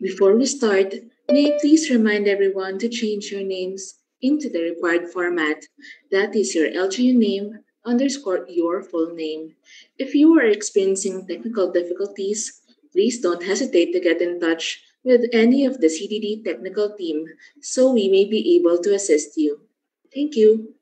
Before we start, may I please remind everyone to change your names into the required format. That is your LGU name underscore your full name. If you are experiencing technical difficulties, please don't hesitate to get in touch with any of the CDD technical team so we may be able to assist you. Thank you.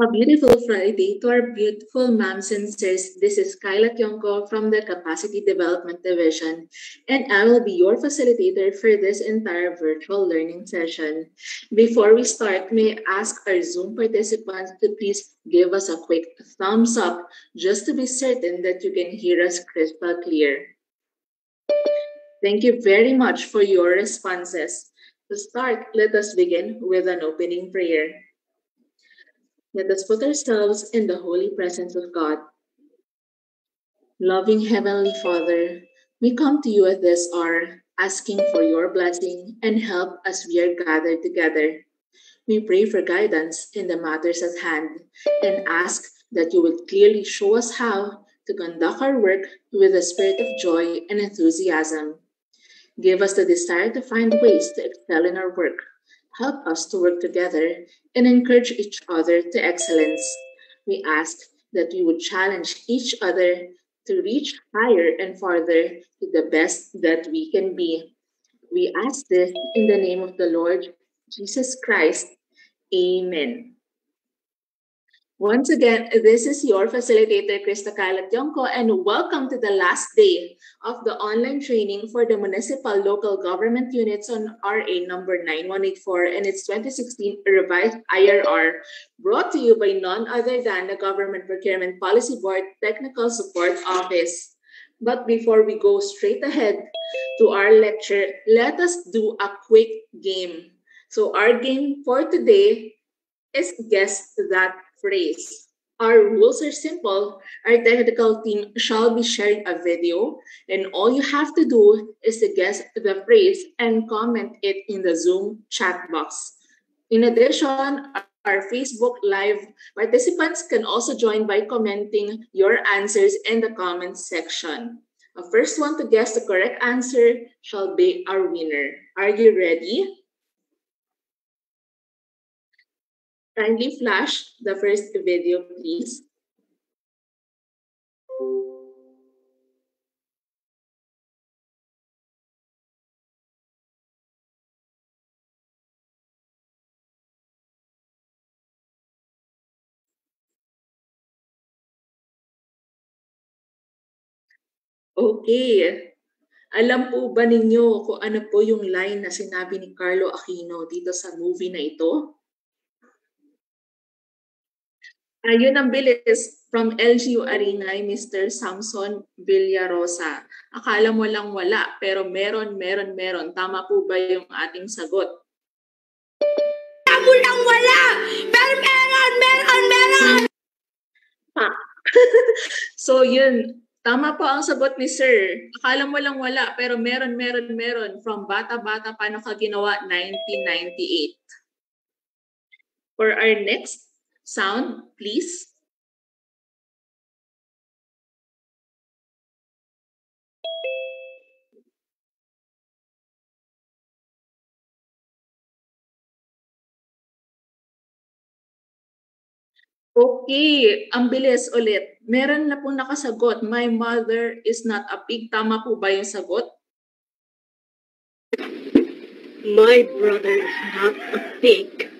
A beautiful Friday to our beautiful moms and sisters. This is Kyla Kyongko from the Capacity Development Division, and I will be your facilitator for this entire virtual learning session. Before we start, may I ask our Zoom participants to please give us a quick thumbs up just to be certain that you can hear us crystal clear. Thank you very much for your responses. To start, let us begin with an opening prayer. Let us put ourselves in the holy presence of God. Loving Heavenly Father, we come to you at this hour, asking for your blessing and help as we are gathered together. We pray for guidance in the matters at hand and ask that you would clearly show us how to conduct our work with a spirit of joy and enthusiasm. Give us the desire to find ways to excel in our work help us to work together and encourage each other to excellence. We ask that we would challenge each other to reach higher and farther to the best that we can be. We ask this in the name of the Lord Jesus Christ. Amen. Once again, this is your facilitator, Krista Kalat Yongko, and welcome to the last day of the online training for the municipal local government units on RA number 9184 and its 2016 revised IRR, brought to you by none other than the Government Procurement Policy Board Technical Support Office. But before we go straight ahead to our lecture, let us do a quick game. So our game for today is Guess That phrase. Our rules are simple. Our technical team shall be sharing a video, and all you have to do is to guess the phrase and comment it in the Zoom chat box. In addition, our Facebook Live participants can also join by commenting your answers in the comments section. The first one to guess the correct answer shall be our winner. Are you ready? Kindly flash the first video, please. Okay. Alam po ba ninyo kung ano po yung line na sinabi ni Carlo Aquino dito sa movie na ito? Ayun ang bilis from LGU Arena Mr. Samson Villarosa. Akala mo lang wala, pero meron, meron, meron. Tama po ba yung ating sagot? Mo lang wala, pero meron, meron, meron! Pa. so yun, tama po ang sagot ni Sir. Akala mo lang wala, pero meron, meron, meron. From bata-bata paano ka ginawa? 1998. For our next Sound, please. Okay, ang bilis ulit. Meron na pong nakasagot, my mother is not a pig. Tama po ba yung sagot? My brother is not a pig.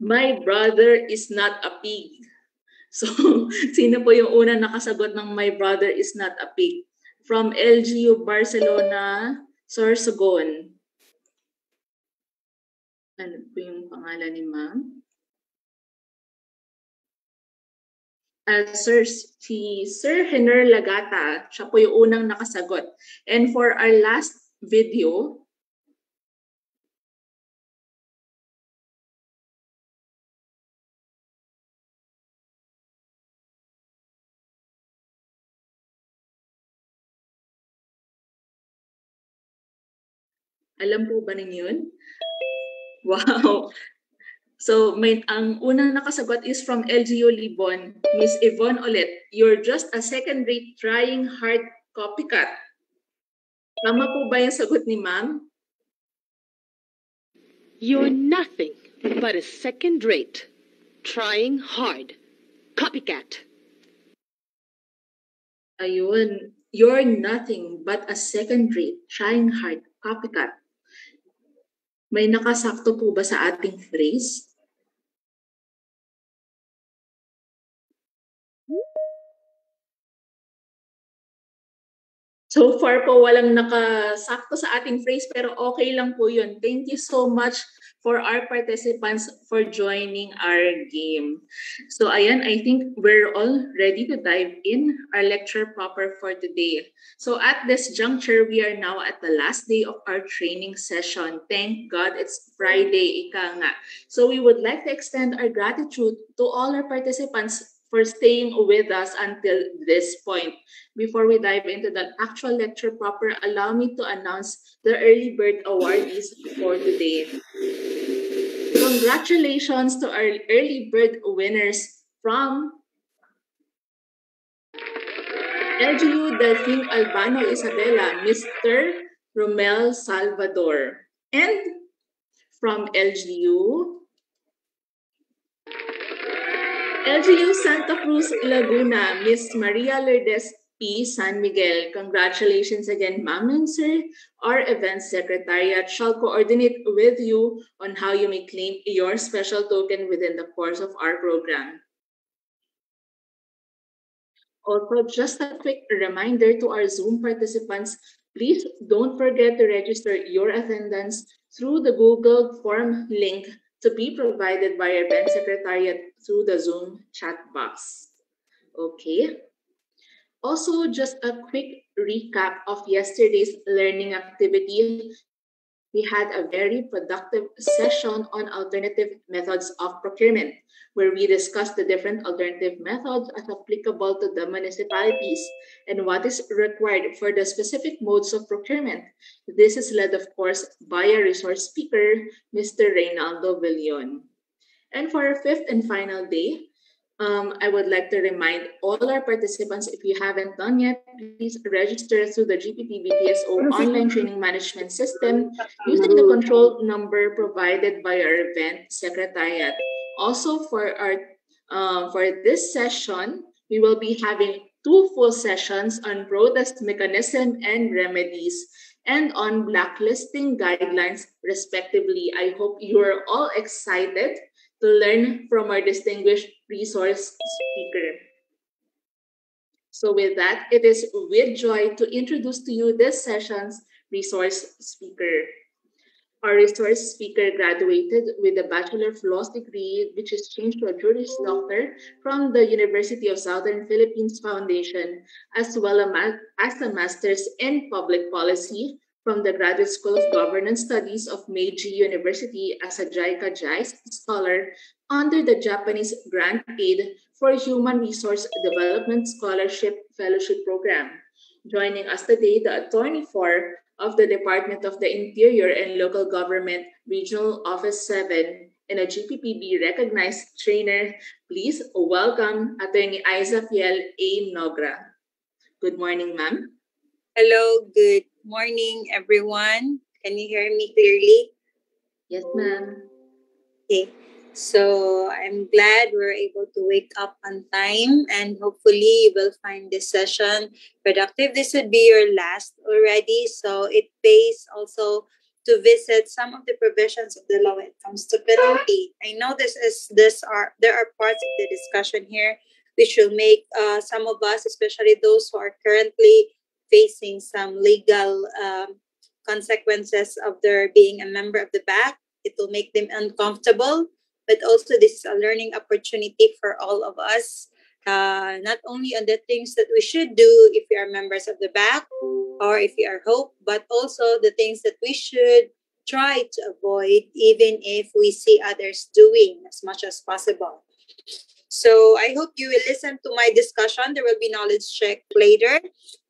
My brother is not a pig. So, sino po yung una nakasagot ng My brother is not a pig? From LGU Barcelona, Sorsogon. Ano po yung pangalan ni ma'am? Uh, Sir, si Sir Henner Lagata, siya po yung unang nakasagot. And for our last video, Alam po ba ninyo yun? Wow! So, may, ang unang nakasagot is from LGU Libon. Miss Yvonne ulit, you're just a second-rate trying hard copycat. Tama po ba yung sagot ni ma'am? You're nothing but a second rate, trying hard, copycat. Ayun, you're nothing but a second-rate trying hard copycat. May nakasakto po ba sa ating phrase? So far po walang nakasakto sa ating phrase pero okay lang po yun. Thank you so much for our participants for joining our game. So ayan, I think we're all ready to dive in our lecture proper for today. So at this juncture, we are now at the last day of our training session. Thank God it's Friday, ika nga. So we would like to extend our gratitude to all our participants for staying with us until this point. Before we dive into the actual lecture proper, allow me to announce the Early Bird Awardees for today. Congratulations to our Early Bird winners from LGU Delphine Albano Isabela, Mr. Romel Salvador. And from LGU LGU Santa Cruz, Laguna, Miss Maria Lourdes P. San Miguel. Congratulations again, ma'am and sir. Our event secretariat shall coordinate with you on how you may claim your special token within the course of our program. Also, just a quick reminder to our Zoom participants, please don't forget to register your attendance through the Google form link to be provided by our event secretariat through the Zoom chat box. Okay. Also, just a quick recap of yesterday's learning activity. We had a very productive session on alternative methods of procurement, where we discussed the different alternative methods as applicable to the municipalities and what is required for the specific modes of procurement. This is led, of course, by a resource speaker, Mr. Reynaldo Villion. And for our fifth and final day, um, I would like to remind all our participants, if you haven't done yet, please register through the GPP BPSO online training management system using the control number provided by our event secretariat. Also, for our uh, for this session, we will be having two full sessions on protest mechanism and remedies and on blacklisting guidelines, respectively. I hope you are all excited to learn from our distinguished resource speaker. So with that, it is with joy to introduce to you this session's resource speaker. Our resource speaker graduated with a Bachelor of Laws degree, which is changed to a Juris Doctor from the University of Southern Philippines Foundation, as well as a Master's in Public Policy from the Graduate School of Governance Studies of Meiji University as a JICA JICE scholar under the Japanese Grant Aid for Human Resource Development Scholarship Fellowship Program. Joining us today, the attorney for of the Department of the Interior and Local Government Regional Office 7 and a GPPB recognized trainer. Please welcome Attorney Isa Fiel A. Nogra. Good morning, ma'am. Hello, good morning, everyone. Can you hear me clearly? Yes, ma'am. Okay. So I'm glad we're able to wake up on time and hopefully you will find this session productive. This would be your last already. So it pays also to visit some of the provisions of the law when it comes to penalty. I know this is this are there are parts of the discussion here which will make uh, some of us, especially those who are currently facing some legal um, consequences of their being a member of the back. It will make them uncomfortable, but also this is a learning opportunity for all of us. Uh, not only on the things that we should do if we are members of the back or if we are hope, but also the things that we should try to avoid, even if we see others doing as much as possible. So I hope you will listen to my discussion. There will be knowledge check later,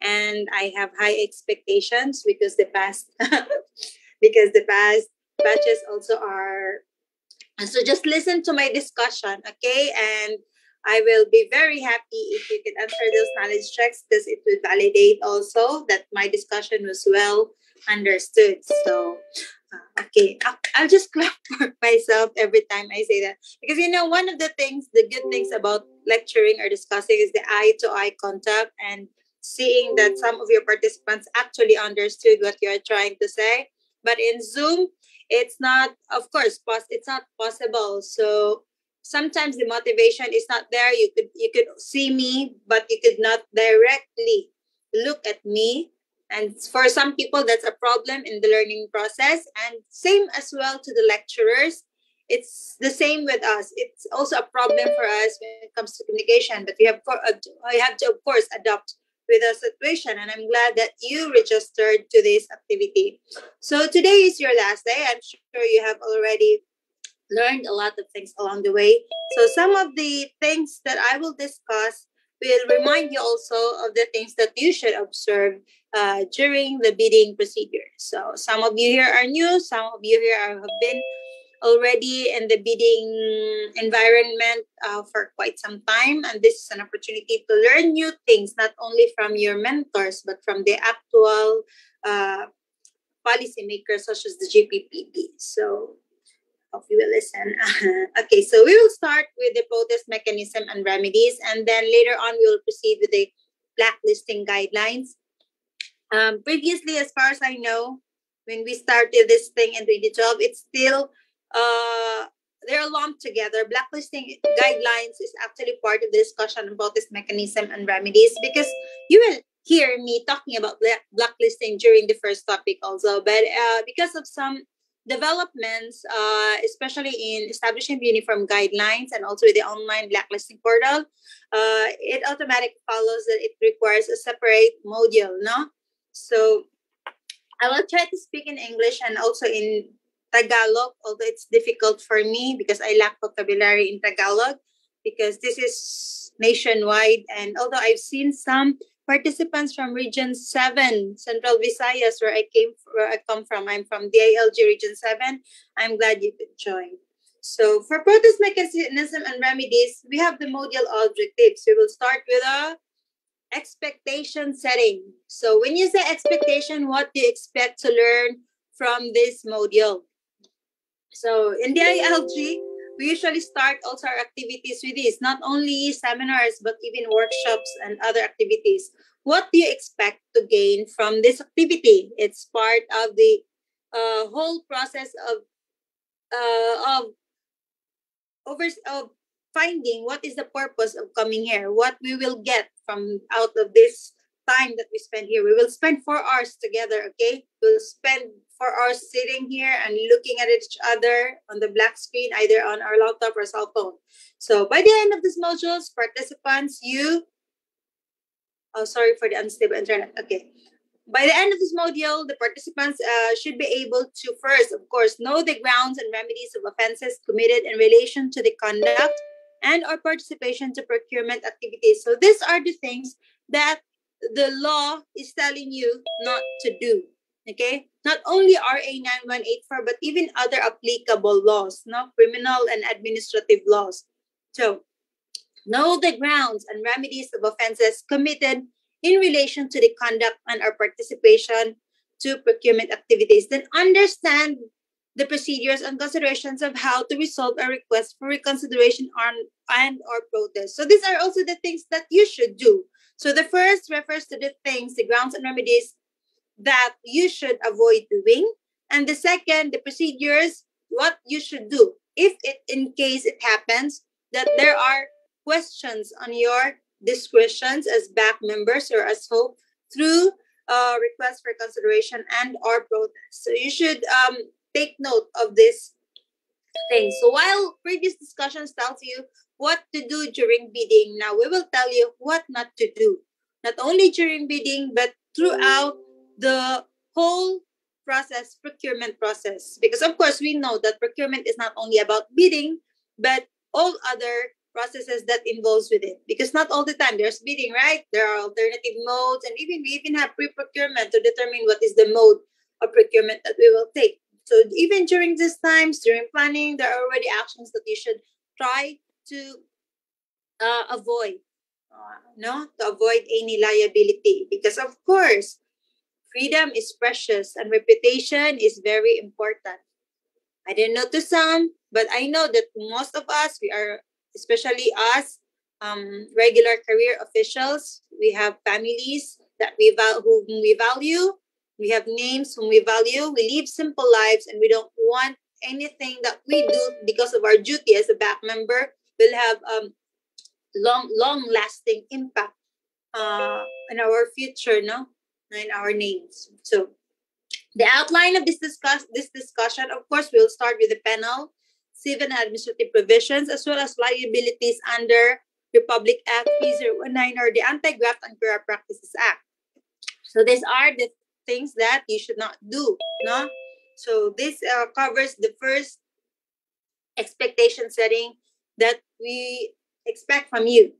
and I have high expectations because the past because the past batches also are. So just listen to my discussion, okay? And I will be very happy if you can answer those knowledge checks because it will validate also that my discussion was well understood. So, Ah, okay, I'll, I'll just clap for myself every time I say that because you know one of the things, the good things about lecturing or discussing is the eye to eye contact and seeing that some of your participants actually understood what you are trying to say. But in Zoom, it's not, of course, pos- it's not possible. So sometimes the motivation is not there you could you could see me but you could not directly look at me and for some people that's a problem in the learning process. And same as well to the lecturers. It's the same with us. It's also a problem for us when it comes to communication. But we have uh, we have to of course adapt with the situation. And i'm glad that you registered to this activity. So today is your last day. I'm sure you have already learned a lot of things along the way. So some of the things that I will discuss will remind you also of the things that you should observe uh, during the bidding procedure. So some of you here are new, some of you here are, have been already in the bidding environment uh, for quite some time and this is an opportunity to learn new things not only from your mentors but from the actual uh, policymakers such as the GPPB. So hope you will listen. okay, so we will start with the protest mechanism and remedies, and then later on we will proceed with the blacklisting guidelines. Um, previously, as far as I know, when we started this thing in 2012, it's still uh, they're lumped together. Blacklisting guidelines is actually part of the discussion about this mechanism and remedies because you will hear me talking about blacklisting during the first topic also. But uh, because of some developments, uh, especially in establishing uniform guidelines and also the online blacklisting portal, uh, it automatically follows that it requires a separate module, no? So I will try to speak in English and also in Tagalog, although it's difficult for me because I lack vocabulary in Tagalog because this is nationwide. And although I've seen some participants from Region 7, Central Visayas, where I came where I come from. I'm from DILG Region 7. I'm glad you could join. So for protest mechanism and remedies, we have the modal objectives. We will start with a expectation setting. So when you say expectation, what do you expect to learn from this module? So in DILG, we usually start also our activities with this, not only seminars, but even workshops and other activities. What do you expect to gain from this activity? It's part of the uh, whole process of uh, of over of finding what is the purpose of coming here, what we will get from out of this time that we spend here. We will spend four hours together, okay? We'll spend four hours sitting here and looking at each other on the black screen, either on our laptop or cell phone. So by the end of this modules, participants, you, oh, sorry for the unstable internet. Okay. By the end of this module, the participants uh, should be able to first, of course, know the grounds and remedies of offenses committed in relation to the conduct and or participation to procurement activities. So these are the things that the law is telling you not to do. Okay? Not only RA 9184, but even other applicable laws, no? criminal and administrative laws. So, know the grounds and remedies of offenses committed in relation to the conduct and or participation to procurement activities. Then understand the procedures and considerations of how to resolve a request for reconsideration on and or protest. So these are also the things that you should do so the first refers to the things, the grounds and remedies that you should avoid doing. And the second, the procedures, what you should do if it in case it happens that there are questions on your discretions as back members or as hope through uh, request for consideration and or protest. So you should um, take note of this thing. So while previous discussions tells you what to do during bidding. Now we will tell you what not to do, not only during bidding, but throughout the whole process, procurement process. Because of course, we know that procurement is not only about bidding, but all other processes that involves with it. Because not all the time there's bidding, right? There are alternative modes, and even we even have pre-procurement to determine what is the mode of procurement that we will take. So even during these times, during planning, there are already actions that you should try to uh, avoid. Uh, no, to avoid any liability because of course, freedom is precious and reputation is very important. I didn't know to some, but I know that most of us, we are, especially us, um, regular career officials, we have families that we val- whom we value, we have names whom we value, we live simple lives, and we don't want anything that we do because of our duty as a back member will have um, long, long lasting impact uh, in our future, no, in our names. So the outline of this discuss this discussion, of course, we'll start with the panel, civil and administrative provisions, as well as liabilities under Republic Act 3019 or the Anti-Graft and Career Practices Act. So these are the things that you should not do, no? So this uh, covers the first expectation setting that we expect from you.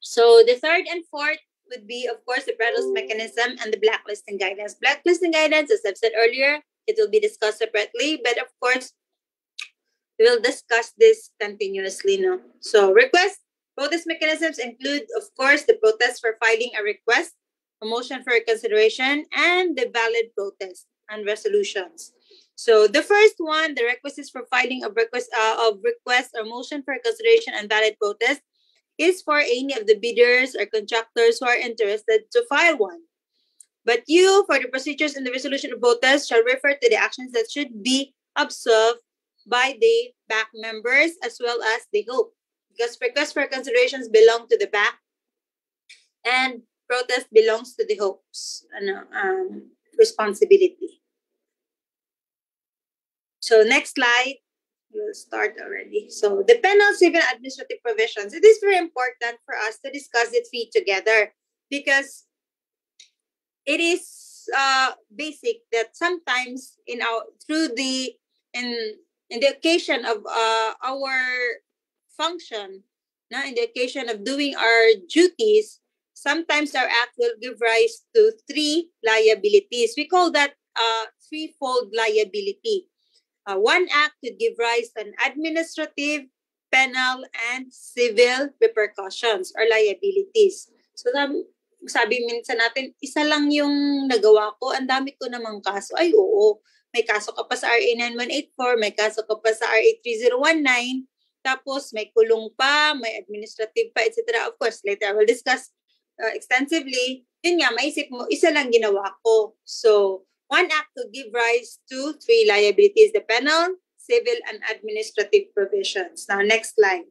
So the third and fourth would be, of course, the Paddles mechanism and the blacklisting guidance. Blacklisting guidance, as I've said earlier, it will be discussed separately, but of course, we will discuss this continuously now. So request protest mechanisms include, of course, the protest for filing a request, a motion for reconsideration, and the valid protest and resolutions. So the first one, the requisites for filing of request uh, of request or motion for reconsideration and valid protest is for any of the bidders or contractors who are interested to file one. But you, for the procedures in the resolution of protest, shall refer to the actions that should be observed by the back members as well as the hope. Because request for considerations belong to the back and protest belongs to the hopes ano, um, responsibility. So next slide, we'll start already. So the penal civil administrative provisions. It is very important for us to discuss it fee together because it is uh, basic that sometimes in our through the in in the occasion of uh, our function, na, in the occasion of doing our duties, sometimes our act will give rise to three liabilities. We call that uh, threefold liability. Uh, one act could give rise to an administrative, penal, and civil repercussions or liabilities. So, sabi minsan natin, isa lang yung nagawa ko, ang dami ko namang kaso. Ay, oo. May kaso ka pa sa RA 9184, may kaso ka pa sa RA 3019, tapos may kulong pa, may administrative pa, etc. Of course, later I will discuss uh, extensively. Yun nga, maisip mo, isa lang ginawa ko. So, one act to give rise to three liabilities, the penal, civil, and administrative provisions. Now, next slide.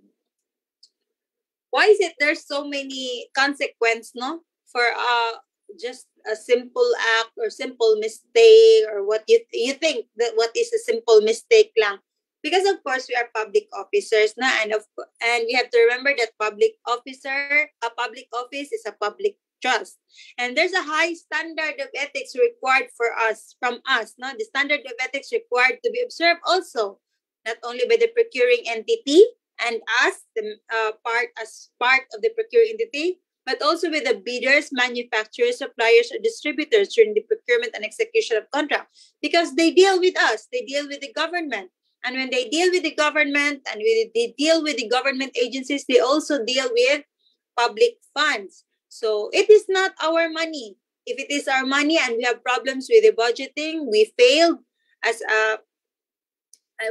Why is it there's so many consequence, no? For uh, just a simple act or simple mistake or what you you think that what is a simple mistake lang because of course we are public officers na and of and we have to remember that public officer a public office is a public trust. And there's a high standard of ethics required for us from us no? The standard of ethics required to be observed also not only by the procuring entity and us the uh, part as part of the procuring entity but also with the bidders, manufacturers, suppliers, or distributors during the procurement and execution of contract. Because they deal with us, they deal with the government. And when they deal with the government and they deal with the government agencies, they also deal with public funds. So it is not our money. If it is our money and we have problems with the budgeting, we failed as a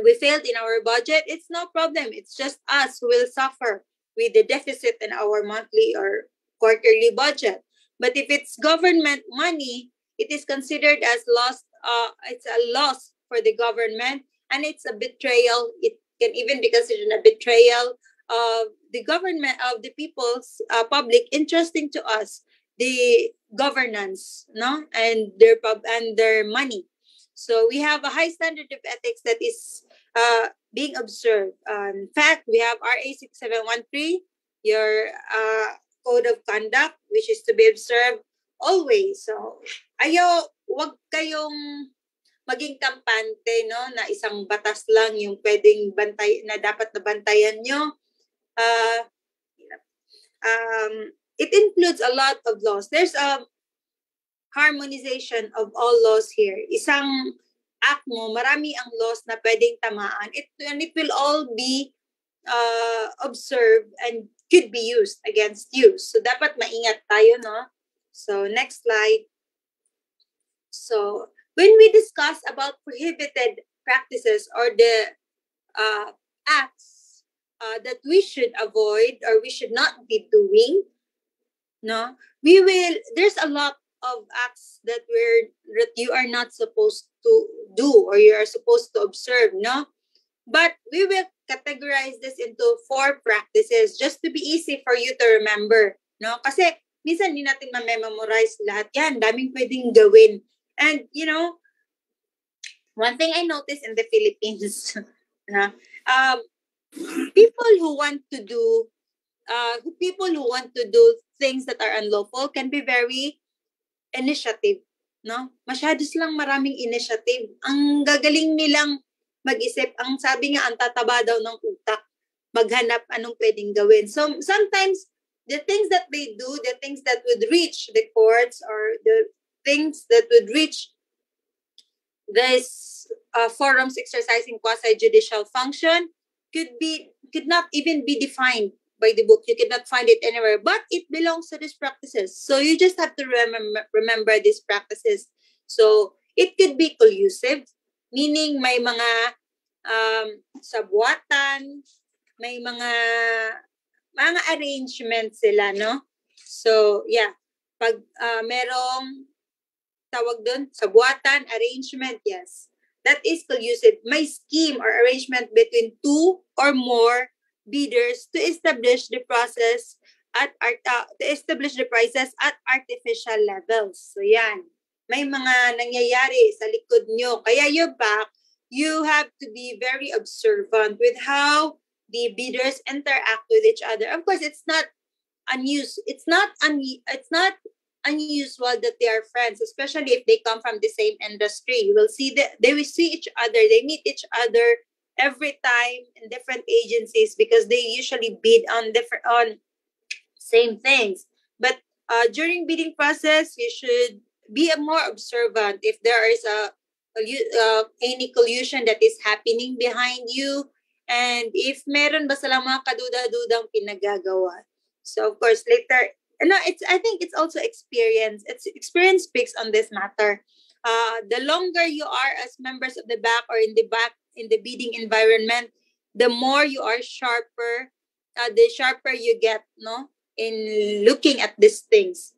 we failed in our budget, it's no problem. It's just us who will suffer with the deficit in our monthly or quarterly budget. But if it's government money, it is considered as lost. Uh, it's a loss for the government, and it's a betrayal. It can even be considered a betrayal of the government of the people's uh, public interesting to us the governance, no, and their pub and their money. So we have a high standard of ethics that is uh, being observed. Uh, in fact, we have RA six seven one three. Your uh, code of conduct which is to be observed always. So, ayo, wag kayong maging kampante no na isang batas lang yung pwedeng bantay na dapat na bantayan nyo. Uh, um, it includes a lot of laws. There's a harmonization of all laws here. Isang act mo, marami ang laws na pwedeng tamaan. It, and it will all be uh, observed and could be used against you. So, dapat maingat tayo, no? So, next slide. So, when we discuss about prohibited practices or the uh, acts uh, that we should avoid or we should not be doing, no, we will. There's a lot of acts that we're that you are not supposed to do or you are supposed to observe, no? But we will categorize this into four practices just to be easy for you to remember, no? Kasi minsan hindi natin ma-memorize lahat yan. Daming pwedeng gawin. And, you know, one thing I noticed in the Philippines, no, um, people who want to do, uh, people who want to do things that are unlawful can be very initiative, no? Masyado silang maraming initiative. Ang gagaling nilang mag-isip. Ang sabi nga, ang tataba daw ng utak. Maghanap anong pwedeng gawin. So, sometimes, the things that they do, the things that would reach the courts or the things that would reach this uh, forums exercising quasi-judicial function could be could not even be defined by the book. You cannot find it anywhere, but it belongs to these practices. So you just have to remember remember these practices. So it could be collusive, meaning may mga um, sabwatan, may mga mga arrangements sila, no? So, yeah. Pag uh, merong tawag doon, sabwatan, arrangement, yes. That is collusive. May scheme or arrangement between two or more bidders to establish the process at art, uh, to establish the prices at artificial levels. So, yan may mga nangyayari sa likod nyo. Kaya you back, you have to be very observant with how the bidders interact with each other. Of course, it's not unusual. It's not un- It's not unusual that they are friends, especially if they come from the same industry. You will see that they will see each other. They meet each other every time in different agencies because they usually bid on different on same things. But uh, during bidding process, you should be more observant if there is a, uh, any collusion that is happening behind you and if meron ba silang mga kaduda-dudang pinagagawa. So of course later no it's I think it's also experience. It's experience speaks on this matter. Uh, the longer you are as members of the back or in the back in the bidding environment, the more you are sharper, uh, the sharper you get, no, in looking at these things.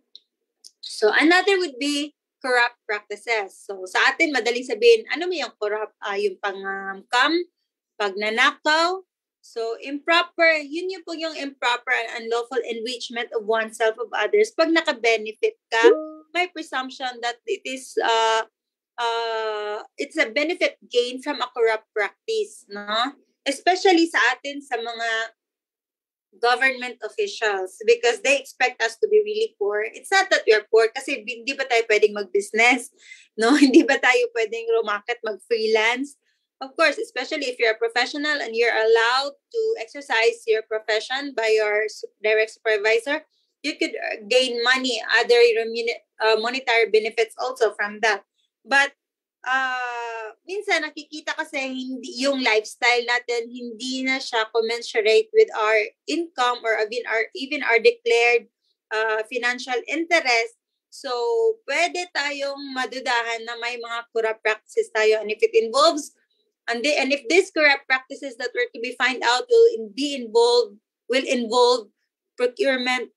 So another would be corrupt practices. So sa atin, madaling sabihin, ano mo yung corrupt? Uh, yung pangangkam, pagnanakaw. So improper, yun yung po yung improper and unlawful enrichment of oneself of others. Pag naka-benefit ka, may presumption that it is uh, uh, it's a benefit gain from a corrupt practice, no? Especially sa atin sa mga government officials because they expect us to be really poor. It's not that we are poor kasi hindi ba tayo pwedeng mag-business? No? Hindi ba tayo pwedeng rumakit, mag-freelance? Of course, especially if you're a professional and you're allowed to exercise your profession by your direct supervisor, you could uh, gain money, other uh, monetary benefits also from that. But uh, minsan nakikita kasi hindi yung lifestyle natin hindi na siya commensurate with our income or even our even our declared uh, financial interest. So, pwede tayong madudahan na may mga corrupt practices tayo. And if it involves, and, they, and if these corrupt practices that were to be find out will be involved, will involve procurement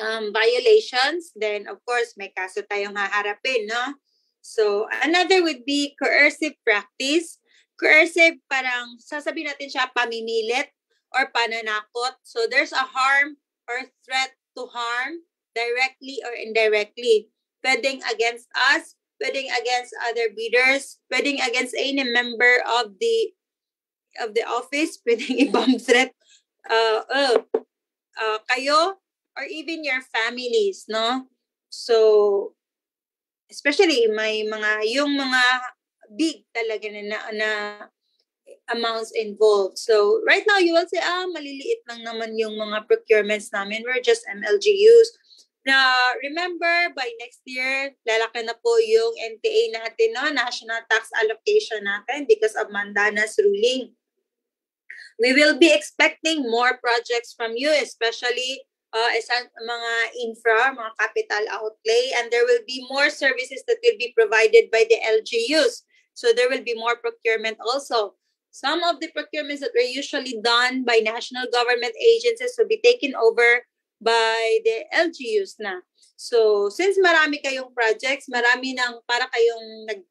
um, violations, then of course, may kaso tayong haharapin, no? So, another would be coercive practice. Coercive, parang sasabihin natin siya pamimilit or pananakot. So, there's a harm or threat to harm directly or indirectly. Pwedeng against us, pwedeng against other bidders, pwedeng against any member of the of the office, pwedeng ibang threat uh, uh, uh, kayo or even your families, no? So, especially may mga yung mga big talaga na, na, na amounts involved. So right now, you will say, ah, maliliit lang naman yung mga procurements namin. We're just MLGUs. Na remember, by next year, lalaki na po yung NTA natin, no? National Tax Allocation natin because of Mandana's ruling. We will be expecting more projects from you, especially uh, mga infra, mga capital outlay, and there will be more services that will be provided by the LGUs. So there will be more procurement also. Some of the procurements that were usually done by national government agencies will be taken over by the LGUs na. So, since marami kayong projects, marami nang para kayong nag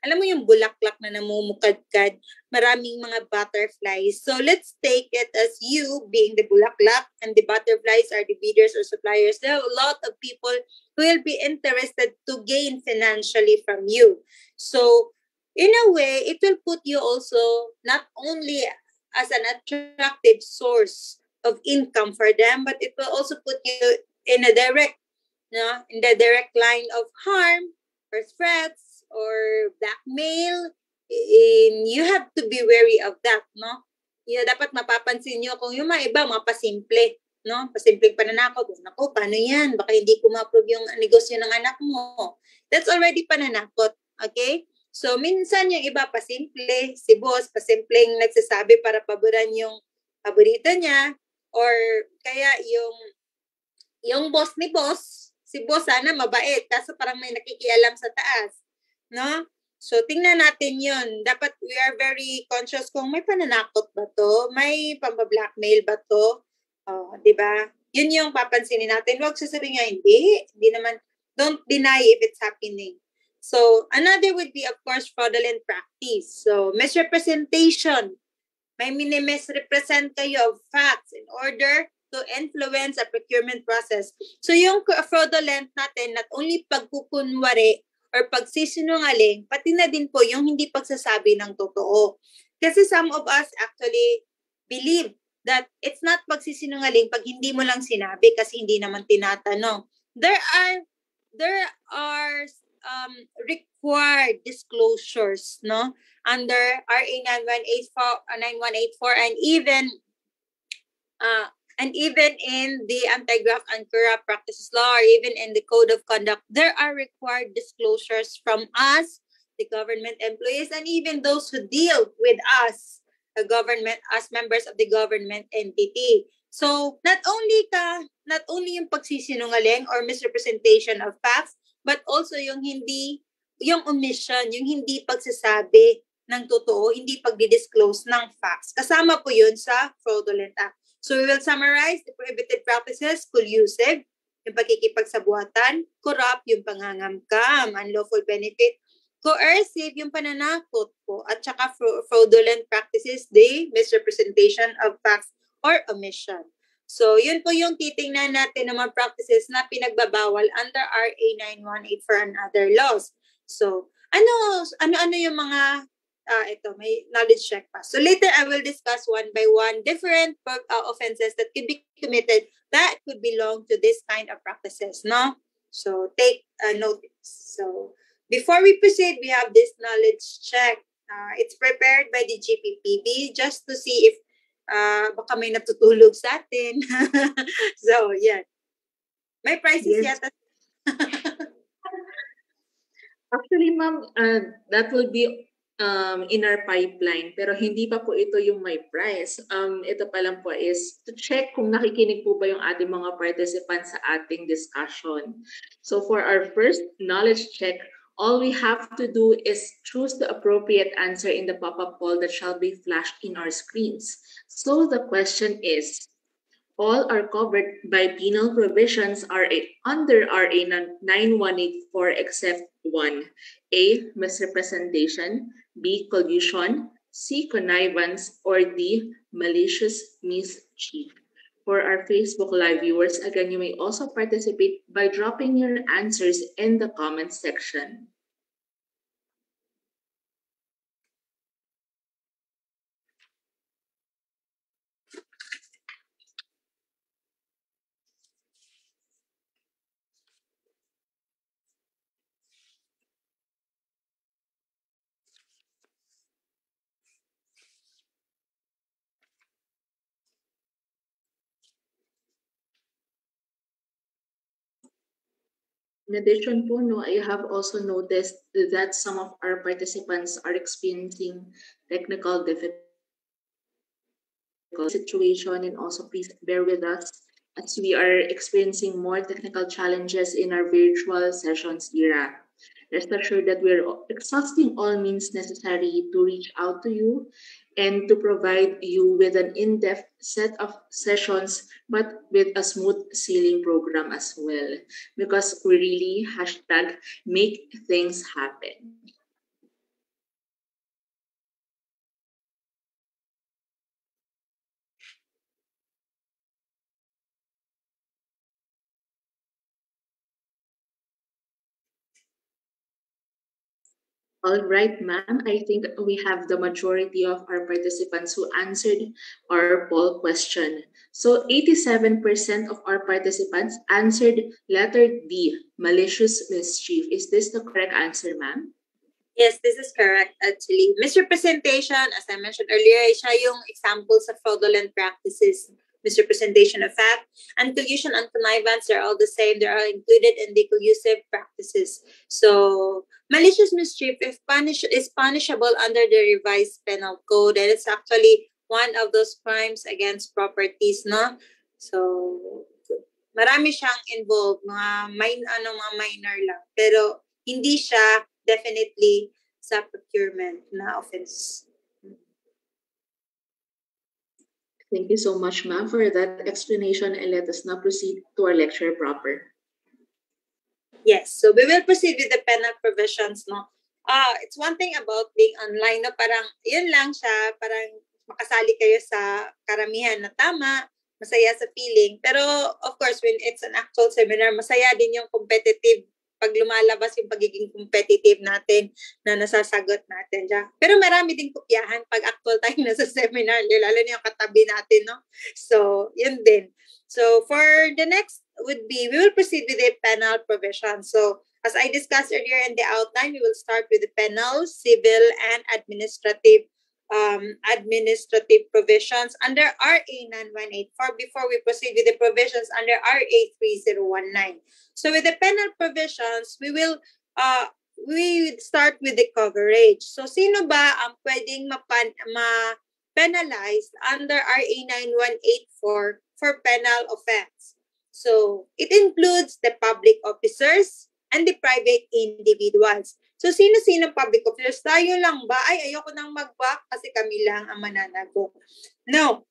alam mo yung bulaklak na namumukadkad, maraming mga butterflies. So let's take it as you being the bulaklak and the butterflies are the bidders or suppliers. There are a lot of people who will be interested to gain financially from you. So in a way, it will put you also not only as an attractive source of income for them, but it will also put you in a direct, no, in the direct line of harm or threats or blackmail, in, you have to be wary of that, no? Yeah, dapat mapapansin nyo kung yung mga iba, mga pasimple, no? Pasimpleng pananakot. Naku, paano yan? Baka hindi ko ma-approve yung negosyo ng anak mo. That's already pananakot, okay? So, minsan yung iba pasimple, si boss, pasimpleng nagsasabi para paboran yung paborito niya, or kaya yung yung boss ni boss, si boss sana mabait, kaso parang may nakikialam sa taas no? So, tingnan natin yun. Dapat we are very conscious kung may pananakot ba to, may pamba-blackmail ba to, oh, di ba? Yun yung papansinin natin. Huwag sasabihin nga, hindi. Hindi naman, don't deny if it's happening. So, another would be, of course, fraudulent practice. So, misrepresentation. May mini-misrepresent kayo of facts in order to influence a procurement process. So, yung fraudulent natin, not only pagkukunwari or pagsisinungaling, pati na din po yung hindi pagsasabi ng totoo. Kasi some of us actually believe that it's not pagsisinungaling pag hindi mo lang sinabi kasi hindi naman tinatanong. There are there are um, required disclosures no under RA 9184 9184 and even uh, And even in the anti-graft and corrupt practices law or even in the code of conduct, there are required disclosures from us, the government employees, and even those who deal with us, the government, as members of the government entity. So, not only ka, not only yung pagsisinungaling or misrepresentation of facts, but also yung hindi, yung omission, yung hindi pagsasabi ng totoo, hindi pagdi-disclose ng facts. Kasama po yun sa fraudulent act. So we will summarize the prohibited practices, collusive, yung pagkikipagsabuatan, corrupt, yung pangangamkam, unlawful benefit, coercive, yung pananakot po, at saka fraudulent practices, the misrepresentation of facts or omission. So, yun po yung titingnan natin ng mga practices na pinagbabawal under RA 918 and other laws. So, ano ano ano yung mga uh, ito, may knowledge check pa. So later, I will discuss one by one different uh, offenses that could be committed that could belong to this kind of practices, no? So take uh, notice. So before we proceed, we have this knowledge check. Uh, it's prepared by the GPPB just to see if uh, baka may natutulog sa atin. so, yeah. May prices Yes. yata. Actually, ma'am, uh, that will be um, in our pipeline, pero hindi pa po ito yung may price. Um, ito pa lang po is to check kung nakikinig po ba yung ating mga participants sa ating discussion. So for our first knowledge check, all we have to do is choose the appropriate answer in the pop-up poll that shall be flashed in our screens. So the question is, all are covered by penal provisions are under RA 9184 except one. A. Misrepresentation. B. Collusion. C. Connivance. Or D. Malicious mischief. For our Facebook Live viewers, again, you may also participate by dropping your answers in the comment section. In addition po, no, I have also noticed that some of our participants are experiencing technical difficulties situation and also please bear with us as we are experiencing more technical challenges in our virtual sessions era. Rest assured that we're exhausting all means necessary to reach out to you and to provide you with an in-depth set of sessions, but with a smooth sailing program as well. Because we really hashtag make things happen. All right, ma'am. I think we have the majority of our participants who answered our poll question. So 87% of our participants answered letter D, malicious mischief. Is this the correct answer, ma'am? Yes, this is correct actually. Misrepresentation, as I mentioned earlier, siya yung examples of fraudulent practices misrepresentation of fact, and collusion and connivance are all the same. They are included in the collusive practices. So malicious mischief if punish is punishable under the revised penal code, and it's actually one of those crimes against properties, no? So marami siyang involved, mga main ano mga minor lang. Pero hindi siya definitely sa procurement na offense. Thank you so much, ma'am, for that explanation and let us now proceed to our lecture proper. Yes, so we will proceed with the penal provisions, no? Uh, it's one thing about being online, no? Parang, yun lang siya, parang makasali kayo sa karamihan na tama, masaya sa feeling. Pero, of course, when it's an actual seminar, masaya din yung competitive pag lumalabas yung pagiging competitive natin na nasasagot natin. Diya. Pero marami din kopyahan pag actual tayo nasa seminar, lalo na yung katabi natin, no? So, yun din. So, for the next would be, we will proceed with the penal provision. So, as I discussed earlier in the outline, we will start with the penal, civil, and administrative um, administrative provisions under RA 9184 before we proceed with the provisions under RA 3019. So with the penal provisions, we will uh, we start with the coverage. So sino ba ang pwedeng mapan, ma-penalize under RA 9184 for penal offense? So it includes the public officers and the private individuals. So, sino-sino public officers? Tayo lang ba? Ay, ayoko nang mag-back kasi kami lang ang mananago. No.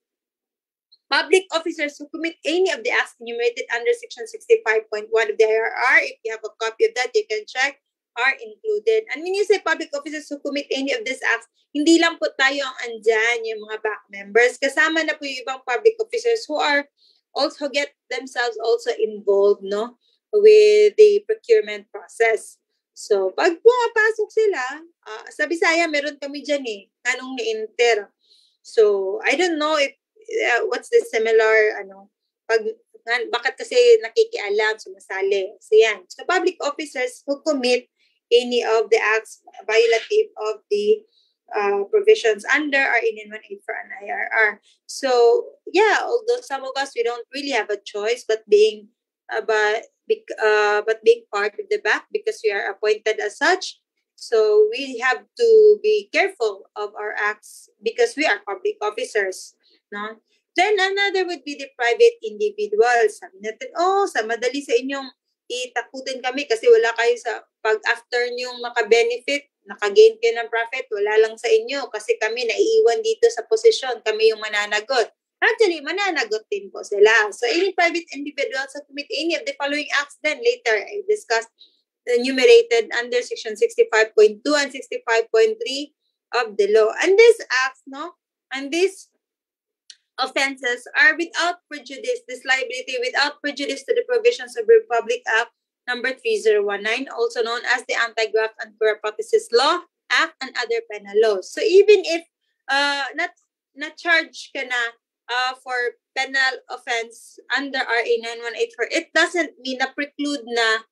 Public officers who commit any of the acts enumerated under Section 65.1 of the IRR, if you have a copy of that, you can check, are included. And when you say public officers who commit any of these acts, hindi lang po tayo ang andyan, yung mga back members. Kasama na po yung ibang public officers who are also get themselves also involved no with the procurement process. So, pag pumapasok sila, uh, sa Bisaya, meron kami dyan eh, kanong ni-enter. So, I don't know if, uh, what's the similar, ano, pag, bakit kasi nakikialam, sumasali. So, yan. So, public officers who commit any of the acts violative of the uh, provisions under our Indian 18 for an IRR. So, yeah, although some of us, we don't really have a choice, but being, uh, but uh, but being part of the back because we are appointed as such. So we have to be careful of our acts because we are public officers. No? Then another would be the private individuals. Sabi natin, oh, sa madali sa inyong itakutin kami kasi wala kayo sa pag after nyong maka-benefit, naka-gain kayo ng profit, wala lang sa inyo kasi kami naiiwan dito sa posisyon, kami yung mananagot. Actually, mananagot din po sila. So, any private individuals who commit any of the following acts, then later I discussed enumerated under section 65.2 and 65.3 of the law. And these acts, no, and these offenses are without prejudice, this liability without prejudice to the provisions of Republic Act number 3019, also known as the Anti-Graft and Queer Practices Law Act and other penal laws. So even if uh, not not charge ka na uh, for penal offense under RA 9184, it doesn't mean na preclude na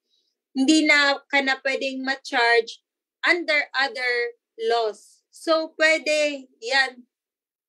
hindi na ka na pwedeng ma-charge under other laws. So, pwede yan,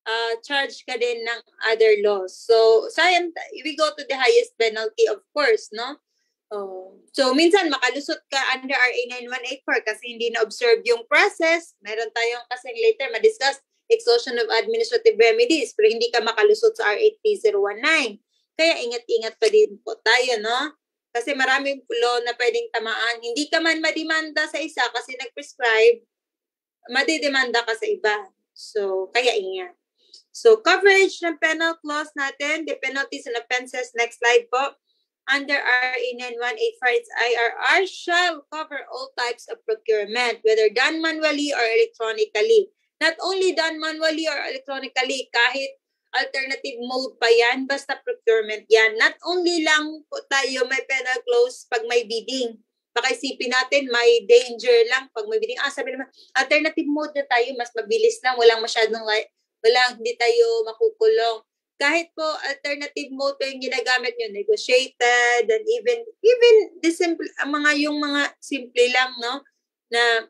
uh, charge ka din ng other laws. So, sayang, we go to the highest penalty, of course, no? Oh. So, minsan makalusot ka under RA 9184 kasi hindi na-observe yung process. Meron tayong kasi later ma-discuss exhaustion of administrative remedies pero hindi ka makalusot sa RA 3019. Kaya ingat-ingat pa din po tayo, no? Kasi maraming law na pwedeng tamaan. Hindi ka man madimanda sa isa kasi nag-prescribe, madidemanda ka sa iba. So, kaya ingat. So, coverage ng penal clause natin, the penalties and offenses, next slide po under RA 9185, its IRR shall cover all types of procurement, whether done manually or electronically. Not only done manually or electronically, kahit alternative mode pa yan, basta procurement yan. Not only lang po tayo may penal clause pag may bidding. Baka isipin natin may danger lang pag may bidding. Ah, sabi naman, alternative mode na tayo, mas mabilis lang, walang masyadong, walang, hindi tayo makukulong kahit po alternative mode yung ginagamit nyo, negotiated, and even, even the simple, mga yung mga simple lang, no? Na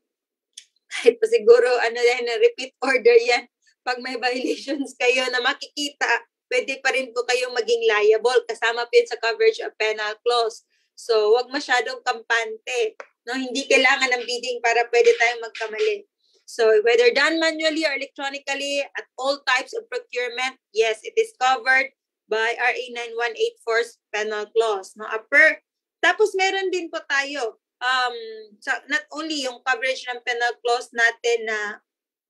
kahit pa siguro, ano yan, repeat order yan. Pag may violations kayo na makikita, pwede pa rin po kayong maging liable. Kasama po sa coverage of penal clause. So, wag masyadong kampante. No? Hindi kailangan ng bidding para pwede tayong magkamali. So whether done manually or electronically at all types of procurement, yes, it is covered by RA 9184's penal clause. No? Per, tapos meron din po tayo, um, so not only yung coverage ng penal clause natin na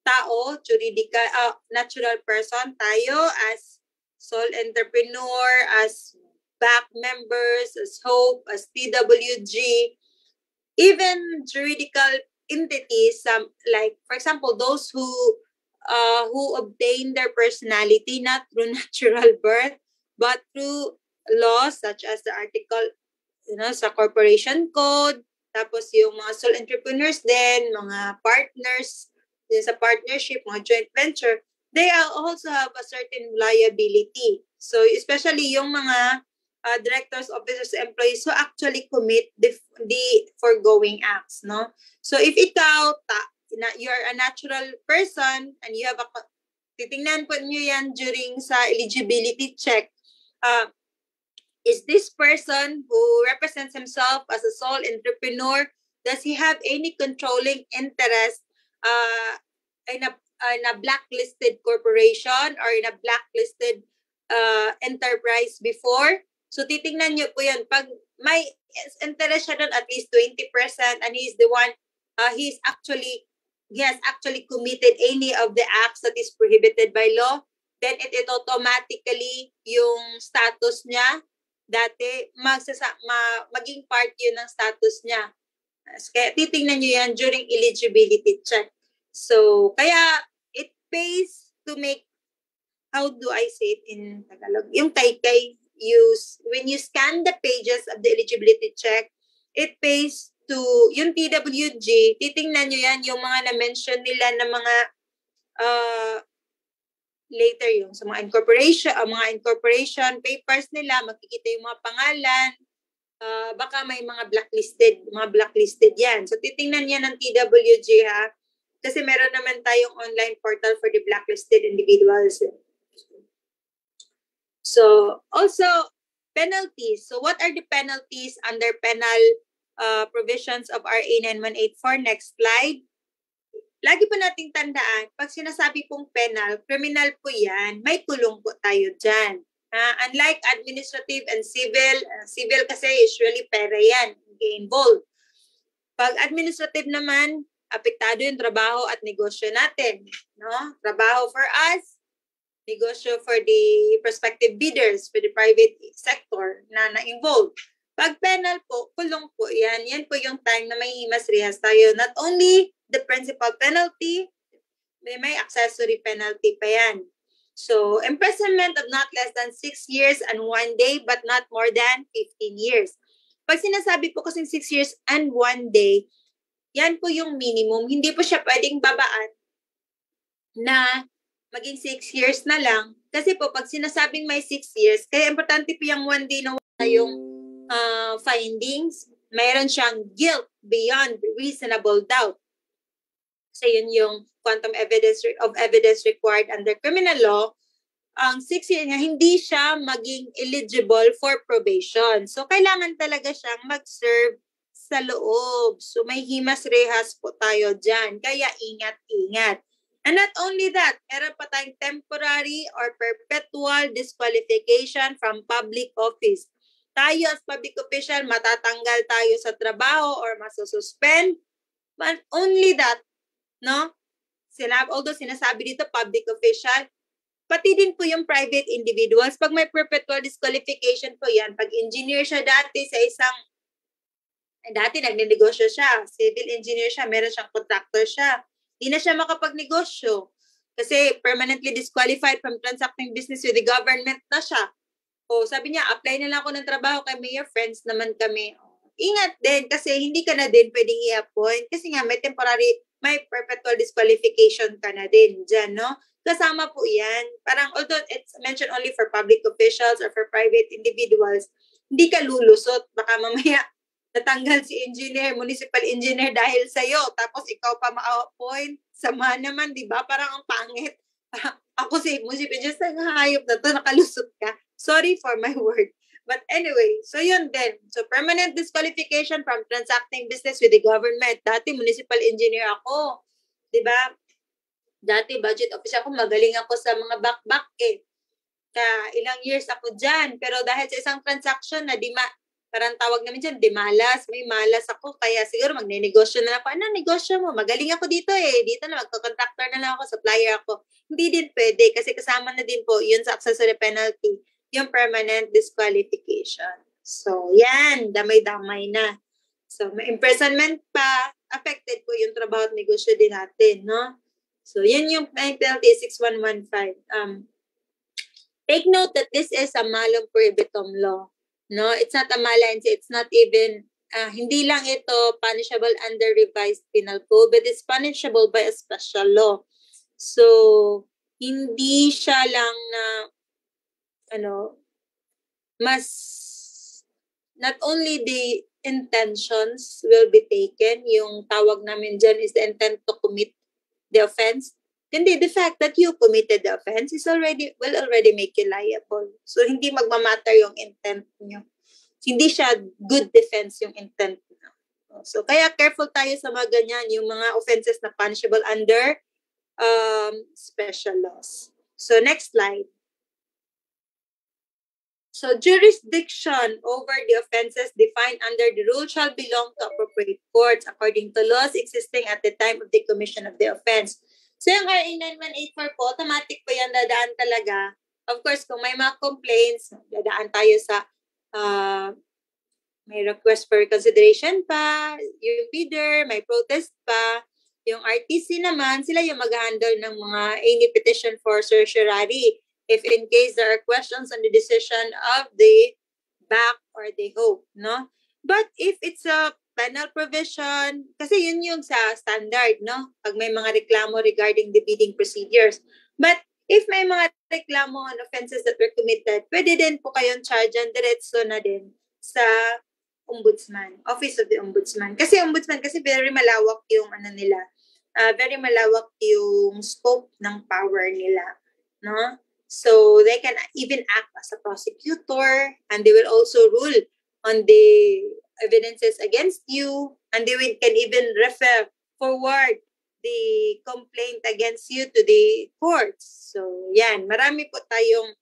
tao, juridical, uh, natural person, tayo as sole entrepreneur, as back members, as HOPE, as TWG, even juridical entities, um, like for example, those who uh, who obtain their personality not through natural birth, but through laws such as the article, you know, sa corporation code, tapos yung mga sole entrepreneurs din, mga partners, din sa partnership, mga joint venture, they also have a certain liability. So, especially yung mga uh, directors, officers, employees who actually commit the, the foregoing acts, no? So if ikaw, ta, na, you're a natural person and you have a, titingnan po nyo yan during sa eligibility check, uh, is this person who represents himself as a sole entrepreneur, does he have any controlling interest uh, in, a, in a blacklisted corporation or in a blacklisted uh, enterprise before? So titingnan niyo po 'yan pag may interest siya doon at least 20% and he's the one uh, he's actually he has actually committed any of the acts that is prohibited by law then it, it automatically yung status niya dati magsasa, ma, maging part yun ng status niya. Kaya titingnan niyo yan during eligibility check. So, kaya it pays to make, how do I say it in Tagalog? Yung kay-kay use when you scan the pages of the eligibility check, it pays to yung TWG, titingnan nyo yan, yung mga na-mention nila na mga uh, later yung sa mga incorporation, uh, mga incorporation papers nila, makikita yung mga pangalan, uh, baka may mga blacklisted, mga blacklisted yan. So titingnan yan ng TWG ha, kasi meron naman tayong online portal for the blacklisted individuals. So also penalties. So what are the penalties under penal uh, provisions of RA 9184? Next slide. Lagi po nating tandaan, pag sinasabi pong penal, criminal po yan, may kulong po tayo dyan. Uh, unlike administrative and civil, uh, civil kasi usually pera yan, involved. Pag administrative naman, apektado yung trabaho at negosyo natin. No? Trabaho for us, negosyo for the prospective bidders, for the private sector na na-involved. Pag penal po, kulong po yan. Yan po yung time na may himas rehas tayo. Not only the principal penalty, may, may accessory penalty pa yan. So, imprisonment of not less than 6 years and 1 day but not more than 15 years. Pag sinasabi po kasi 6 years and 1 day, yan po yung minimum. Hindi po siya pwedeng babaan na maging 6 years na lang. Kasi po, pag sinasabing may 6 years, kaya importante po yung one day na wala yung uh, findings, mayroon siyang guilt beyond reasonable doubt. Kasi yun yung quantum evidence of evidence required under criminal law ang six year niya, hindi siya maging eligible for probation. So, kailangan talaga siyang mag-serve sa loob. So, may himas rehas po tayo dyan. Kaya, ingat-ingat. And not only that, meron pa tayong temporary or perpetual disqualification from public office. Tayo as public official, matatanggal tayo sa trabaho or masususpend. But only that, no? Sila, although sinasabi dito public official, pati din po yung private individuals. Pag may perpetual disqualification po yan, pag engineer siya dati sa isang, eh, dati nagnenegosyo siya, civil engineer siya, meron siyang contractor siya, hindi na siya makapagnegosyo kasi permanently disqualified from transacting business with the government na siya. O sabi niya, apply na lang ako ng trabaho kay Mayor Friends naman kami. Ingat din kasi hindi ka na din pwedeng i-appoint kasi nga may temporary, may perpetual disqualification ka na din dyan, no? kasama po yan. Parang although it's mentioned only for public officials or for private individuals, hindi ka lulusot. Baka mamaya natanggal si engineer, municipal engineer dahil sa iyo tapos ikaw pa ma-appoint. Sama naman, di ba? Parang ang pangit. Ako si municipal engineer, sa hayop na to, nakalusot ka. Sorry for my word. But anyway, so yun din. So permanent disqualification from transacting business with the government. Dati municipal engineer ako. 'Di ba? Dati budget officer ako, magaling ako sa mga back-back eh. Ka ilang years ako dyan. Pero dahil sa isang transaction na di ma, parang tawag namin dyan, di malas, may malas ako. Kaya siguro magne-negosyo na ako. Ano, negosyo mo? Magaling ako dito eh. Dito na, magko-contractor na lang ako, supplier ako. Hindi din pwede kasi kasama na din po yun sa accessory penalty, yung permanent disqualification. So, yan, damay-damay na. So, may imprisonment pa, affected po yung trabaho at negosyo din natin, no? So, yan yung penalty 6115. Um, take note that this is a malum prohibitum law. No, it's not a malance. It's not even, uh, hindi lang ito punishable under revised penal code, but it's punishable by a special law. So, hindi siya lang na, ano, mas, not only the intentions will be taken, yung tawag namin dyan is the intent to commit the offense, the, the fact that you committed the offense is already will already make you liable. So hindi magmamatter yung intent nyo. Hindi siya good defense yung intent nyo. So kaya careful tayo sa mga ganyan, yung mga offenses na punishable under um, special laws. So next slide. So jurisdiction over the offenses defined under the rule shall belong to appropriate courts according to laws existing at the time of the commission of the offense. So yung RA 9184 po, automatic po yan dadaan talaga. Of course, kung may mga complaints, dadaan tayo sa uh, may request for consideration pa, yung bidder, may protest pa, yung RTC naman, sila yung mag-handle ng mga any petition for certiorari if in case there are questions on the decision of the back or the hope, no? But if it's a penal provision, kasi yun yung sa standard, no? Pag may mga reklamo regarding the bidding procedures. But if may mga reklamo on offenses that were committed, pwede din po kayong charge and diretso na din sa ombudsman, office of the ombudsman. Kasi ombudsman, kasi very malawak yung ano nila, uh, very malawak yung scope ng power nila, no? So they can even act as a prosecutor and they will also rule on the evidences against you and they will, can even refer forward the complaint against you to the courts. So yan, marami po tayong,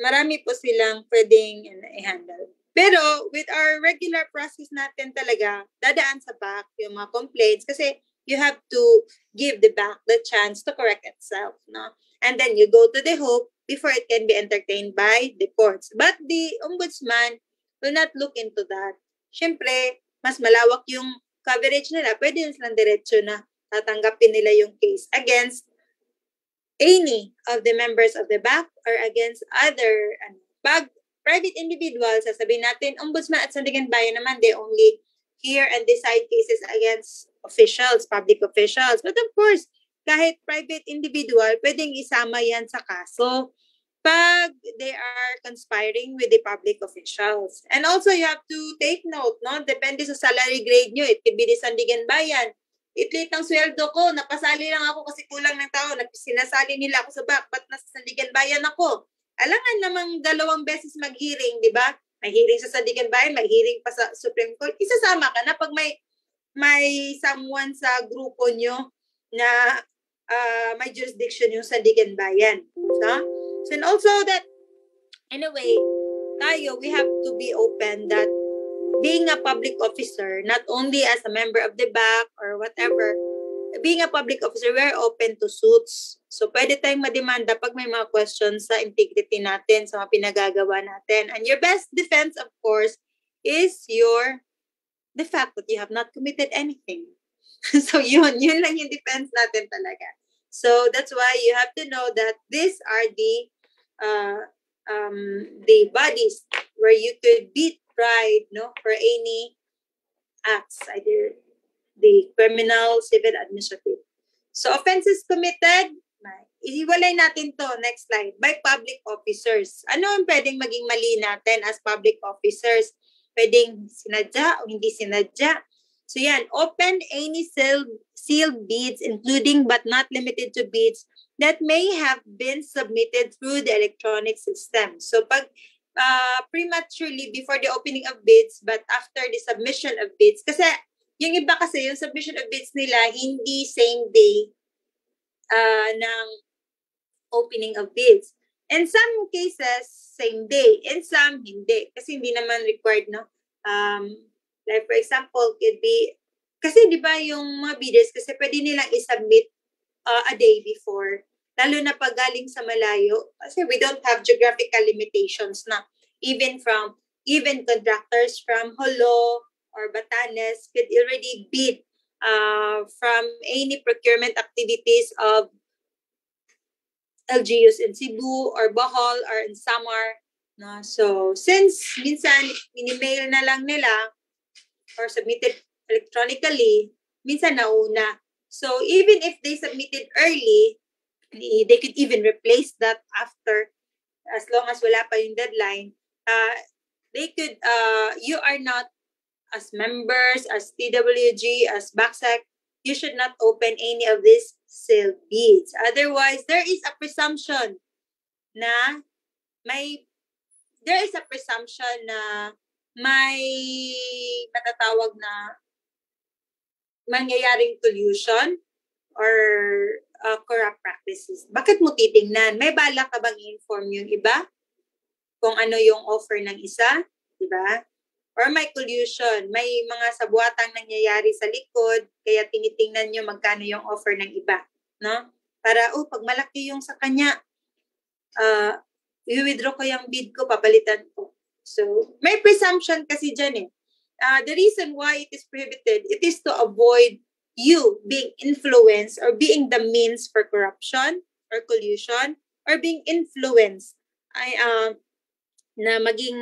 marami po silang pwedeng i-handle. Pero with our regular process natin talaga, dadaan sa back yung mga complaints kasi you have to give the back the chance to correct itself. No? And then you go to the hope before it can be entertained by the courts. But the ombudsman will not look into that. Siyempre, mas malawak yung coverage nila. Pwede silang diretsyo na tatanggapin nila yung case against any of the members of the back or against other ano, pag private individuals, sasabihin natin, ombudsman at sandigan bayan naman, they only hear and decide cases against officials, public officials. But of course, kahit private individual, pwedeng isama yan sa kaso pag they are conspiring with the public officials. And also, you have to take note, no? Depende sa salary grade nyo. It could be the Sandigan Bayan. Itlit ang sweldo ko, napasali lang ako kasi kulang ng tao. Sinasali nila ako sa back, but nasa Sandigan Bayan ako. alangan namang dalawang beses mag-hearing, di ba? May hearing sa Sandigan Bayan, may hearing pa sa Supreme Court. Isasama ka na pag may may someone sa grupo nyo na uh, may jurisdiction yung Sandigan Bayan. No? So, and also that, anyway, tayo, we have to be open that being a public officer, not only as a member of the back or whatever, being a public officer, we're open to suits. So, pwede tayong mademanda pag may mga questions sa integrity natin, sa mga pinagagawa natin. And your best defense, of course, is your the fact that you have not committed anything. so, yun, yun lang yung defense natin talaga. So, that's why you have to know that these are the uh, um, the bodies where you could be tried no, for any acts, either the criminal, civil, administrative. So offenses committed, ihiwalay natin to, next slide, by public officers. Ano ang pwedeng maging mali natin as public officers? Pwedeng sinadya o hindi sinadya. So yan, open any sealed, sealed bids, including but not limited to bids that may have been submitted through the electronic system. So pag uh, prematurely before the opening of bids, but after the submission of bids, kasi yung iba kasi, yung submission of bids nila, hindi same day uh, ng opening of bids. In some cases, same day. In some, hindi. Kasi hindi naman required, no? Um, like, for example, could be, kasi di ba yung mga bidders, kasi pwede nilang isubmit uh, a day before. Lalo na pag galing sa malayo. Kasi we don't have geographical limitations na. Even from, even contractors from Holo, or Batanes could already bid uh, from any procurement activities of LGUs in Cebu or Bohol or in Samar. No? So, since minsan mini-mail na lang nila or submitted electronically, minsan nauna. So, even if they submitted early, they could even replace that after as long as wala pa yung deadline. Uh, they could, uh, you are not as members, as TWG, as BACSEC, you should not open any of these sealed bids. Otherwise, there is a presumption na may there is a presumption na may matatawag na mangyayaring collusion or uh, corrupt practices. Bakit mo titingnan? May bala ka bang inform yung iba? Kung ano yung offer ng isa? Diba? or may collusion, may mga sabuatang nangyayari sa likod, kaya tinitingnan nyo magkano yung offer ng iba. No? Para, oh, pag malaki yung sa kanya, uh, i-withdraw ko yung bid ko, papalitan ko. So, may presumption kasi dyan eh. Uh, the reason why it is prohibited, it is to avoid you being influenced or being the means for corruption or collusion or being influenced ay uh, na maging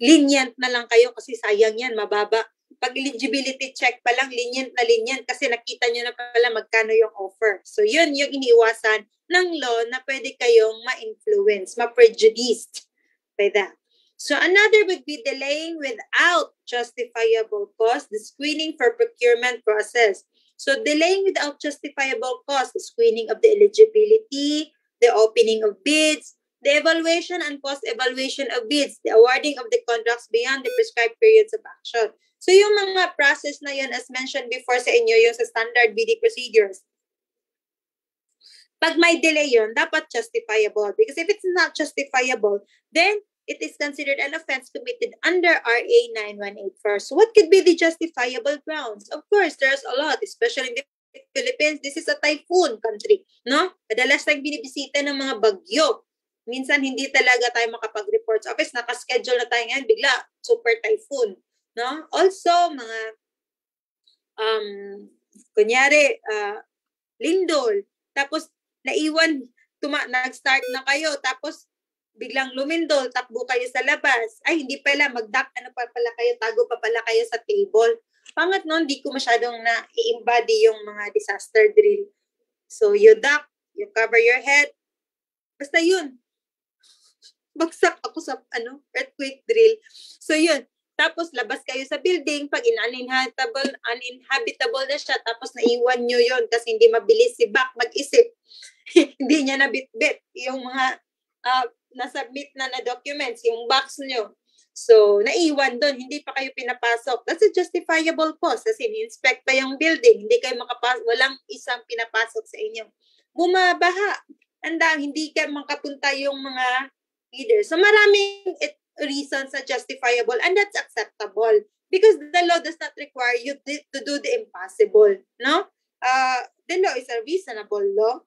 lenient na lang kayo kasi sayang yan, mababa. Pag eligibility check pa lang, lenient na lenient kasi nakita nyo na pala magkano yung offer. So yun yung iniiwasan ng law na pwede kayong ma-influence, ma-prejudiced by that. So another would be delaying without justifiable cause the screening for procurement process. So delaying without justifiable cause, the screening of the eligibility, the opening of bids, the evaluation and post-evaluation of bids, the awarding of the contracts beyond the prescribed periods of action. So yung mga process na yun, as mentioned before sa inyo, yung sa standard bidding procedures, pag may delay yun, dapat justifiable. Because if it's not justifiable, then it is considered an offense committed under RA 9184. So what could be the justifiable grounds? Of course, there's a lot, especially in the Philippines. This is a typhoon country, no? Kadalas tayong binibisita ng mga bagyo minsan hindi talaga tayo makapag-report sa office. Nakaschedule na tayo ngayon, bigla, super typhoon. No? Also, mga, um, kunyari, uh, lindol. Tapos, naiwan, tuma, nag-start na kayo. Tapos, biglang lumindol, takbo kayo sa labas. Ay, hindi pala, mag-duck, ano pa pala kayo, tago pa pala kayo sa table. Pangat no, hindi ko masyadong na-embody yung mga disaster drill. So, you duck, you cover your head. Basta yun, bagsak ako sa ano, earthquake drill. So yun, tapos labas kayo sa building, pag uninhabitable, uninhabitable na siya, tapos naiwan nyo yon kasi hindi mabilis si Bak mag-isip. hindi niya nabitbit yung mga uh, na-submit na na documents, yung box nyo. So, naiwan doon, hindi pa kayo pinapasok. That's a justifiable cause kasi ni-inspect pa yung building, hindi kayo makapasok, walang isang pinapasok sa inyo. Bumabaha. Anda, hindi ka makapunta yung mga leaders. So, maraming it, reasons na justifiable and that's acceptable because the law does not require you to do the impossible, no? Uh, the law is a reasonable law.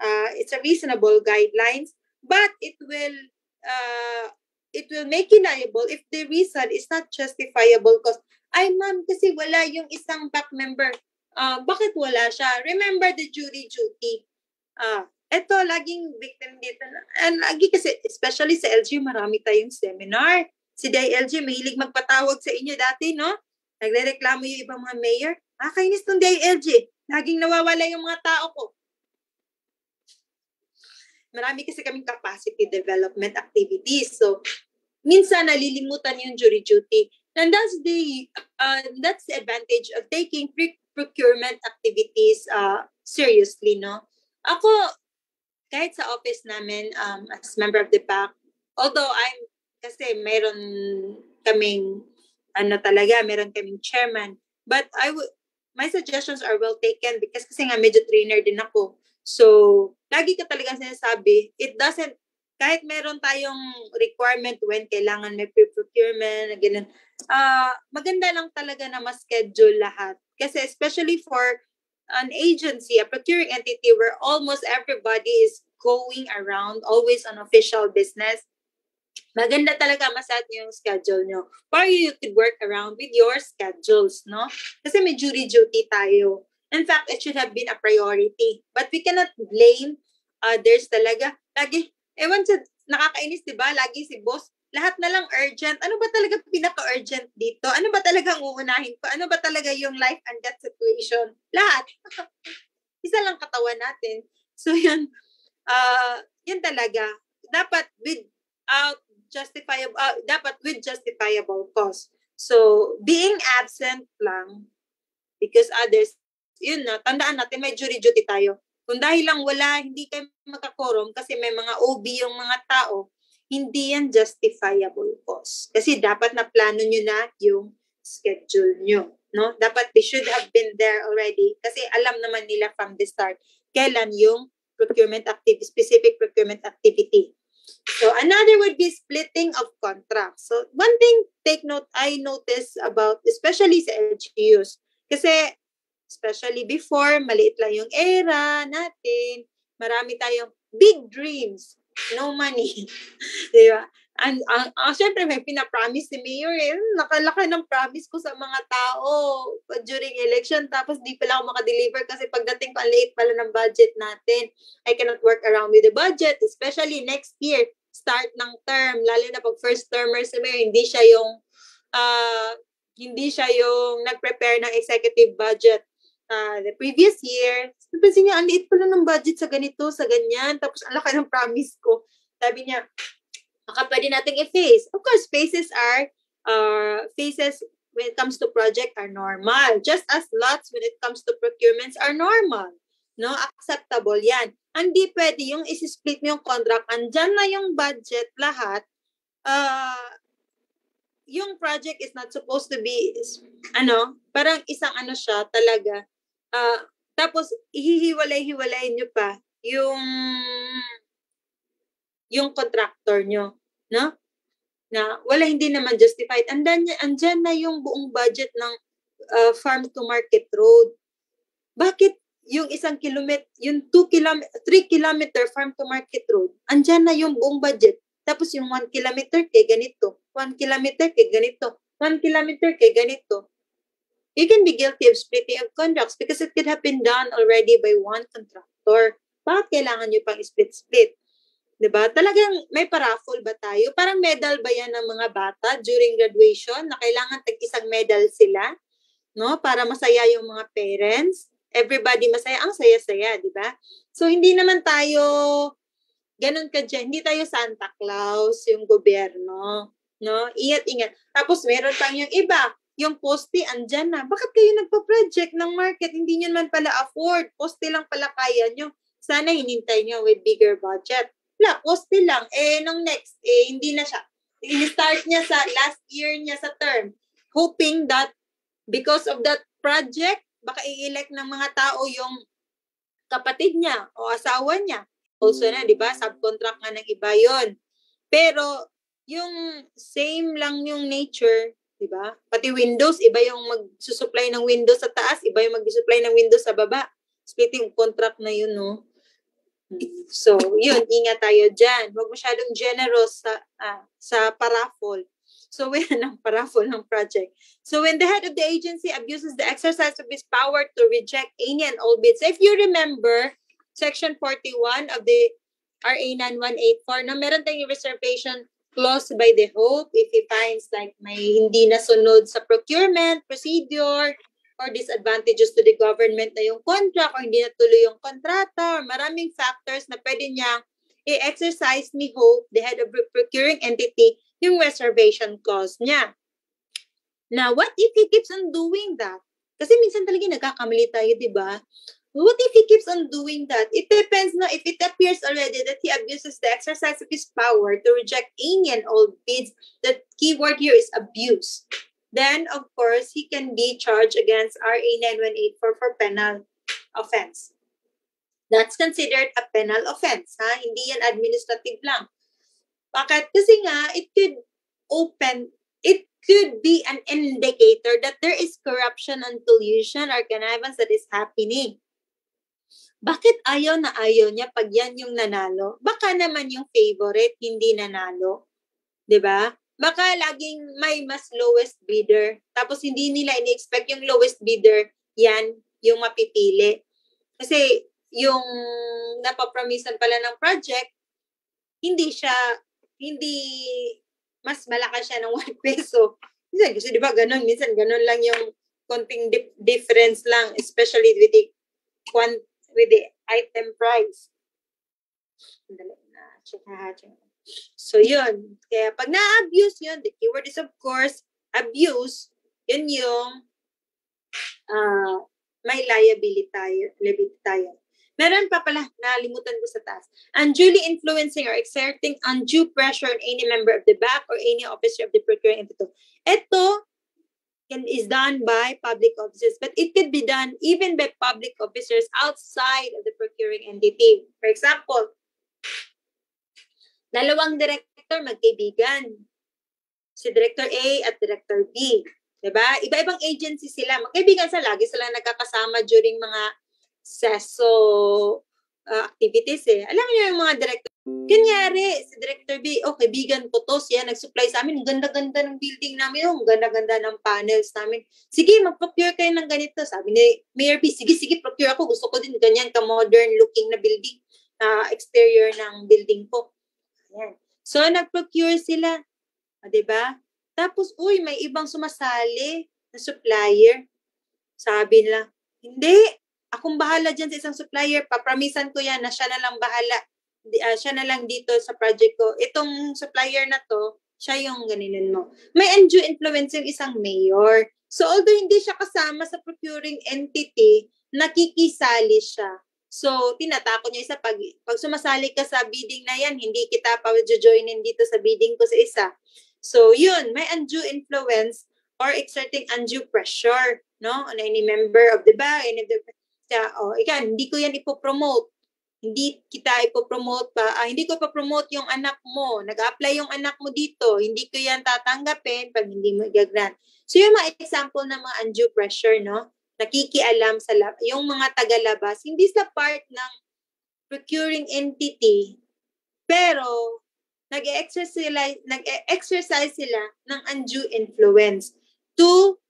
Uh, it's a reasonable guidelines, but it will uh, it will make liable if the reason is not justifiable because ay ma'am kasi wala yung isang back member. Uh, bakit wala siya? Remember the jury duty. Uh, eto, laging victim dito. Na, and lagi kasi, especially sa LG, marami tayong seminar. Si DILG, mahilig magpatawag sa inyo dati, no? Nagre-reklamo yung ibang mga mayor. Ah, kainis tong DILG. Laging nawawala yung mga tao ko. Marami kasi kaming capacity development activities. So, minsan nalilimutan yung jury duty. And that's the, uh, that's the advantage of taking procurement activities uh, seriously, no? Ako, kahit sa office namin um, as member of the PAC, although I'm, kasi meron kaming, ano talaga, meron kaming chairman, but I would, my suggestions are well taken because kasi nga medyo trainer din ako. So, lagi ka talaga sinasabi, it doesn't, kahit meron tayong requirement when kailangan may pre-procurement, ganun, uh, maganda lang talaga na ma-schedule lahat. Kasi especially for an agency, a procuring entity where almost everybody is going around, always on official business, maganda talaga maset yung schedule nyo. Or you could work around with your schedules, no? Kasi may jury duty tayo. In fact, it should have been a priority. But we cannot blame others talaga. Lagi, ewan sa, nakakainis, di ba? Lagi si boss, lahat na lang urgent. Ano ba talaga pinaka-urgent dito? Ano ba talaga uunahin ko? Ano ba talaga yung life and death situation? Lahat. Isa lang katawan natin. So yun, uh, yun talaga. Dapat without justifiable, uh, dapat with justifiable cause. So, being absent lang because others, yun na, tandaan natin, may jury duty tayo. Kung dahil lang wala, hindi kayo makakorum kasi may mga OB yung mga tao, hindi yan justifiable cause. Kasi dapat na plano nyo na yung schedule nyo. No? Dapat they should have been there already kasi alam naman nila from the start kailan yung procurement activity, specific procurement activity. So another would be splitting of contracts. So one thing take note, I notice about, especially sa LGUs, kasi especially before, maliit lang yung era natin, marami tayong big dreams no money. Di ba? And, uh, uh, syempre, may pinapromise si Mayor eh. Nakalaki ng promise ko sa mga tao during election. Tapos di pala ako makadeliver kasi pagdating ko, late pala ng budget natin. I cannot work around with the budget, especially next year, start ng term. Lalo na pag first termer si Mayor, hindi siya yung uh, hindi siya yung nag-prepare ng executive budget uh, the previous year, napansin niya, ang liit pala ng budget sa ganito, sa ganyan. Tapos, ang laki ng promise ko. Sabi niya, baka pwede nating i-face. Of course, phases are, uh, phases when it comes to project are normal. Just as lots when it comes to procurements are normal. No? Acceptable yan. Hindi pwede yung isi-split mo yung contract. Andyan na yung budget, lahat. Uh, yung project is not supposed to be, ano, parang isang ano siya talaga, Uh, tapos, ihihiwalay-hiwalay nyo pa yung yung contractor nyo, no? Na wala hindi naman justified. Andan andyan na yung buong budget ng uh, farm to market road. Bakit yung isang kilometer, yung 2 km, 3 kilometer farm to market road, andyan na yung buong budget. Tapos yung 1 kilometer kay ganito, 1 kilometer kay ganito, 1 kilometer kay ganito you can be guilty of splitting of contracts because it could have been done already by one contractor. Bakit kailangan nyo pang split-split? ba? Diba? Talagang may paraffle ba tayo? Parang medal ba yan ng mga bata during graduation na kailangan tag-isang medal sila? No? Para masaya yung mga parents. Everybody masaya. Ang saya-saya, di ba? So, hindi naman tayo ganun ka dyan. Hindi tayo Santa Claus, yung gobyerno. No? Ingat-ingat. Tapos, meron pang yung iba yung poste andyan na. Bakit kayo nagpa-project ng market? Hindi nyo man pala afford. Poste lang pala kaya nyo. Sana hinintay nyo with bigger budget. wala, poste lang. Eh, nung next, eh, hindi na siya. In-start niya sa last year niya sa term, hoping that because of that project, baka i-elect ng mga tao yung kapatid niya o asawa niya. Also na, di ba? Subcontract nga ng iba yon Pero, yung same lang yung nature, di ba? Pati Windows, iba yung magsusupply ng Windows sa taas, iba yung mag-supply ng Windows sa baba. Splitting contract na yun, no? So, yun, ingat tayo dyan. Huwag masyadong generous sa, ah, sa paraffol. So, when ng paraffol ng project. So, when the head of the agency abuses the exercise of his power to reject any and all bids, if you remember, Section 41 of the RA 9184, na meron tayong reservation clause by the hope if he finds like may hindi nasunod sa procurement procedure or disadvantages to the government na yung contract or hindi natuloy yung kontrata or maraming factors na pwede niya i-exercise ni Hope, the head of procuring entity, yung reservation clause niya. Now, what if he keeps on doing that? Kasi minsan talaga nagkakamali tayo, di ba? What if he keeps on doing that? It depends na if it appears already that he abuses the exercise of his power to reject any and all bids. The keyword here is abuse then of course he can be charged against RA 9184 for penal offense. That's considered a penal offense, ha? Hindi yan administrative lang. Bakit? Kasi nga, it could open, it could be an indicator that there is corruption and collusion or connivance that is happening. Bakit ayaw na ayaw niya pag yan yung nanalo? Baka naman yung favorite hindi nanalo. 'Di ba? baka laging may mas lowest bidder. Tapos hindi nila ini-expect yung lowest bidder, yan yung mapipili. Kasi yung napapromisan pala ng project, hindi siya, hindi, mas malakas siya ng 1 peso. Minsan, kasi di ba ganun, minsan ganun lang yung konting dif- difference lang, especially with the, quant- with the item price. Dali na, check na, check na. So, yun. Kaya pag na-abuse yun, the keyword is of course, abuse, yun yung uh, may liability tayo. Liability tayo. Meron pa pala, nalimutan ko sa taas. Unduly influencing or exerting undue pressure on any member of the back or any officer of the procuring entity. Ito can, is done by public officers, but it could be done even by public officers outside of the procuring entity. For example, Dalawang director magkaibigan. Si Director A at Director B. Diba? Iba-ibang agency sila. Magkaibigan sa lagi sila nagkakasama during mga seso uh, activities eh. Alam niyo yung mga director. Kanyari, si Director B, oh, kaibigan ko to, siya nag-supply sa amin. Ang ganda-ganda ng building namin. Oh, ganda-ganda ng panels namin. Sige, mag-procure kayo ng ganito. Sabi ni Mayor B, sige, sige, procure ako. Gusto ko din ganyan ka-modern looking na building, uh, exterior ng building ko. Yan. So, nag-procure sila. O, ah, diba? Tapos, uy, may ibang sumasali na supplier. Sabi nila, hindi, akong bahala dyan sa isang supplier. Papramisan ko yan na siya na lang bahala. Uh, siya na lang dito sa project ko. Itong supplier na to, siya yung ganinin mo. May undue influence yung isang mayor. So, although hindi siya kasama sa procuring entity, nakikisali siya. So, tinatako niya isa, pag, pag sumasali ka sa bidding na yan, hindi kita pa joinin dito sa bidding ko sa isa. So, yun, may undue influence or exerting undue pressure, no? On any member of the ba, any of the, kaya, oh, ikan, hindi ko yan ipopromote. Hindi kita ipopromote pa, ah, hindi ko pa-promote yung anak mo. Nag-apply yung anak mo dito. Hindi ko yan tatanggapin pag hindi mo i-grant. So, yung mga example ng mga undue pressure, no? nakikialam sa lab, yung mga tagalabas, hindi sa part ng procuring entity, pero nag-exercise nag-exercise sila ng undue influence to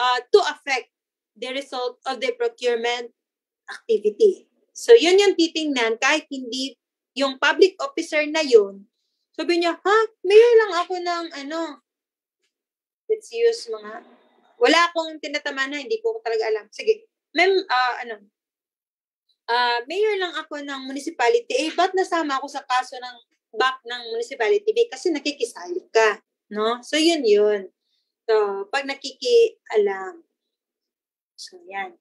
uh, to affect the result of the procurement activity. So yun yung titingnan kahit hindi yung public officer na yun, sabi niya, ha, mayor lang ako ng ano, let's use mga wala akong tinatama na, hindi ko talaga alam. Sige, ma'am, uh, ano, uh, mayor lang ako ng municipality. Eh, ba't nasama ako sa kaso ng back ng municipality? Kasi nakikisali ka. No? So, yun yun. So, pag nakikialam. So, yan.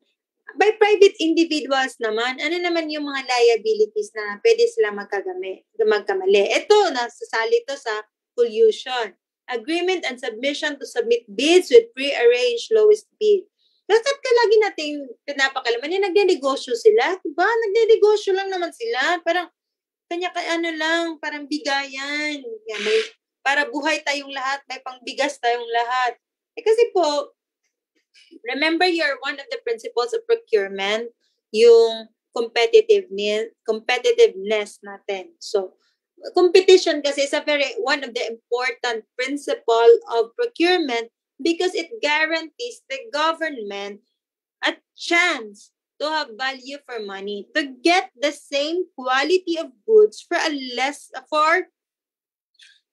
By private individuals naman, ano naman yung mga liabilities na pwede sila magkagami, magkamali? Ito, nasasali to sa pollution. Agreement and submission to submit bids with pre-arranged lowest bid. Bakit ka lagi natin pinapakalaman? Yung nagne-negosyo sila, diba? Nagne-negosyo lang naman sila. Parang, kanya ka ano lang, parang bigayan. Yan, may, para buhay tayong lahat, may pangbigas tayong lahat. Eh kasi po, remember your one of the principles of procurement, yung competitiveness, competitiveness natin. So, competition kasi is a very one of the important principle of procurement because it guarantees the government a chance to have value for money to get the same quality of goods for a less for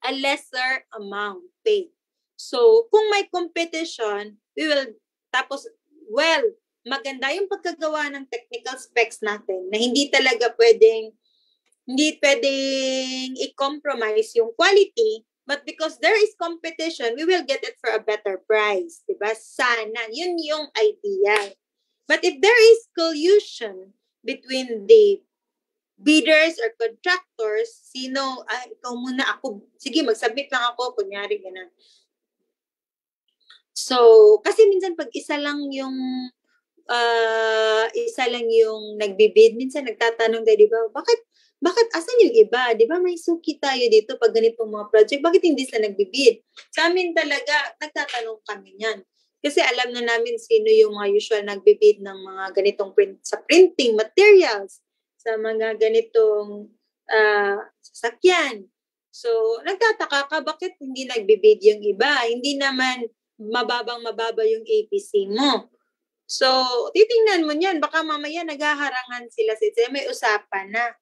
a lesser amount paid. So, kung may competition, we will tapos well, maganda yung pagkagawa ng technical specs natin na hindi talaga pwedeng hindi pwedeng i-compromise yung quality, but because there is competition, we will get it for a better price. Diba? Sana. Yun yung idea. But if there is collusion between the bidders or contractors, sino, ah, ikaw muna ako, sige, mag-submit lang ako, kunyari, ganun. So, kasi minsan pag isa lang yung uh, isa lang yung nagbibid, minsan nagtatanong tayo, di ba, bakit bakit asan yung iba? 'Di ba may suki tayo dito pag ganitong mga project. Bakit hindi sila nagbibid? Sa amin talaga nagtatanong kami niyan. Kasi alam na namin sino yung mga usual nagbibid ng mga ganitong print sa printing materials, sa mga ganitong uh, sasakyan. So, nagtataka ka bakit hindi nagbibid yung iba? Hindi naman mababang mababa yung APC mo. So, titingnan mo niyan, baka mamaya naghaharangan sila sa may usapan na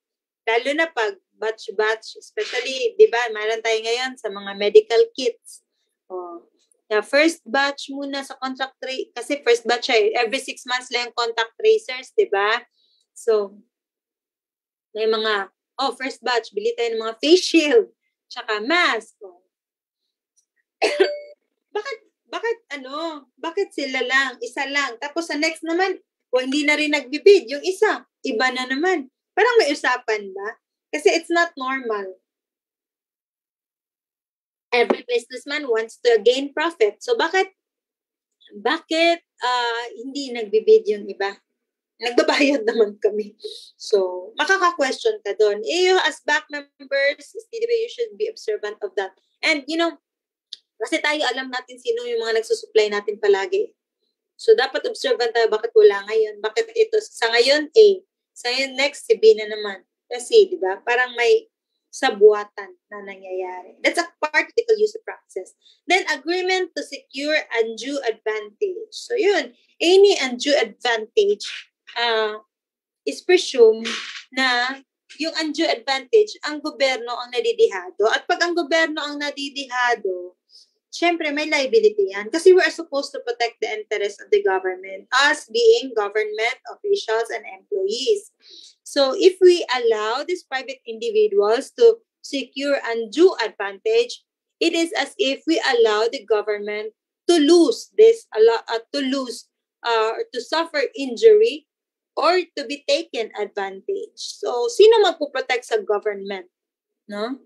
Lalo na pag batch-batch, especially, di ba, mayroon tayo ngayon sa mga medical kits. Oh, na first batch muna sa contact trace, kasi first batch ay every six months lang yung contact tracers, di ba? So, may mga, oh, first batch, bili tayo ng mga face shield, tsaka mask. Oh. bakit, bakit ano, bakit sila lang, isa lang, tapos sa next naman, o hindi na rin nagbibid, yung isa, iba na naman. Parang may usapan ba? Kasi it's not normal. Every businessman wants to gain profit. So bakit bakit uh, hindi nagbibid yung iba? Nagbabayad naman kami. So, makaka-question ka doon. Eh, as back members, you should be observant of that. And, you know, kasi tayo alam natin sino yung mga nagsusupply natin palagi. So, dapat observant tayo bakit wala ngayon. Bakit ito? Sa ngayon, A. Sa yun, next, si B na naman. Kasi, di ba, parang may sabuatan na nangyayari. That's a particle user process. Then, agreement to secure undue advantage. So, yun, any undue advantage uh, is presumed na yung undue advantage, ang gobyerno ang nadidihado. At pag ang gobyerno ang nadidihado, syempre may liability yan. Kasi we are supposed to protect the interests of the government, us being government officials and employees. So if we allow these private individuals to secure undue advantage, it is as if we allow the government to lose this, uh, to lose, uh, to suffer injury or to be taken advantage. So, sino magpo-protect sa government? No?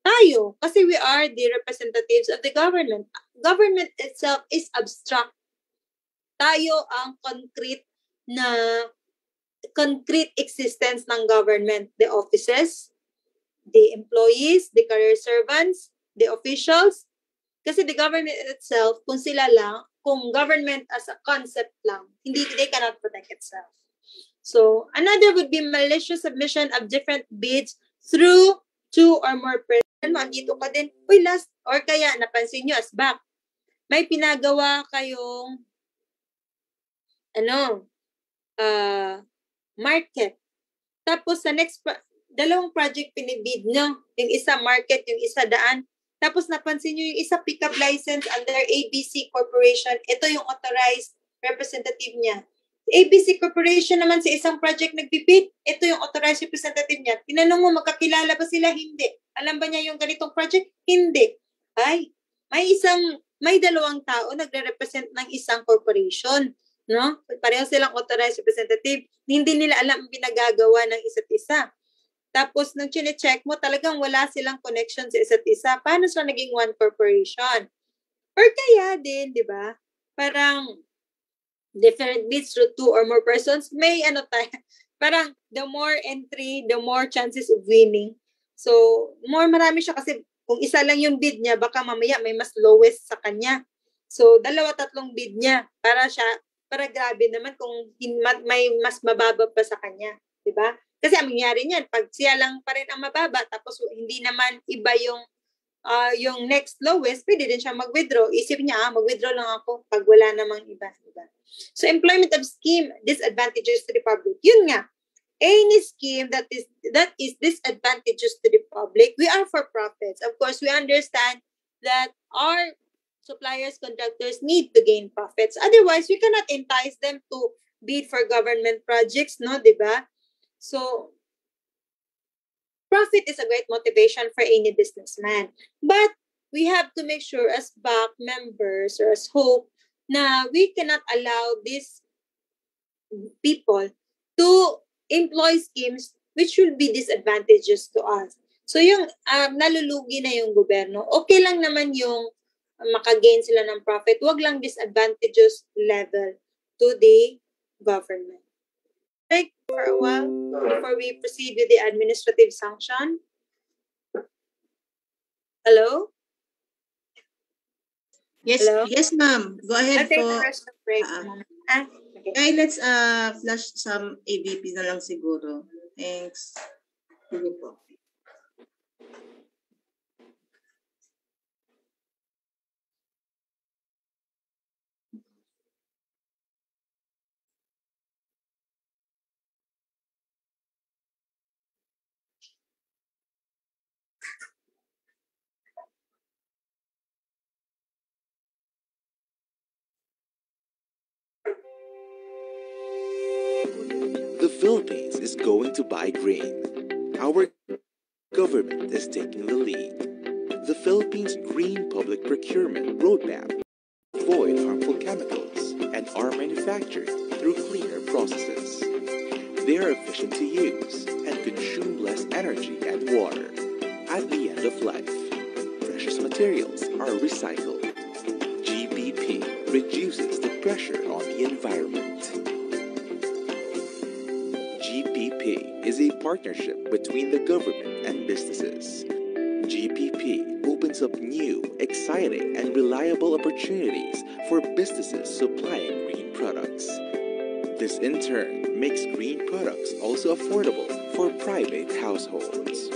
Tayo, kasi we are the representatives of the government. Government itself is abstract. Tayo ang concrete na concrete existence ng government. The offices, the employees, the career servants, the officials. Kasi the government itself, kung sila lang, kung government as a concept lang, hindi, they cannot protect itself. So, another would be malicious submission of different bids through two or more persons mo, andito ka din, uy, last, or kaya, napansin nyo, as back, may pinagawa kayong, ano, uh, market. Tapos, sa next, dalawang project pinibid nyo, yung isa market, yung isa daan, tapos napansin nyo yung isa pickup license under ABC Corporation, ito yung authorized representative niya. ABC Corporation naman sa isang project nagbibid, ito yung authorized representative niya. Tinanong mo, magkakilala ba sila? Hindi. Alam ba niya yung ganitong project? Hindi. Ay, may isang, may dalawang tao nagre-represent ng isang corporation. No? Pareho silang authorized representative. Hindi nila alam ang pinagagawa ng isa't isa. Tapos, nung chine-check mo, talagang wala silang connection sa isa't isa. Paano sila naging one corporation? Or kaya din, di ba? Parang different bids through two or more persons, may ano tayo, parang the more entry, the more chances of winning. So, more marami siya kasi kung isa lang yung bid niya, baka mamaya may mas lowest sa kanya. So, dalawa tatlong bid niya para siya, para grabe naman kung may mas mababa pa sa kanya. di ba? Kasi ang mangyari niyan, pag siya lang pa rin ang mababa, tapos hindi naman iba yung uh, yung next lowest, pwede din siya mag-withdraw. Isip niya, ah, mag-withdraw lang ako pag wala namang iba. Diba? So, employment of scheme disadvantages to the public. Yun nga, any scheme that is that is disadvantageous to the public, we are for profits. Of course, we understand that our suppliers, contractors need to gain profits. Otherwise, we cannot entice them to bid for government projects, no, di ba? So, profit is a great motivation for any businessman. But we have to make sure as back members or as hope na we cannot allow these people to employ schemes which will be disadvantageous to us. So yung um, nalulugi na yung gobyerno, okay lang naman yung makagain sila ng profit. Huwag lang disadvantageous level to the government. Like for a while before we proceed with the administrative sanction. Hello? Yes, Hello? yes ma'am. Go I'll ahead take po. the rest of break. Ah. Ah, okay. Okay, let's uh, flash some AVP na lang siguro. Thanks. Sige po. Going to buy green. Our government is taking the lead. The Philippines Green Public Procurement Roadmap avoid harmful chemicals and are manufactured through cleaner processes. They are efficient to use and consume less energy and water. At the end of life, precious materials are recycled. GBP reduces the pressure on the environment. GPP is a partnership between the government and businesses. GPP opens up new, exciting, and reliable opportunities for businesses supplying green products. This in turn makes green products also affordable for private households.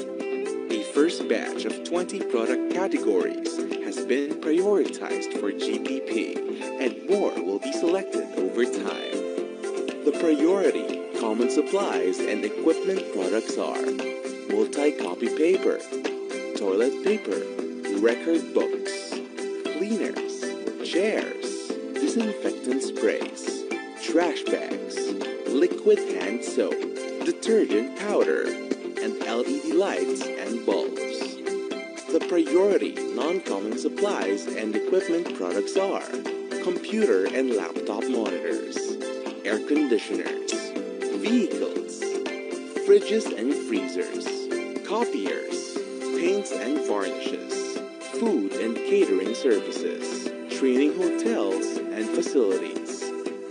A first batch of 20 product categories has been prioritized for GPP, and more will be selected over time. The priority common supplies and equipment products are multi-copy paper, toilet paper, record books, cleaners, chairs, disinfectant sprays, trash bags, liquid hand soap, detergent powder, and LED lights and bulbs. The priority non-common supplies and equipment products are computer and laptop monitors, air conditioners, vehicles, fridges and freezers, copiers, paints and varnishes, food and catering services, training hotels and facilities,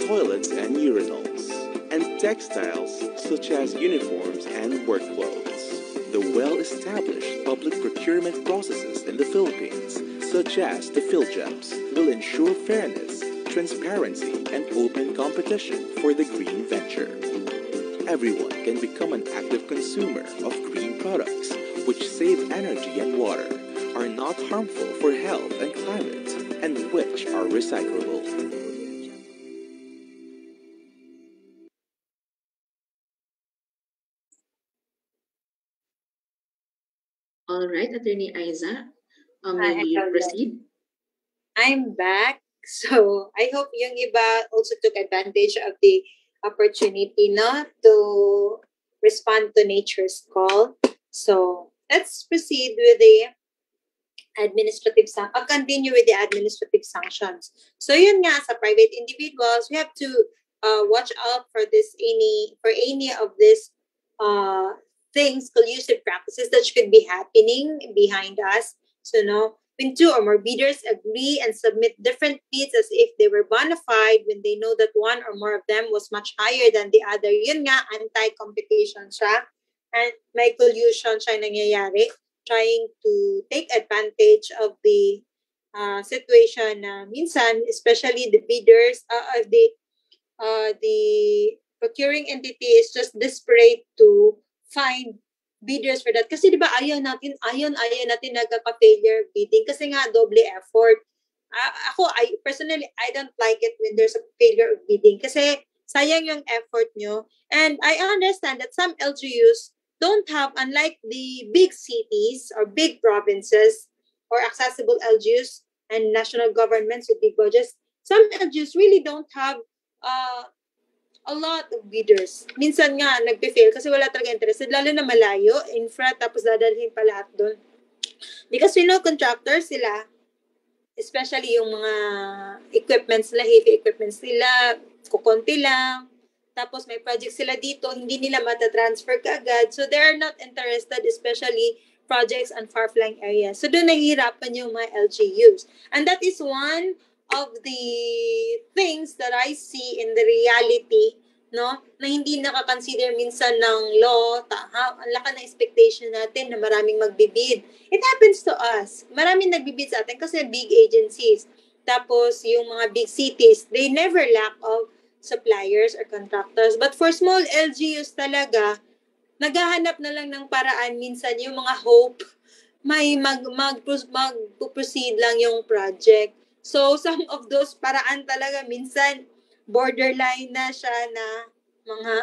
toilets and urinals, and textiles such as uniforms and work clothes. The well-established public procurement processes in the Philippines, such as the PhilJobs, will ensure fairness, transparency, and open competition for the green venture. Everyone can become an active consumer of green products, which save energy and water, are not harmful for health and climate, and which are recyclable. All right, Attorney Aiza, um, may you proceed? I'm back. So, I hope yung iba also took advantage of the opportunity no, to respond to nature's call. So, let's proceed with the administrative san- uh, continue with the administrative sanctions. So yun nga sa private individuals, we have to uh, watch out for this any for any of this uh, things, collusive practices that could be happening behind us. So no, when two or more bidders agree and submit different bids as if they were bona fide when they know that one or more of them was much higher than the other. Yun nga, anti-competition siya. And may collusion siya nangyayari trying to take advantage of the uh, situation na minsan, especially the bidders, uh, uh, the uh, the procuring entity is just desperate to find bidders for that. Kasi di ba ayaw natin, ayaw, ayaw natin nagkaka-failure bidding kasi nga doble effort. Uh, ako, I, personally, I don't like it when there's a failure of bidding kasi sayang yung effort nyo. And I understand that some LGUs don't have, unlike the big cities or big provinces or accessible LGUs and national governments with big budgets, some LGUs really don't have uh, a lot of bidders. Minsan nga, nagpe-fail kasi wala talaga interested, lalo na malayo, infra, tapos dadalhin pa lahat doon. Because we know contractors sila, especially yung mga equipments nila, heavy equipments nila, kukonti lang, tapos may project sila dito, hindi nila matatransfer kaagad. So they're not interested, especially projects on far-flung areas. So doon nahihirapan yung mga LGUs. And that is one of the things that I see in the reality, no? Na hindi nakakonsider minsan ng law, ta, ha, ang laka ng expectation natin na maraming magbibid. It happens to us. Maraming nagbibid sa atin kasi big agencies. Tapos yung mga big cities, they never lack of suppliers or contractors. But for small LGUs talaga, naghahanap na lang ng paraan minsan yung mga hope may mag mag mag proceed lang yung project. So some of those paraan talaga minsan borderline na siya na mga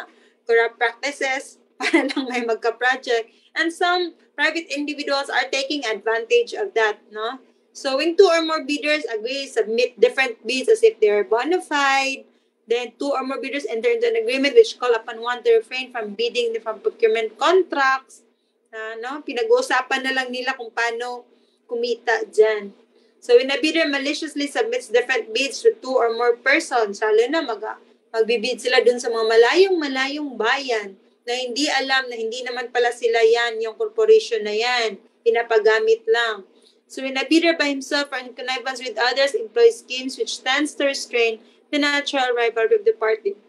corrupt practices para lang may magka-project. And some private individuals are taking advantage of that, no? So when two or more bidders agree, submit different bids as if they're bona fide, Then, two or more bidders enter into an agreement which call upon one to refrain from bidding from procurement contracts. Uh, no? Pinag-uusapan na lang nila kung paano kumita dyan. So, when a bidder maliciously submits different bids to two or more persons, lalo na mag magbibid sila dun sa mga malayong-malayong bayan na hindi alam na hindi naman pala sila yan, yung corporation na yan, pinapagamit lang. So when a bidder by himself or in connivance with others employs schemes which stands to restrain the natural rivalry of the party.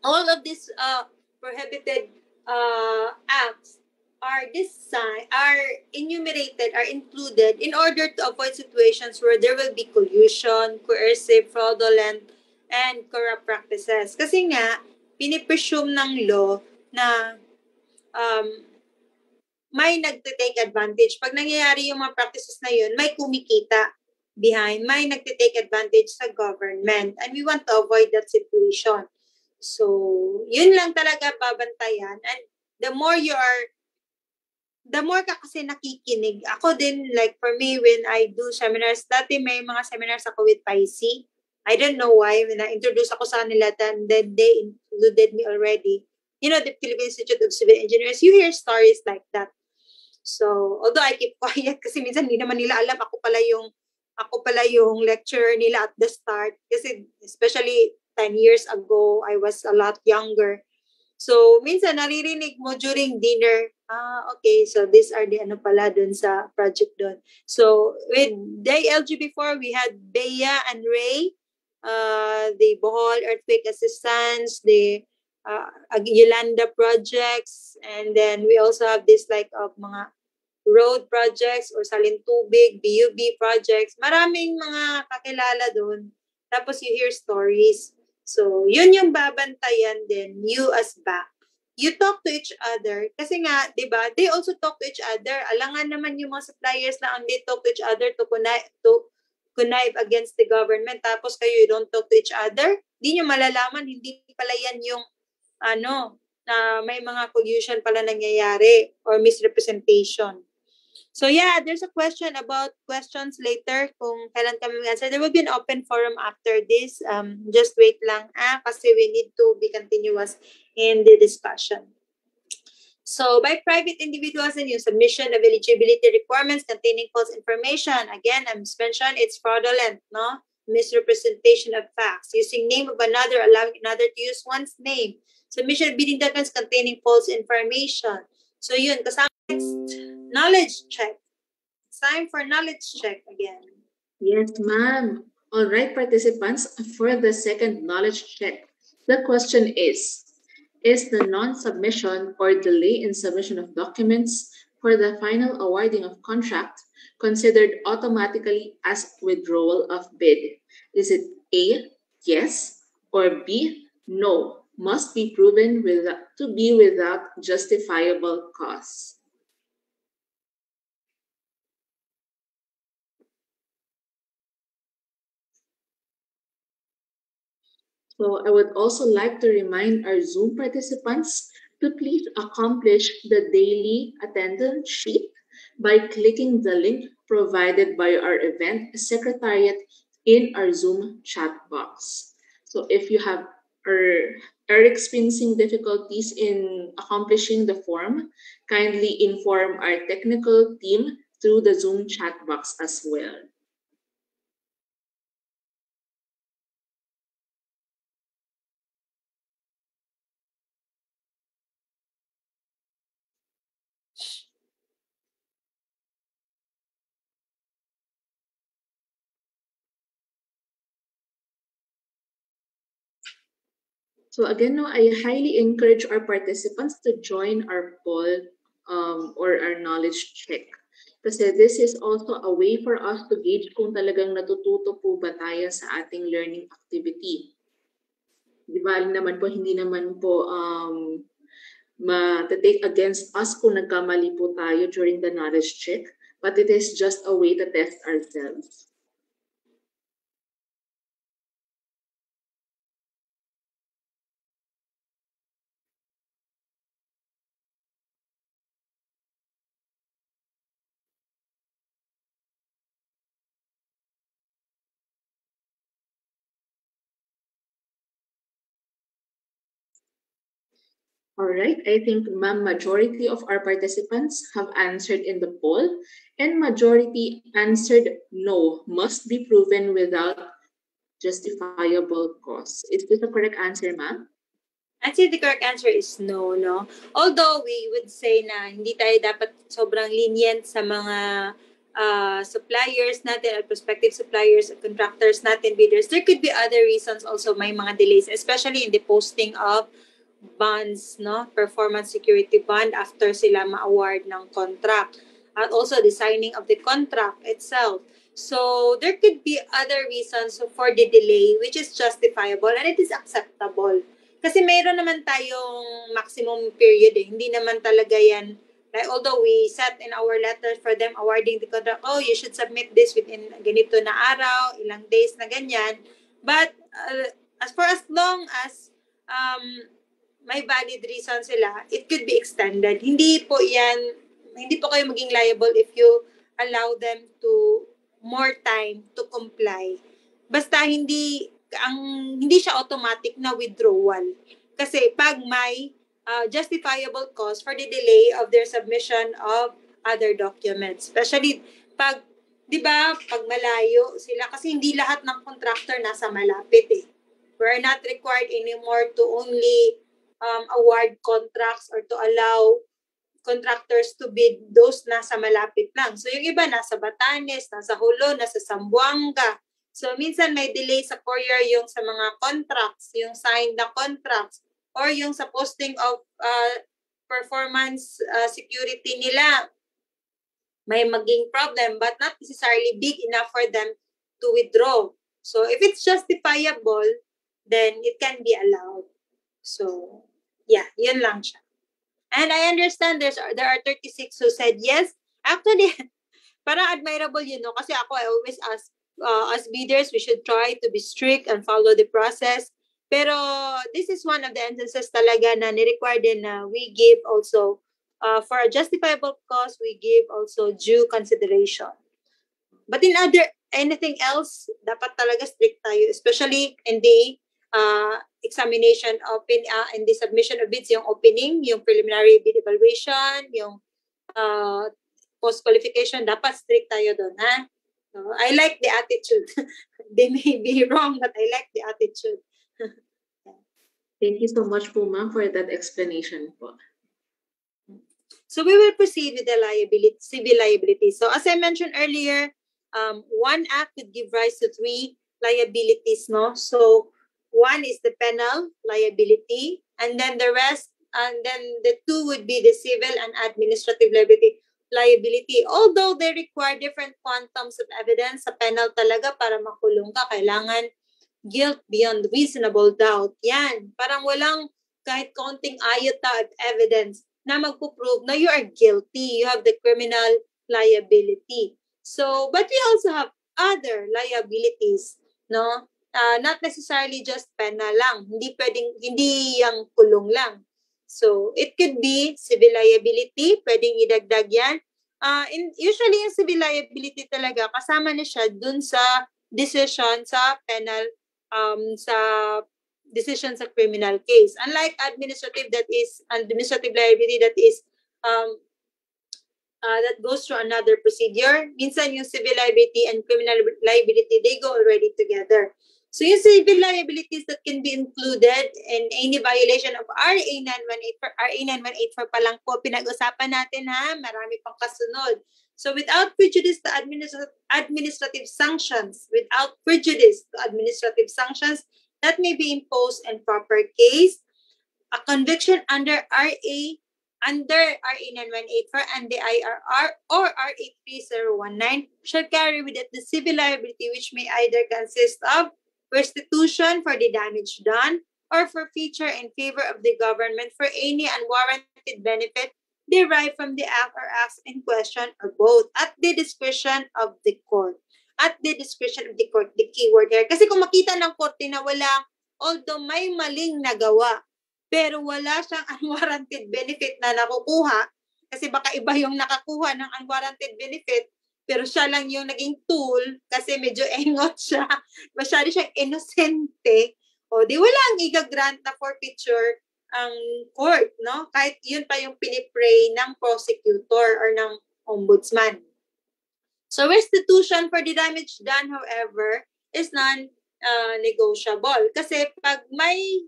All of these uh, prohibited uh, acts are designed, are enumerated, are included in order to avoid situations where there will be collusion, coercive, fraudulent, and corrupt practices. Kasi nga, pinipresume ng law na um, may nagte-take advantage. Pag nangyayari yung mga practices na yun, may kumikita behind, may nagte-take advantage sa government. And we want to avoid that situation. So, yun lang talaga babantayan. And the more you are, the more ka kasi nakikinig. Ako din, like for me, when I do seminars, dati may mga seminars ako with PIC. I don't know why, when na-introduce ako sa nila, then they included me already. You know, the Philippine Institute of Civil Engineers, you hear stories like that. So, although I keep quiet kasi minsan hindi naman nila alam ako pala yung ako pala yung lecturer nila at the start kasi especially 10 years ago I was a lot younger so minsan naririnig mo during dinner ah okay so these are the ano pala dun sa project dun so with DLG before we had Bea and Ray uh, the Bohol earthquake assistance the uh, Yolanda projects and then we also have this like of mga road projects or salintubig, BUB projects. Maraming mga kakilala doon. Tapos you hear stories. So, yun yung babantayan din, you as back. You talk to each other. Kasi nga, di ba, they also talk to each other. Alangan naman yung mga suppliers na ang they talk to each other to connive, to connive against the government. Tapos kayo, you don't talk to each other. Hindi nyo malalaman, hindi pala yan yung, ano, na may mga collusion pala nangyayari or misrepresentation. So yeah, there's a question about questions later kung kailan kami mag-answer. There will be an open forum after this. Um, just wait lang ah, kasi we need to be continuous in the discussion. So, by private individuals and your submission of eligibility requirements containing false information, again, as mentioned, it's fraudulent, no? Misrepresentation of facts. Using name of another, allowing another to use one's name. Submission of bidding documents containing false information. So, yun, kasama next, knowledge check. Time for knowledge check again. Yes, ma'am. All right, participants, for the second knowledge check, the question is, is the non-submission or delay in submission of documents for the final awarding of contract considered automatically as withdrawal of bid? Is it A, yes, or B, no, must be proven to be without justifiable cause? So I would also like to remind our Zoom participants to please accomplish the daily attendance sheet by clicking the link provided by our event secretariat in our Zoom chat box. So if you have or are experiencing difficulties in accomplishing the form, kindly inform our technical team through the Zoom chat box as well. So again, no, I highly encourage our participants to join our poll um, or our knowledge check. Kasi this is also a way for us to gauge kung talagang natututo po ba tayo sa ating learning activity. Di ba naman po, hindi naman po um, ma-take against us kung nagkamali po tayo during the knowledge check, but it is just a way to test ourselves. All right, I think ma'am, majority of our participants have answered in the poll and majority answered no, must be proven without justifiable cause. Is this the correct answer, ma'am? Actually, the correct answer is no, no? Although we would say na hindi tayo dapat sobrang lenient sa mga uh, suppliers natin at prospective suppliers at contractors natin, bidders, there could be other reasons also may mga delays, especially in the posting of bonds, no? Performance security bond after sila ma-award ng contract. At also the signing of the contract itself. So there could be other reasons for the delay which is justifiable and it is acceptable. Kasi mayroon naman tayong maximum period eh. Hindi naman talaga yan like although we set in our letter for them awarding the contract, oh, you should submit this within ganito na araw, ilang days na ganyan. But uh, as for as long as um, may valid reason sila, it could be extended. Hindi po yan, hindi po kayo maging liable if you allow them to more time to comply. Basta hindi ang hindi siya automatic na withdrawal. Kasi pag may uh, justifiable cause for the delay of their submission of other documents, especially pag 'di ba, pag malayo sila kasi hindi lahat ng contractor nasa malapit eh. We're not required anymore to only um, award contracts or to allow contractors to bid those nasa malapit lang. So yung iba nasa Batanes, nasa Hulo, nasa Zamboanga. So minsan may delay sa courier yung sa mga contracts, yung signed na contracts or yung sa posting of uh, performance uh, security nila may maging problem but not necessarily big enough for them to withdraw. So if it's justifiable, then it can be allowed. So yeah, yun lang siya. And I understand there's there are 36 who said yes. Actually, parang admirable you know kasi ako I always ask uh, as bidders we should try to be strict and follow the process. Pero this is one of the instances talaga na ni-require din na we give also uh, for a justifiable cause, we give also due consideration. But in other anything else, dapat talaga strict tayo, especially in the uh, examination open uh, and the submission of bids yung opening, yung preliminary bid evaluation, yung uh, post qualification dapat strict tayo doon ha. No, I like the attitude. they may be wrong but I like the attitude. Thank you so much po, ma'am, for that explanation po. So we will proceed with the liability, civil liability. So as I mentioned earlier, um, one act could give rise to three liabilities, no? So one is the penal liability, and then the rest, and then the two would be the civil and administrative liability. Liability. Although they require different quantums of evidence, sa penal talaga para makulong ka, kailangan guilt beyond reasonable doubt. Yan. Parang walang kahit konting iota of evidence na magpo-prove na you are guilty. You have the criminal liability. So, but we also have other liabilities, no? Uh, not necessarily just penal lang. Hindi pwedeng, hindi yung kulong lang. So, it could be civil liability, pwedeng idagdag yan. Uh, in, usually, yung civil liability talaga, kasama na siya dun sa decision sa penal, um, sa decision sa criminal case. Unlike administrative that is, administrative liability that is, um, uh, that goes through another procedure. Minsan yung civil liability and criminal liability, they go already together. So yung civil liabilities that can be included in any violation of RA 918 for RA 918 pa lang po pinag-usapan natin ha, marami pang kasunod. So without prejudice to administrative administrative sanctions, without prejudice to administrative sanctions that may be imposed in proper case, a conviction under RA under RA 9184 and the IRR or RA 3019 shall carry with it the civil liability which may either consist of restitution for the damage done, or forfeiture in favor of the government for any unwarranted benefit derived from the act or acts in question or both at the discretion of the court. At the discretion of the court, the keyword here. Kasi kung makita ng korte na wala, although may maling nagawa, pero wala siyang unwarranted benefit na nakukuha, kasi baka iba yung nakakuha ng unwarranted benefit, pero siya lang yung naging tool kasi medyo engot siya. Masyado siyang inosente. O di wala ang iga-grant na forfeiture ang court, no? Kahit yun pa yung pinipray ng prosecutor or ng ombudsman. So restitution for the damage done, however, is non-negotiable. Kasi pag may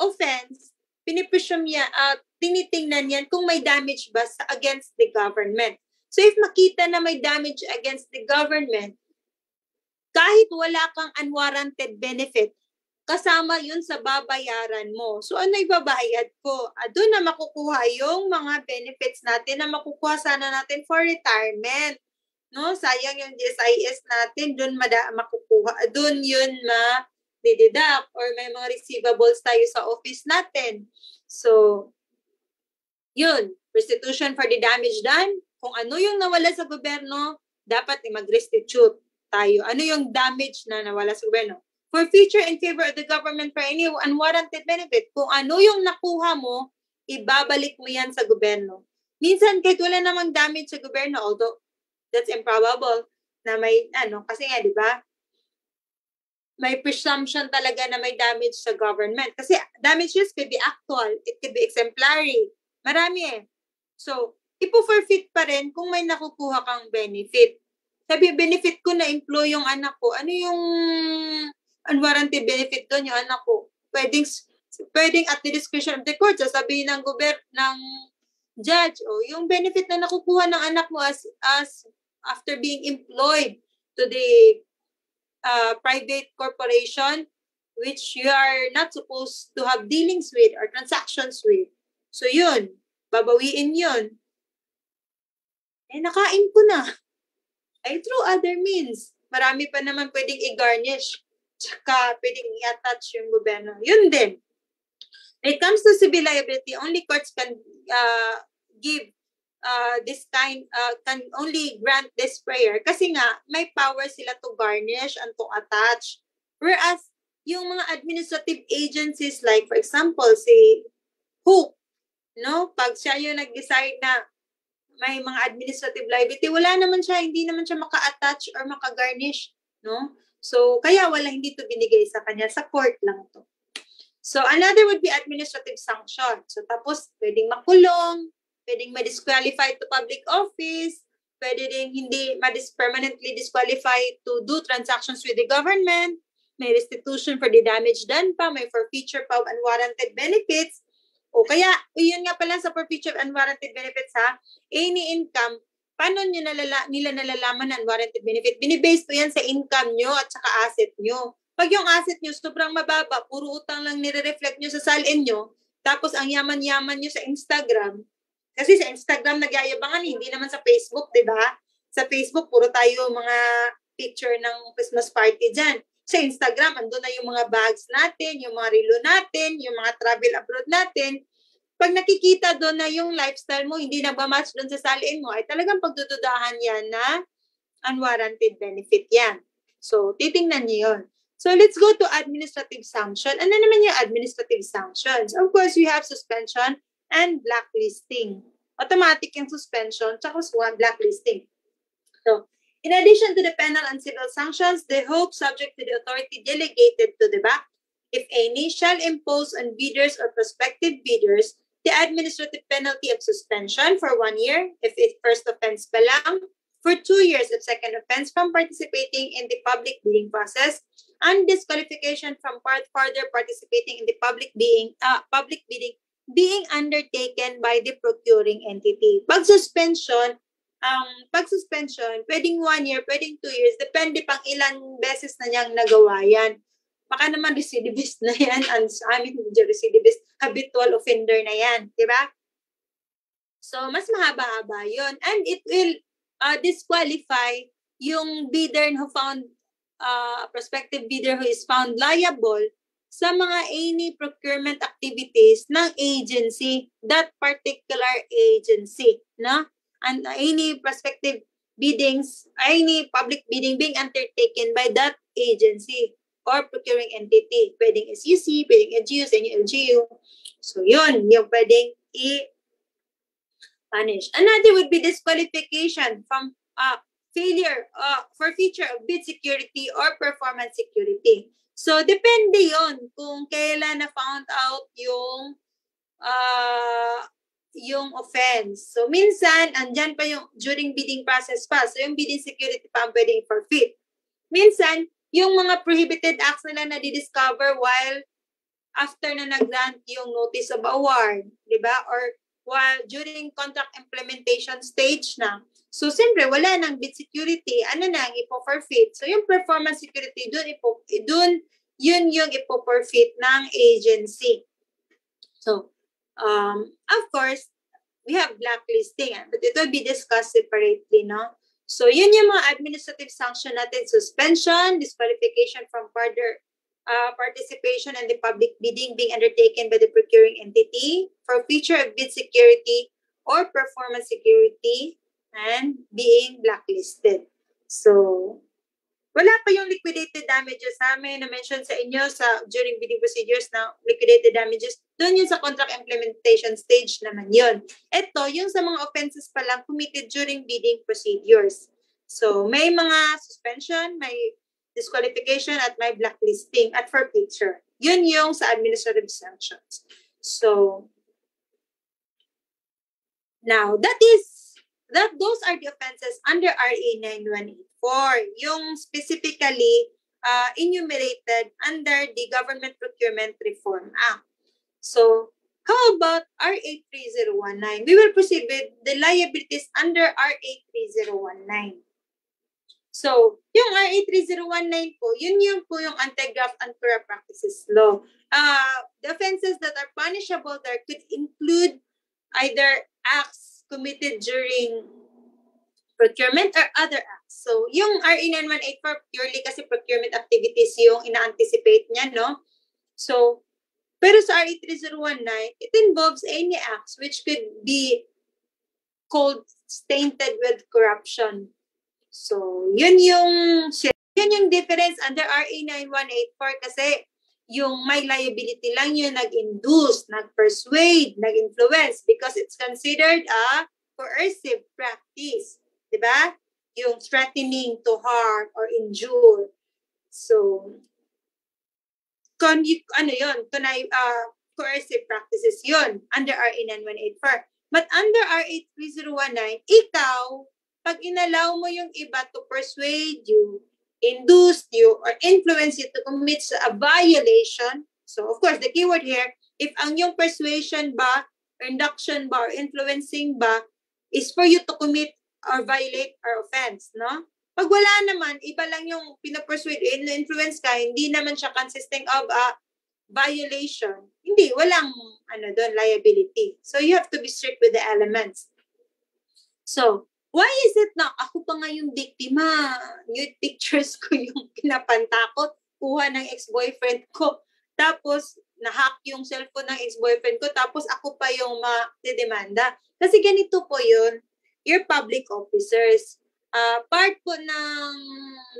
offense, pinipresume niya at uh, tinitingnan yan kung may damage ba sa against the government. So if makita na may damage against the government, kahit wala kang unwarranted benefit, kasama yun sa babayaran mo. So ano ibabayad ko? Ah, doon na makukuha yung mga benefits natin na makukuha sana natin for retirement. No, sayang yung GSIS natin, doon mada makukuha, doon yun ma dideduct or may mga receivables tayo sa office natin. So, yun, restitution for the damage done, kung ano yung nawala sa gobyerno, dapat mag-restitute tayo. Ano yung damage na nawala sa gobyerno? For future in favor of the government for any unwarranted benefit, kung ano yung nakuha mo, ibabalik mo yan sa gobyerno. Minsan, kahit wala namang damage sa gobyerno, although that's improbable, na may, ano, kasi nga, di ba, may presumption talaga na may damage sa government. Kasi damages could be actual, it could be exemplary. Marami eh. So, ipo-forfeit pa rin kung may nakukuha kang benefit. Sabi, benefit ko na employ yung anak ko. Ano yung unwarranted benefit doon yung anak ko? Pwedeng, pwedeng at the discretion of the court, sasabihin ng gober ng judge, o oh, yung benefit na nakukuha ng anak mo as, as after being employed to the uh, private corporation which you are not supposed to have dealings with or transactions with. So yun, babawiin yun eh nakain ko na. Ay, through other means. Marami pa naman pwedeng i-garnish. Tsaka pwedeng i-attach yung gobyerno. Yun din. When it comes to civil liability, only courts can uh, give uh, this kind, uh, can only grant this prayer kasi nga may power sila to garnish and to attach. Whereas, yung mga administrative agencies like, for example, si Hook, no? Pag siya yung nag-decide na may mga administrative liability, wala naman siya, hindi naman siya maka-attach or maka-garnish, no? So, kaya wala hindi to binigay sa kanya. Sa court lang to. So, another would be administrative sanction. So, tapos, pwedeng makulong, pwedeng ma-disqualify to public office, pwede din hindi ma-dis permanently disqualify to do transactions with the government, may restitution for the damage done pa, may forfeiture pa of unwarranted benefits, o kaya, yun nga pala sa forfeiture of unwarranted benefits ha, any income, paano nyo nalala, nila nalalaman na unwarranted benefit? Binibase po yan sa income nyo at saka asset nyo. Pag yung asset nyo sobrang mababa, puro utang lang nire-reflect nyo sa salin nyo, tapos ang yaman-yaman nyo sa Instagram, kasi sa Instagram nagyayabangan, hindi naman sa Facebook, di ba? Sa Facebook, puro tayo mga picture ng Christmas party dyan. Sa Instagram, andun na yung mga bags natin, yung mga relo natin, yung mga travel abroad natin. Pag nakikita doon na yung lifestyle mo, hindi nagmamatch doon sa salin mo, ay talagang pagdududahan yan na unwarranted benefit yan. So, titingnan niyo yun. So, let's go to administrative sanction. Ano naman yung administrative sanctions? Of course, we have suspension and blacklisting. Automatic yung suspension, tsaka blacklisting. So, in addition to the penal and civil sanctions, the hope subject to the authority delegated to the BAC, if any, shall impose on bidders or prospective bidders the administrative penalty of suspension for one year if it first offense pa for two years if second offense from participating in the public bidding process, and disqualification from part further participating in the public being uh, public bidding being undertaken by the procuring entity. Pag suspension, um, pag suspension, pwedeng one year, pwedeng two years, depende pang ilan beses na niyang nagawa yan. Baka naman recidivist na yan, and sa amin hindi recidivist, habitual offender na yan, di ba? So, mas mahaba-haba yon And it will uh, disqualify yung bidder who found, uh, prospective bidder who is found liable sa mga any procurement activities ng agency, that particular agency, no? And any prospective biddings, any public bidding being undertaken by that agency or procuring entity. Pwedeng SEC, pwedeng LGU, sa inyo LGU. So, yun, yung pwedeng i-punish. Another would be disqualification from uh, failure uh, for feature of bid security or performance security. So, depende yon kung kailan na found out yung uh, yung offense. So, minsan, andyan pa yung during bidding process pa. So, yung bidding security pa ang pwedeng forfeit. Minsan, yung mga prohibited acts nila na di-discover while after na nag-grant yung notice of award, di ba? Or while during contract implementation stage na. So, siyempre, wala nang bid security. Ano na ang ipo-forfeit? So, yung performance security, dun, ipo, dun yun yung ipo-forfeit ng agency. So, um, of course, we have blacklisting. But it will be discussed separately, no? So, yun yung mga administrative sanction natin. Suspension, disqualification from further uh, participation in the public bidding being undertaken by the procuring entity, for feature of bid security or performance security, and being blacklisted. So, wala pa yung liquidated damages sa amin na mention sa inyo sa during bidding procedures na liquidated damages. Doon yun sa contract implementation stage naman yun. Ito, yung sa mga offenses pa lang committed during bidding procedures. So, may mga suspension, may disqualification, at may blacklisting at forfeiture. Yun yung sa administrative sanctions. So, now, that is, that those are the offenses under RA 9184. Yung specifically uh, enumerated under the Government Procurement Reform Act. So, how about RA 3019? We will proceed with the liabilities under RA 3019. So, yung RA 3019 po, yun yung po yung Anti-Graft and Corrupt Practices Law. Uh, the offenses that are punishable there could include either acts committed during procurement or other acts. So, yung RA 9184 purely kasi procurement activities yung ina-anticipate niya, no? So, pero sa RA 3019, it involves any acts which could be called tainted with corruption. So, yun yung yun yung difference under RA 9184 kasi yung may liability lang yun nag-induce, nag-persuade, nag-influence because it's considered a coercive practice. Di ba? Yung threatening to harm or injure. So, con, ano yun, connive, uh, coercive practices yun under RA 9184. But under RA 3019, ikaw, pag inalaw mo yung iba to persuade you, induce you, or influence you to commit a violation, so of course, the keyword here, if ang yung persuasion ba, induction ba, or influencing ba, is for you to commit or violate our offense, no? Pag wala naman, iba lang yung pinapersuade, influence ka, hindi naman siya consisting of a violation. Hindi, walang ano doon, liability. So you have to be strict with the elements. So, why is it na ako pa nga yung biktima? Nude pictures ko yung pinapantakot, kuha ng ex-boyfriend ko. Tapos, na-hack yung cellphone ng ex-boyfriend ko. Tapos, ako pa yung ma-demanda. Kasi ganito po yun. You're public officers uh, part po ng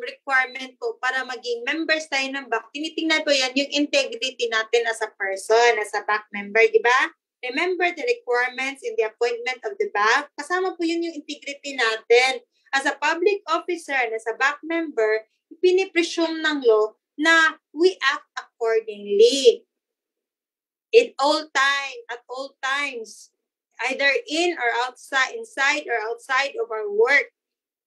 requirement po para maging members tayo ng back, tinitingnan po yan yung integrity natin as a person, as a back member, di ba? Remember the requirements in the appointment of the back. Kasama po yun yung integrity natin. As a public officer and as a back member, pinipresume ng law na we act accordingly. In all time, at all times, either in or outside, inside or outside of our work.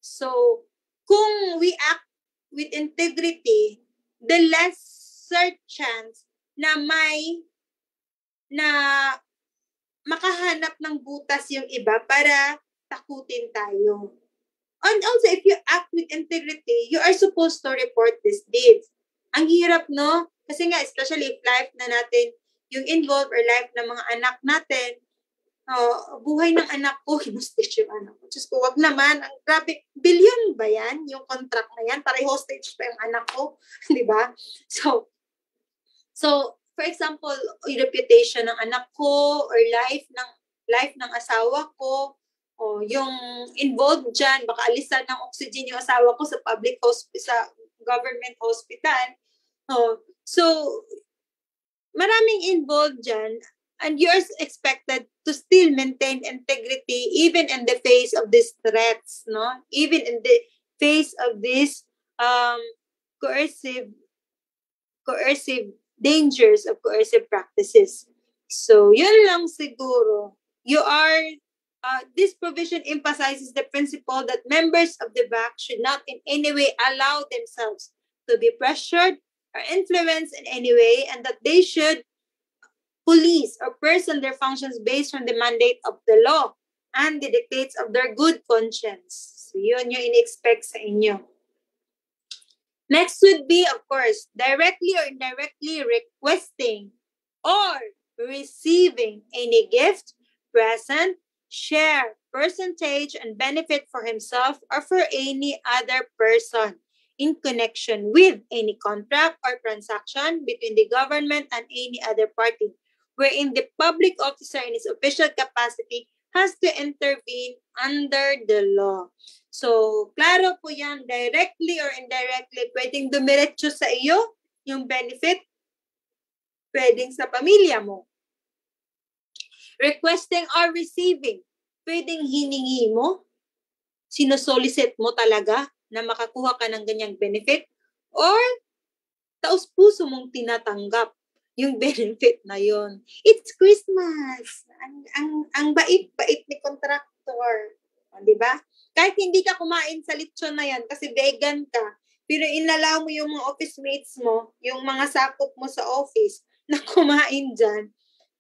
So, kung we act with integrity, the lesser chance na may na makahanap ng butas yung iba para takutin tayo. And also, if you act with integrity, you are supposed to report these deeds. Ang hirap, no? Kasi nga, especially if life na natin yung involved or life ng mga anak natin, uh, buhay ng anak ko, hinustage yung anak ko. Diyos ko, wag naman. Ang grabe, billion ba yan? Yung contract na yan? Para hostage pa yung anak ko. Di ba? So, so, for example, yung reputation ng anak ko or life ng life ng asawa ko, o yung involved dyan, baka alisan ng oxygen yung asawa ko sa public hospital, sa government hospital. Oh, so, maraming involved dyan and you're expected to still maintain integrity even in the face of these threats, no? Even in the face of these um, coercive, coercive dangers of coercive practices. So, yun lang siguro. You are, uh, this provision emphasizes the principle that members of the back should not in any way allow themselves to be pressured or influenced in any way and that they should police or person their functions based on the mandate of the law and the dictates of their good conscience. So yun yung in-expect sa inyo. Next would be, of course, directly or indirectly requesting or receiving any gift, present, share, percentage, and benefit for himself or for any other person in connection with any contract or transaction between the government and any other party wherein the public officer in his official capacity has to intervene under the law. So, klaro po yan, directly or indirectly, pwedeng dumiretso sa iyo yung benefit, pwedeng sa pamilya mo. Requesting or receiving, pwedeng hiningi mo, sinosolicit mo talaga na makakuha ka ng ganyang benefit, or taos puso mong tinatanggap yung benefit na yon. It's Christmas. Ang ang ang bait-bait ni contractor. Di ba? Kahit hindi ka kumain sa lechon na yan kasi vegan ka, pero inalaw mo yung mga office mates mo, yung mga sakop mo sa office na kumain dyan,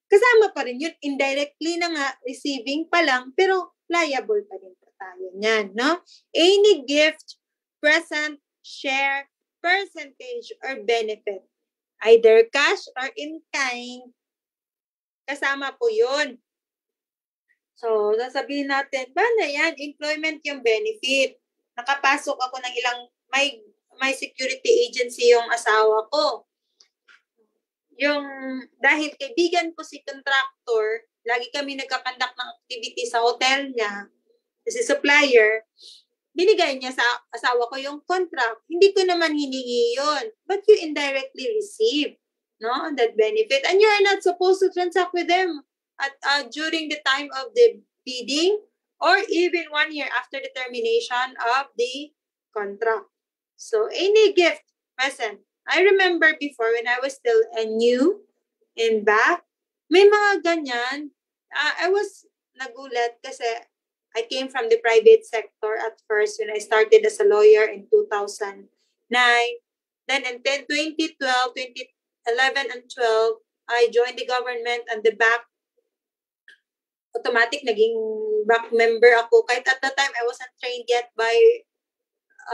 kasama pa rin yun. Indirectly na nga, receiving pa lang, pero liable pa rin pa tayo niyan, no? Any gift, present, share, percentage, or benefit either cash or in kind, kasama po yun. So, sasabihin natin, ba na yan? Employment yung benefit. Nakapasok ako ng ilang, may, may security agency yung asawa ko. Yung, dahil kaibigan ko si contractor, lagi kami nagkakandak ng activity sa hotel niya, kasi supplier, binigay niya sa asawa ko yung contract. Hindi ko naman hiningi yun. But you indirectly receive no, that benefit. And you are not supposed to transact with them at uh, during the time of the bidding or even one year after the termination of the contract. So any gift, present. I remember before when I was still a new in back, may mga ganyan. Uh, I was nagulat kasi I came from the private sector at first when I started as a lawyer in 2009. Then in 10, 2012, 2011 and 12, I joined the government and the back automatic naging back member ako. Kahit at that time, I wasn't trained yet by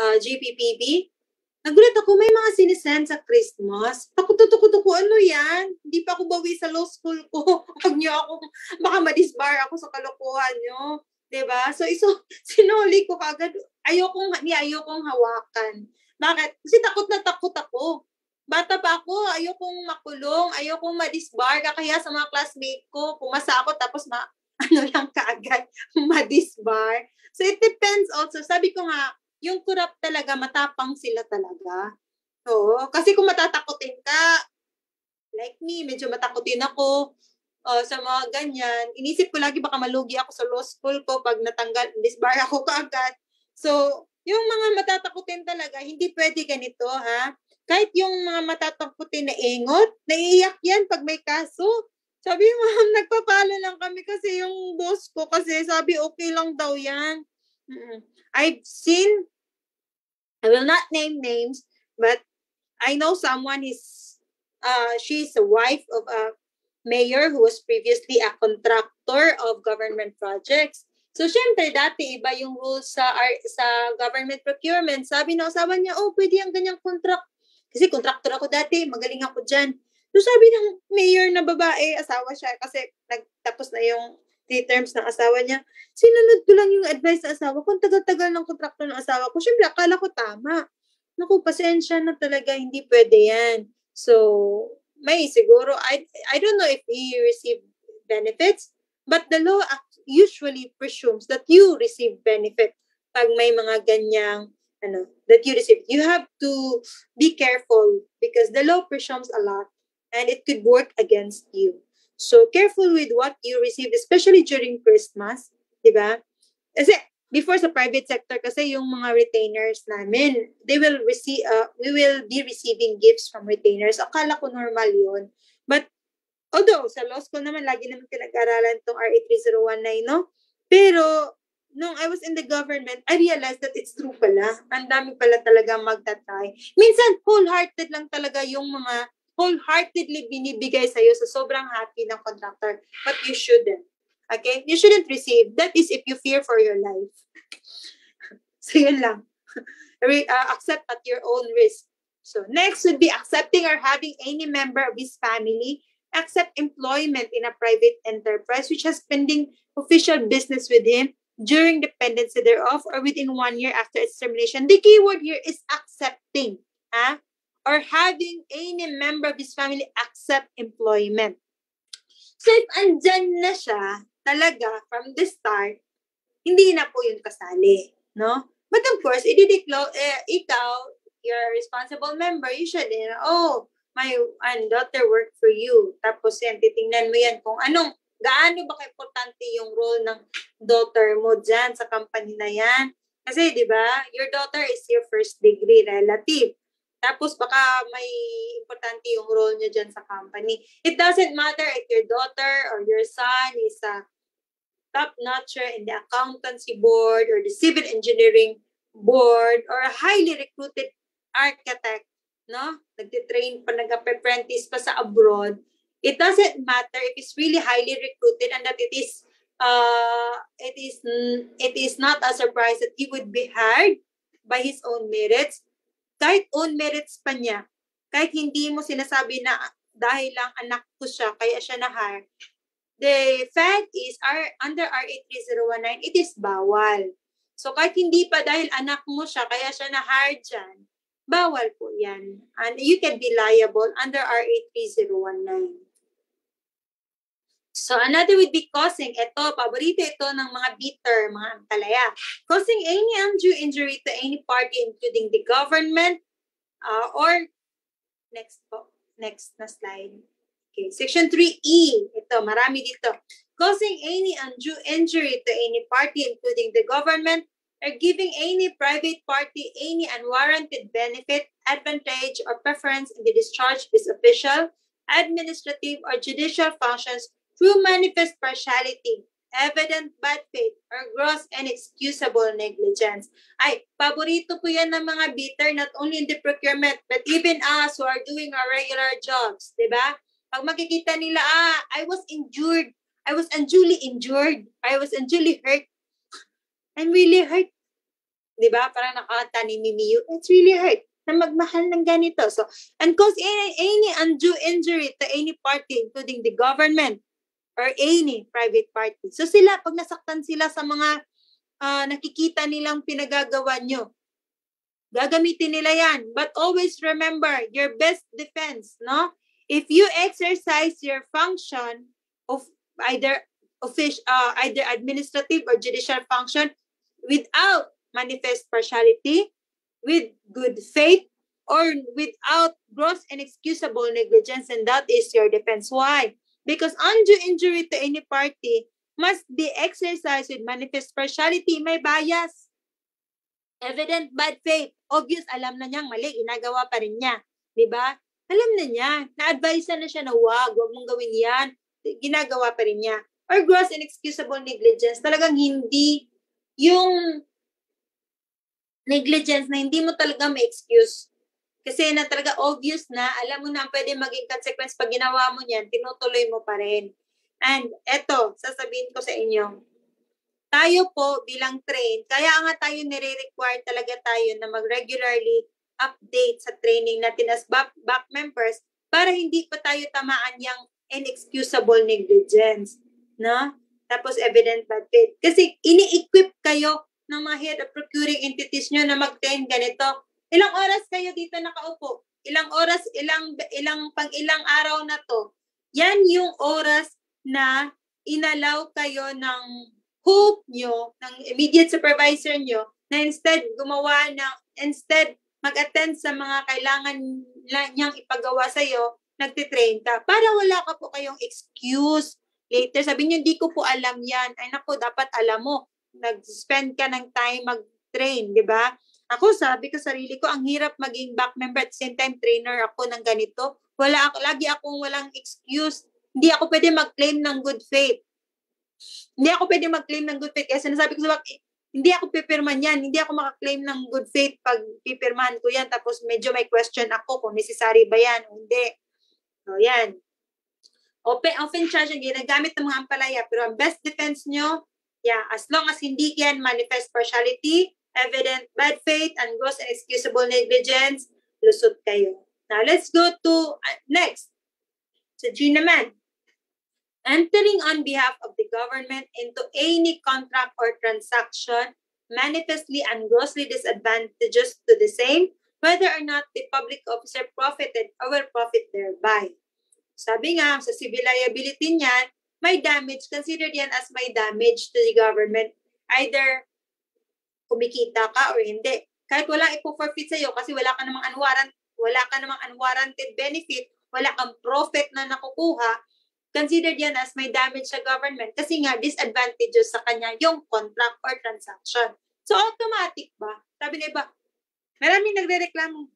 uh, GPPB. Nagulat ako, may mga sinisend sa Christmas. Takot-takot ko, ano yan? Hindi pa ako bawi sa law school ko. Huwag niyo ako, baka madisbar ako sa kalokohan niyo. 'Di ba? So iso sinuli ko kagad. Ayokong ni ayokong hawakan. Bakit? Kasi takot na takot ako. Bata pa ako, ayokong makulong, ayokong madisbar kaya sa mga classmate ko. Pumasa ako tapos ma ano lang kaagad, madisbar. So it depends also. Sabi ko nga, yung corrupt talaga, matapang sila talaga. Oo. Kasi kung matatakotin ka, like me, medyo matakotin ako uh, sa mga ganyan. Inisip ko lagi baka malugi ako sa law school ko pag natanggal, disbar ako kaagad. So, yung mga matatakutin talaga, hindi pwede ganito, ha? Kahit yung mga matatakutin na ingot, naiiyak yan pag may kaso. Sabi, ma'am, nagpapalo lang kami kasi yung boss ko kasi sabi okay lang daw yan. I've seen I will not name names, but I know someone is, uh, she's a wife of a mayor who was previously a contractor of government projects. So, syempre, dati iba yung rules sa, sa government procurement. Sabi ng asawa niya, oh, pwede ang ganyang contract. Kasi contractor ako dati, magaling ako dyan. So, sabi ng mayor na babae, asawa siya, kasi nagtapos na yung three terms ng asawa niya, sinunod ko lang yung advice ng asawa ko. Tagal-tagal ng kontrakto ng asawa ko. Siyempre, akala ko tama. Naku, pasensya na talaga, hindi pwede yan. So, may siguro, I, I don't know if he received benefits, but the law usually presumes that you receive benefit pag may mga ganyang ano, that you receive. You have to be careful because the law presumes a lot and it could work against you. So, careful with what you receive, especially during Christmas, di ba? Kasi, before sa private sector, kasi yung mga retainers namin, they will receive, uh, we will be receiving gifts from retainers. Akala ko normal yun. But, although, sa law school naman, lagi naman pinag-aralan itong RA 3019, no? Pero, nung I was in the government, I realized that it's true pala. Ang dami pala talaga magtatry. Minsan, wholehearted lang talaga yung mga wholeheartedly binibigay sa'yo sa sobrang happy ng contractor. But you shouldn't. Okay? You shouldn't receive. That is if you fear for your life. so, yun lang. uh, accept at your own risk. So, next would be accepting or having any member of his family accept employment in a private enterprise which has pending official business with him during dependency thereof or within one year after its termination. The key word here is accepting. Huh? or having any member of his family accept employment. So if andyan na siya, talaga, from the start, hindi na po yun kasali. No? But of course, i-declare, eh, ikaw, you're a responsible member, you should, know, oh, my and daughter work for you. Tapos yan, titingnan mo yan kung anong, gaano ba ka-importante yung role ng daughter mo dyan sa company na yan. Kasi, di ba, your daughter is your first degree relative. Tapos baka may importante yung role niya dyan sa company. It doesn't matter if your daughter or your son is a top notcher in the accountancy board or the civil engineering board or a highly recruited architect, no? Nagtitrain pa, nag-apprentice pa sa abroad. It doesn't matter if it's really highly recruited and that it is uh, it is it is not a surprise that he would be hired by his own merits kahit own merits pa niya, kahit hindi mo sinasabi na dahil lang anak ko siya, kaya siya na-hire, the fact is, our, under RA 3019, it is bawal. So kahit hindi pa dahil anak mo siya, kaya siya na-hire dyan, bawal po yan. And you can be liable under RA 3019. So another would be causing, ito, paborito ito ng mga bitter, mga angkalaya. Causing any undue injury to any party including the government uh, or, next po, next na slide. Okay, section 3E, ito, marami dito. Causing any undue injury to any party including the government, or giving any private party any unwarranted benefit, advantage, or preference in the discharge of his official, administrative, or judicial functions through manifest partiality, evident bad faith, or gross and excusable negligence. Ay, paborito po yan ng mga bidder, not only in the procurement, but even us who are doing our regular jobs, di ba? Pag makikita nila, ah, I was injured, I was unduly injured, I was unduly hurt, I'm really hurt. Di ba? Parang nakakanta ni Mimi, it's really hurt na magmahal ng ganito. So, and cause any, any undue injury to any party, including the government or any private party. So sila, pag nasaktan sila sa mga ah, nakikita nilang pinagagawa nyo, gagamitin nila yan. But always remember, your best defense, no? If you exercise your function of either official, uh, either administrative or judicial function without manifest partiality, with good faith, or without gross and excusable negligence, and that is your defense. Why? Because undue injury to any party must be exercised with manifest partiality. May bias. Evident bad faith. Obvious, alam na niyang mali, ginagawa pa rin niya. Di ba? Alam na niya. Na-advise na siya na wag, wag mong gawin yan. Ginagawa pa rin niya. Or gross and excusable negligence. Talagang hindi yung negligence na hindi mo talaga may excuse. Kasi na talaga obvious na, alam mo na ang pwede maging consequence pag ginawa mo yan, tinutuloy mo pa rin. And eto, sasabihin ko sa inyo, tayo po bilang train, kaya nga tayo nire-require talaga tayo na mag-regularly update sa training natin as back, back members para hindi pa tayo tamaan yung inexcusable negligence. No? Tapos evident bad faith. Kasi ini-equip kayo ng mga head of procuring entities nyo na mag-train ganito. Ilang oras kayo dito nakaupo? Ilang oras, ilang, ilang, pang ilang araw na to? Yan yung oras na inalaw kayo ng hope nyo, ng immediate supervisor nyo, na instead gumawa ng, instead mag-attend sa mga kailangan la- niyang ipagawa sa'yo, nagtitrain ka. Para wala ka po kayong excuse later. Sabi niyo, hindi ko po alam yan. Ay nako, dapat alam mo. Nag-spend ka ng time mag-train, di ba? Ako, sabi ko sarili ko, ang hirap maging back member at same time trainer ako ng ganito. Wala ako, lagi akong walang excuse. Hindi ako pwede mag-claim ng good faith. Hindi ako pwede mag-claim ng good faith. Kasi sinasabi ko sa back, hindi ako pipirman yan. Hindi ako makaklaim ng good faith pag pipirman ko yan. Tapos medyo may question ako kung necessary ba yan o hindi. So, yan. Open, open charge yung ginagamit ng mga ampalaya. Pero ang best defense nyo, yeah, as long as hindi yan manifest partiality, evident bad faith, and gross and excusable negligence, lusot kayo. Now, let's go to uh, next. So, G naman. Entering on behalf of the government into any contract or transaction manifestly and grossly disadvantageous to the same, whether or not the public officer profited or will profit thereby. Sabi nga, sa civil liability niyan, may damage, considered yan as may damage to the government. Either kumikita ka or hindi. Kahit wala ipo-forfeit sa'yo kasi wala ka namang unwarrant, wala ka namang unwarranted benefit, wala kang profit na nakukuha, considered yan as may damage sa government kasi nga disadvantages sa kanya yung contract or transaction. So automatic ba? Sabi na iba, maraming nagre-reklamo.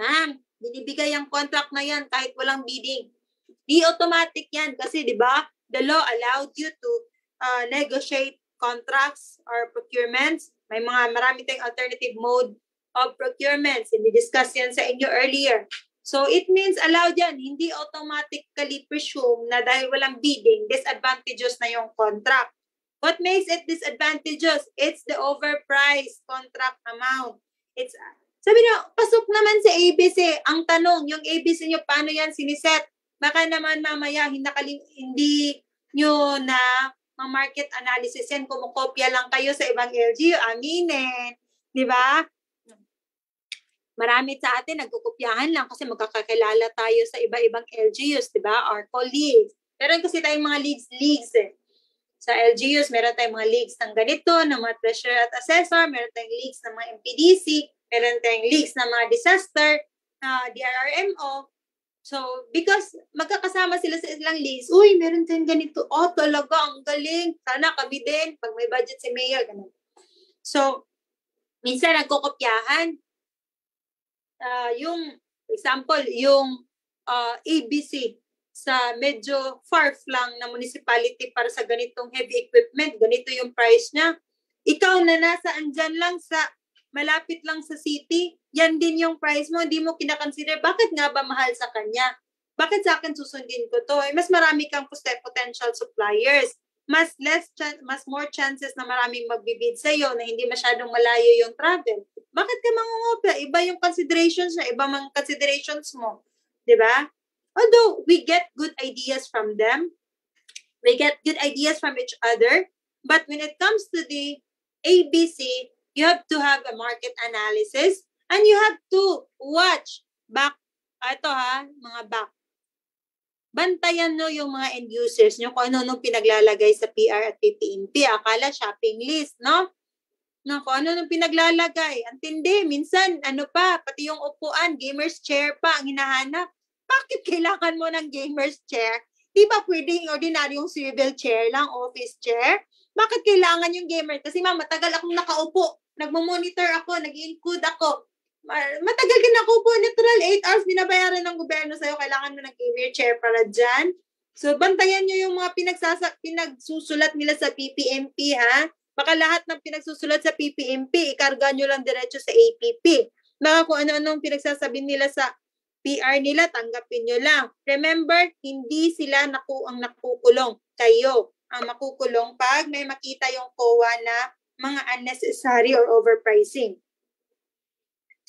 Ma'am, binibigay ang contract na yan kahit walang bidding. Di automatic yan kasi di ba the law allowed you to uh, negotiate contracts or procurements. May mga marami tayong alternative mode of procurements. Hindi-discuss yan sa inyo earlier. So it means allowed yan. Hindi automatically presume na dahil walang bidding, disadvantageous na yung contract. What makes it disadvantageous? It's the overpriced contract amount. It's sabi niyo, pasok naman sa ABC. Ang tanong, yung ABC niyo, paano yan siniset? Baka naman mamaya hinakalim, hindi nyo na market analysis yan, kumukopya lang kayo sa ibang LGU, aminin. Di ba? marami sa atin nagkukopyahan lang kasi magkakakilala tayo sa iba-ibang LGUs, di ba? Our colleagues. Meron kasi tayong mga leagues, leagues eh. Sa LGUs, meron tayong mga leagues ng ganito, ng mga treasurer at assessor, meron tayong leagues ng mga MPDC, meron tayong leagues ng mga disaster, uh, DRRMO. So, because magkakasama sila sa ilang leagues, uy, meron tayong ganito. Oh, talaga, ang galing. Sana kami din, pag may budget si Mayor, ganun. So, minsan nagkokopyahan. Ah, yung, example, yung ah, ABC sa medyo far flung na municipality para sa ganitong heavy equipment, ganito yung price niya. Ikaw na nasa andyan lang sa malapit lang sa city, yan din yung price mo, hindi mo kinakonsider. Bakit nga ba mahal sa kanya? Bakit sa akin susundin ko to? Eh, mas marami kang potential suppliers. Mas less chan- mas more chances na maraming magbibid sa iyo na hindi masyadong malayo yung travel. Bakit ka mangungopia? Iba yung considerations niya, iba mang considerations mo. ba? Although we get good ideas from them, we get good ideas from each other, but when it comes to the ABC, you have to have a market analysis and you have to watch back ah, ito ha, mga back. Bantayan no yung mga end users nyo kung ano nung pinaglalagay sa PR at PPNP. Akala shopping list, no? No, kung ano nung pinaglalagay. Ang tindi, minsan, ano pa, pati yung upuan, gamer's chair pa ang hinahanap. Bakit kailangan mo ng gamer's chair? Di ba pwedeng ordinaryong swivel chair lang, office chair? Bakit kailangan yung gamer? Kasi ma'am, matagal akong nakaupo. Nagmo-monitor ako, nag-include ako. Ma- Matagal ka nakaupo. Natural, 8 hours binabayaran ng gobyerno sa'yo. Kailangan mo ng gamer chair para dyan. So, bantayan nyo yung mga pinagsasa- pinagsusulat nila sa PPMP, ha? Baka lahat ng pinagsusulat sa PPMP, ikarga nyo lang diretso sa APP. Baka kung ano-anong pinagsasabi nila sa PR nila, tanggapin nyo lang. Remember, hindi sila naku ang nakukulong. Kayo ang makukulong pag may makita yung COA na mga unnecessary or overpricing.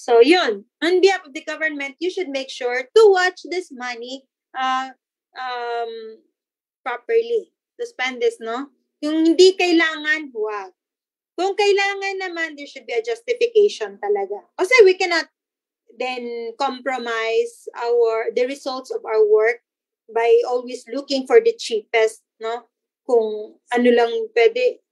So, yun. On behalf of the government, you should make sure to watch this money uh, um, properly. To spend this, no? Yung hindi kailangan, huwag. Kung kailangan naman, there should be a justification talaga. Kasi we cannot then compromise our the results of our work by always looking for the cheapest, no? Kung ano lang pwede.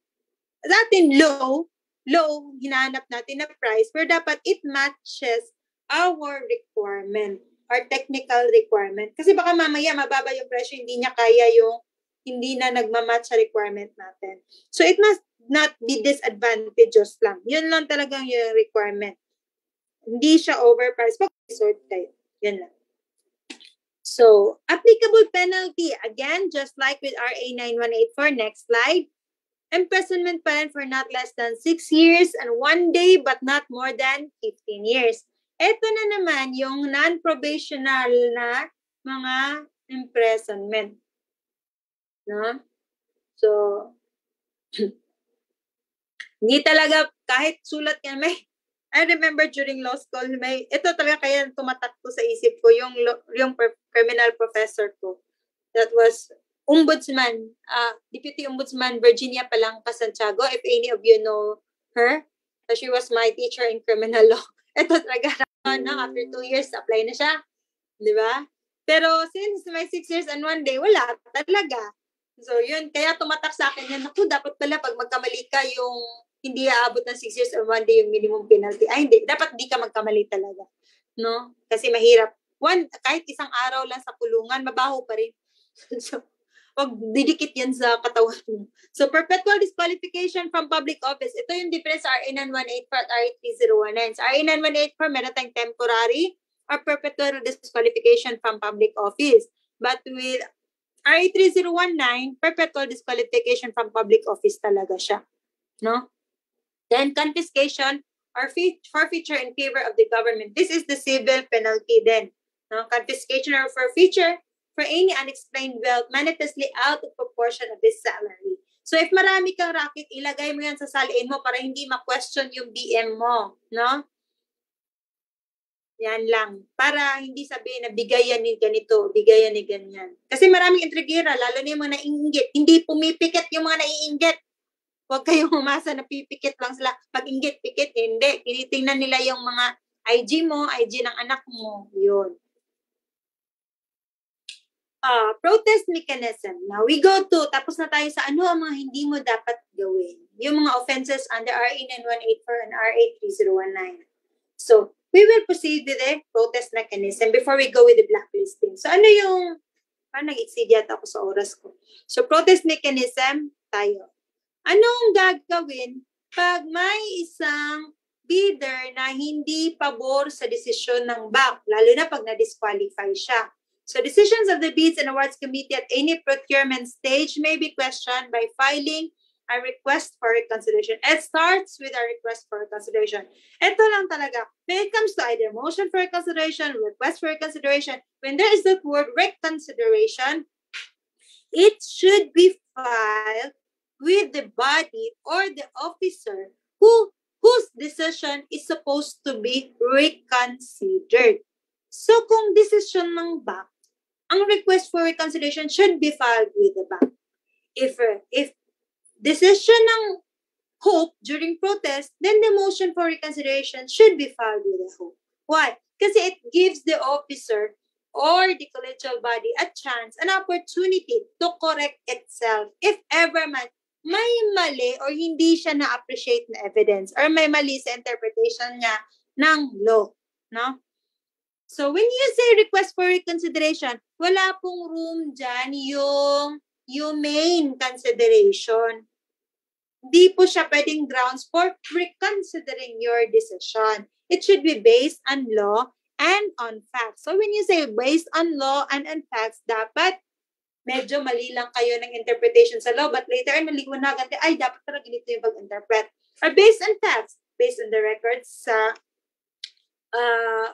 Sa atin, low, low, hinahanap natin na price, pero dapat it matches our requirement, our technical requirement. Kasi baka mamaya mababa yung presyo, hindi niya kaya yung, hindi na nagmamatch sa requirement natin. So it must not be disadvantageous lang. Yun lang talagang yung requirement. Hindi siya overpriced. Pag sort kayo. Yan lang. So, applicable penalty. Again, just like with RA 9184, next slide. Imprisonment pa for not less than 6 years and 1 day but not more than 15 years. Ito na naman yung non-probational na mga imprisonment. No? So, hindi talaga, kahit sulat yan, may, I remember during law school, may, ito talaga kaya tumatak ko sa isip ko, yung, yung criminal professor ko. That was Ombudsman, uh, Deputy Ombudsman Virginia Palangka Santiago, if any of you know her. So she was my teacher in criminal law. Ito talaga, no, after two years, apply na siya. Di ba? Pero since may six years and one day, wala talaga. So yun, kaya tumatak sa akin yan, naku, dapat pala pag magkamali ka yung hindi aabot ng 6 years or 1 day yung minimum penalty. Ay, hindi. Dapat di ka magkamali talaga. No? Kasi mahirap. One, kahit isang araw lang sa kulungan, mabaho pa rin. so, wag didikit yan sa katawan mo. So, perpetual disqualification from public office. Ito yung difference sa RA 918 at RA 3019. Sa RA 918 meron tayong temporary or perpetual disqualification from public office. But with RA 3019, perpetual disqualification from public office talaga siya. No? Then confiscation or forfeiture in favor of the government. This is the civil penalty then. No? Confiscation or forfeiture for any unexplained wealth manifestly out of proportion of his salary. So if marami kang racket, ilagay mo yan sa salin mo para hindi ma-question yung BM mo. No? Yan lang. Para hindi sabihin na bigay yan ni ganito, bigay yan ni ganyan. Kasi maraming intrigera, lalo na yung mga naiinggit. Hindi pumipikit yung mga naiinggit. Huwag kayong umasa na pipikit lang sila. Pag inggit, pikit, hindi. Tinitingnan nila yung mga IG mo, IG ng anak mo. Yun. Ah, protest mechanism. Now, we go to, tapos na tayo sa ano ang mga hindi mo dapat gawin. Yung mga offenses under RA 9184 and RA 3019. So, we will proceed with the protest mechanism before we go with the blacklisting. So, ano yung, parang nag-exceed yata ako sa oras ko. So, protest mechanism, tayo. Anong gagawin pag may isang bidder na hindi pabor sa desisyon ng bank, lalo na pag na-disqualify siya. So decisions of the Bids and Awards Committee at any procurement stage may be questioned by filing a request for reconsideration. It starts with a request for reconsideration. Ito lang talaga. When it comes to either motion for reconsideration, request for reconsideration, when there is that word reconsideration, it should be filed with the body or the officer who whose decision is supposed to be reconsidered. So kung decision ng bank, ang request for reconsideration should be filed with the bank. If if decision ng hope during protest, then the motion for reconsideration should be filed with the hope. Why? Kasi it gives the officer or the collegial body a chance, an opportunity to correct itself if ever man may mali or hindi siya na-appreciate na evidence or may mali sa interpretation niya ng law. No? So, when you say request for reconsideration, wala pong room dyan yung humane consideration. Hindi po siya pwedeng grounds for reconsidering your decision. It should be based on law and on facts. So when you say based on law and on facts, dapat medyo mali lang kayo ng interpretation sa law, but later ay maliwanagan, ay, dapat talaga ganito yung pag-interpret. Or based on facts, based on the records sa uh,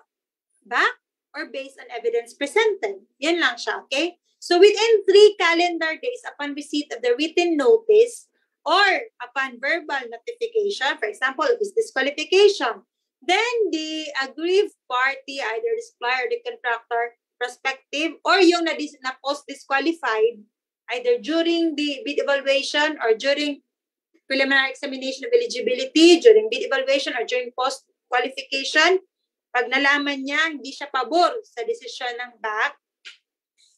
back, or based on evidence presented. Yan lang siya, okay? So within three calendar days upon receipt of the written notice or upon verbal notification, for example, of this disqualification, then the aggrieved party, either the supplier or the contractor, prospective, or yung na, na post-disqualified, either during the bid evaluation or during preliminary examination of eligibility, during bid evaluation or during post-qualification, pag nalaman niya hindi siya pabor sa desisyon ng BAC,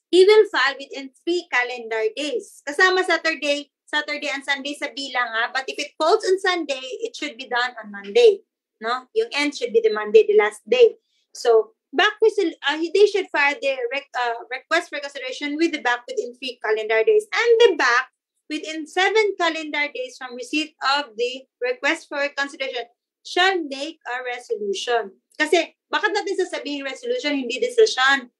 he will file within three calendar days. Kasama Saturday, Saturday and Sunday sa bilang ha. But if it falls on Sunday, it should be done on Monday. No? Yung end should be the Monday, the last day. So, back uh, they should file the rec, uh, request for consideration with the back within three calendar days. And the back within seven calendar days from receipt of the request for consideration shall make a resolution. Kasi, bakit natin sasabihin resolution, hindi decision?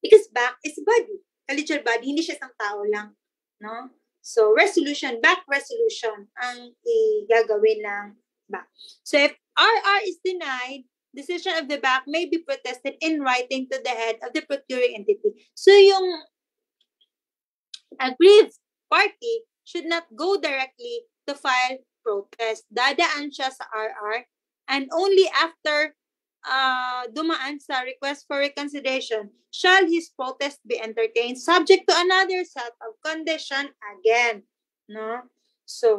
Because back is body. Collegial body, hindi siya isang tao lang. No? So, resolution, back resolution ang igagawin ng back. So, if RR is denied, decision of the back may be protested in writing to the head of the procuring entity. So, yung aggrieved party should not go directly to file protest. Dadaan siya sa RR and only after uh, dumaan sa request for reconsideration shall his protest be entertained subject to another set of condition again no so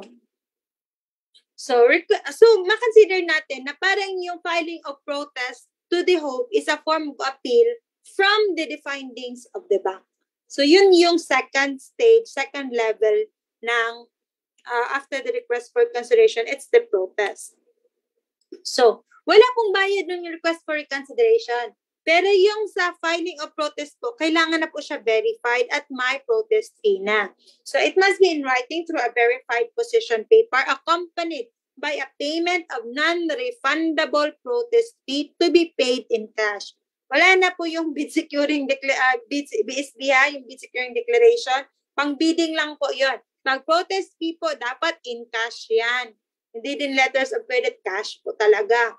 so so makonsider natin na parang yung filing of protest to the hope is a form of appeal from the findings of the bank so yun yung second stage second level ng uh, after the request for consideration it's the protest So, wala pong bayad ng request for reconsideration. Pero yung sa filing of protest po, kailangan na po siya verified at may protest fee na. So it must be in writing through a verified position paper accompanied by a payment of non-refundable protest fee to be paid in cash. Wala na po yung bid securing decla- uh, bid, BSD ha, yung bid securing declaration. Pang bidding lang po yon. Mag-protest fee po, dapat in cash yan. Hindi din letters of credit cash po talaga.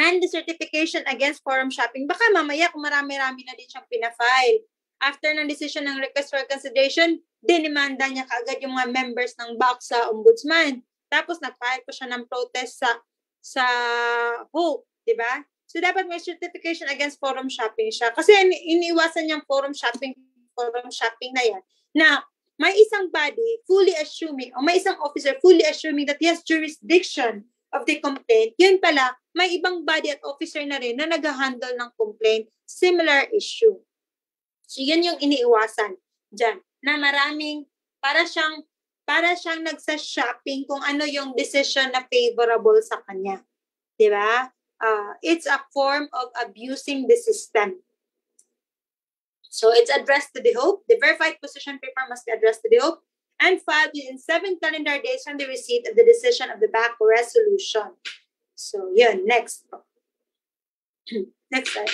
And the certification against forum shopping, baka mamaya kung marami-rami na din siyang pinafile. After ng decision ng request for consideration, dinimanda niya kaagad yung mga members ng box sa ombudsman. Tapos nag-file pa siya ng protest sa sa Hope, di ba? So dapat may certification against forum shopping siya. Kasi iniiwasan niyang forum shopping, forum shopping na yan, na may isang body fully assuming, o may isang officer fully assuming that he has jurisdiction of the complaint, yun pala, may ibang body at officer na rin na nag-handle ng complaint, similar issue. So, yun yung iniiwasan dyan, na maraming, para siyang, para siyang nagsa-shopping kung ano yung decision na favorable sa kanya. Di ba? Uh, it's a form of abusing the system. So it's addressed to the hope. The verified position paper must be addressed to the hope. And filed within seven calendar days from the receipt of the decision of the back resolution. So, yun. Next. Next slide.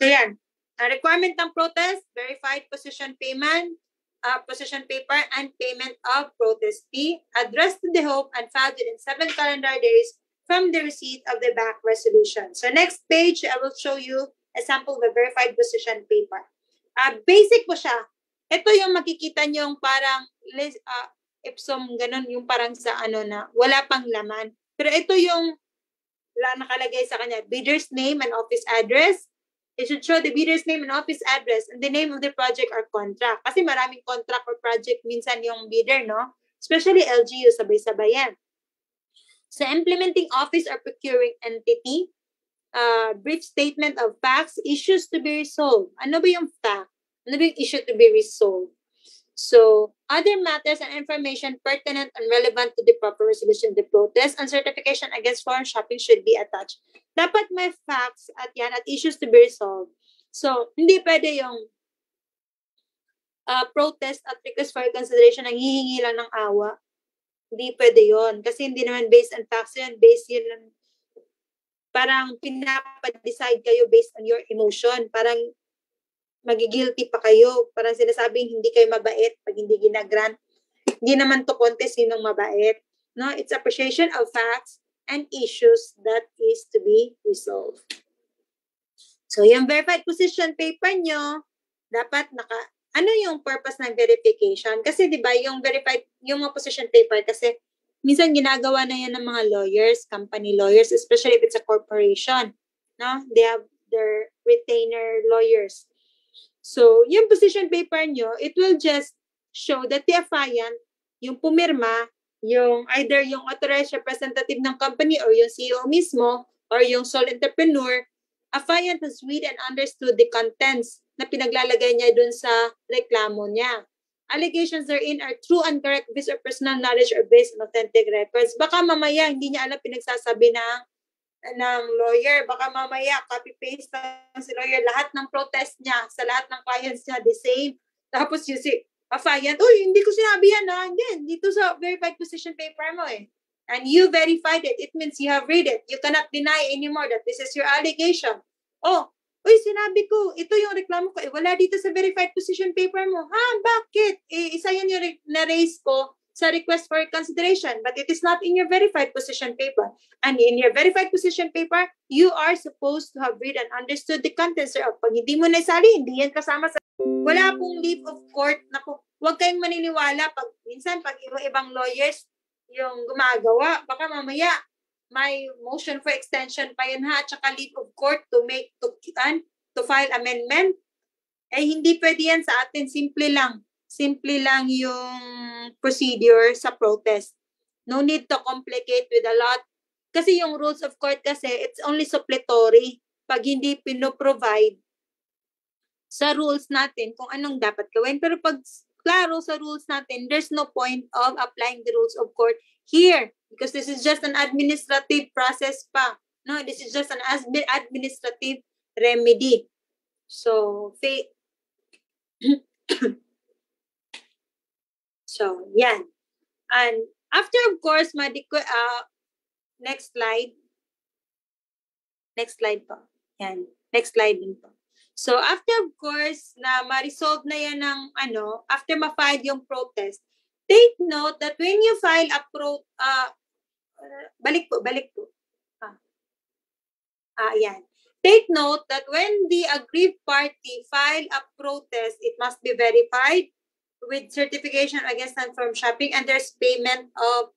So. Ang requirement ng protest, verified position payment, uh, position paper, and payment of protest fee, addressed to the Hope and filed within seven calendar days from the receipt of the back resolution. So next page, I will show you a sample of a verified position paper. Uh, basic po siya. Ito yung makikita nyo parang uh, ipsum, ganun, yung parang sa ano na, wala pang laman. Pero ito yung la nakalagay sa kanya, bidder's name and office address, it should show the bidder's name and office address and the name of the project or contract. Kasi maraming contract or project minsan yung bidder, no? Especially LGU, sabay-sabay yan. So implementing office or procuring entity, uh, brief statement of facts, issues to be resolved. Ano ba yung fact? Ano ba yung issue to be resolved? So, other matters and information pertinent and relevant to the proper resolution of the protest and certification against foreign shopping should be attached. Dapat may facts at yan at issues to be resolved. So, hindi pwede yung uh, protest at request for consideration ang hihingi lang ng awa. Hindi pwede yon Kasi hindi naman based on facts yun. Based yun lang parang pinapa-decide kayo based on your emotion. Parang magigilty pa kayo. Parang sinasabing hindi kayo mabait pag hindi ginagrant. Hindi naman to contest sinong mabait. No, it's appreciation of facts and issues that is to be resolved. So, yung verified position paper nyo, dapat naka, ano yung purpose ng verification? Kasi 'di ba, yung verified yung mga position paper kasi minsan ginagawa na yan ng mga lawyers, company lawyers, especially if it's a corporation. No? They have their retainer lawyers. So, yung position paper nyo, it will just show that the affiant, yung pumirma, yung either yung authorized representative ng company or yung CEO mismo or yung sole entrepreneur, affiant has read and understood the contents na pinaglalagay niya dun sa reklamo niya. Allegations therein are true and correct based on personal knowledge or based on authentic records. Baka mamaya hindi niya alam pinagsasabi ng ng lawyer. Baka mamaya, copy-paste lang si lawyer. Lahat ng protest niya sa lahat ng clients niya, the same. Tapos you see, affiant, uy, hindi ko sinabi yan ha. Hindi, dito sa verified position paper mo eh. And you verified it. It means you have read it. You cannot deny anymore that this is your allegation. Oh, uy, sinabi ko, ito yung reklamo ko. Eh, wala dito sa verified position paper mo. Ha, bakit? Eh, isa yan yung na-raise ko sa request for consideration, but it is not in your verified position paper. And in your verified position paper, you are supposed to have read and understood the contents thereof. Pag hindi mo naisali, hindi yan kasama sa... Wala pong leave of court na po. Huwag kayong maniniwala pag minsan pag ibang lawyers yung gumagawa, baka mamaya may motion for extension pa yun ha, at saka leave of court to make, to, to file amendment. Eh, hindi pwede yan sa atin. Simple lang simple lang yung procedure sa protest. No need to complicate with a lot. Kasi yung rules of court kasi, it's only suppletory pag hindi pinoprovide sa rules natin kung anong dapat gawin. Pero pag klaro sa rules natin, there's no point of applying the rules of court here because this is just an administrative process pa. No, this is just an administrative remedy. So, So, yan. And after, of course, madiku uh, next slide. Next slide po. Yan. Next slide din po. So, after, of course, na ma-resolve na yan ng, ano, after ma-file yung protest, take note that when you file a pro, uh, balik po, balik po. Ah, ah yan. Take note that when the aggrieved party file a protest, it must be verified with certification against non-farm shopping and there's payment of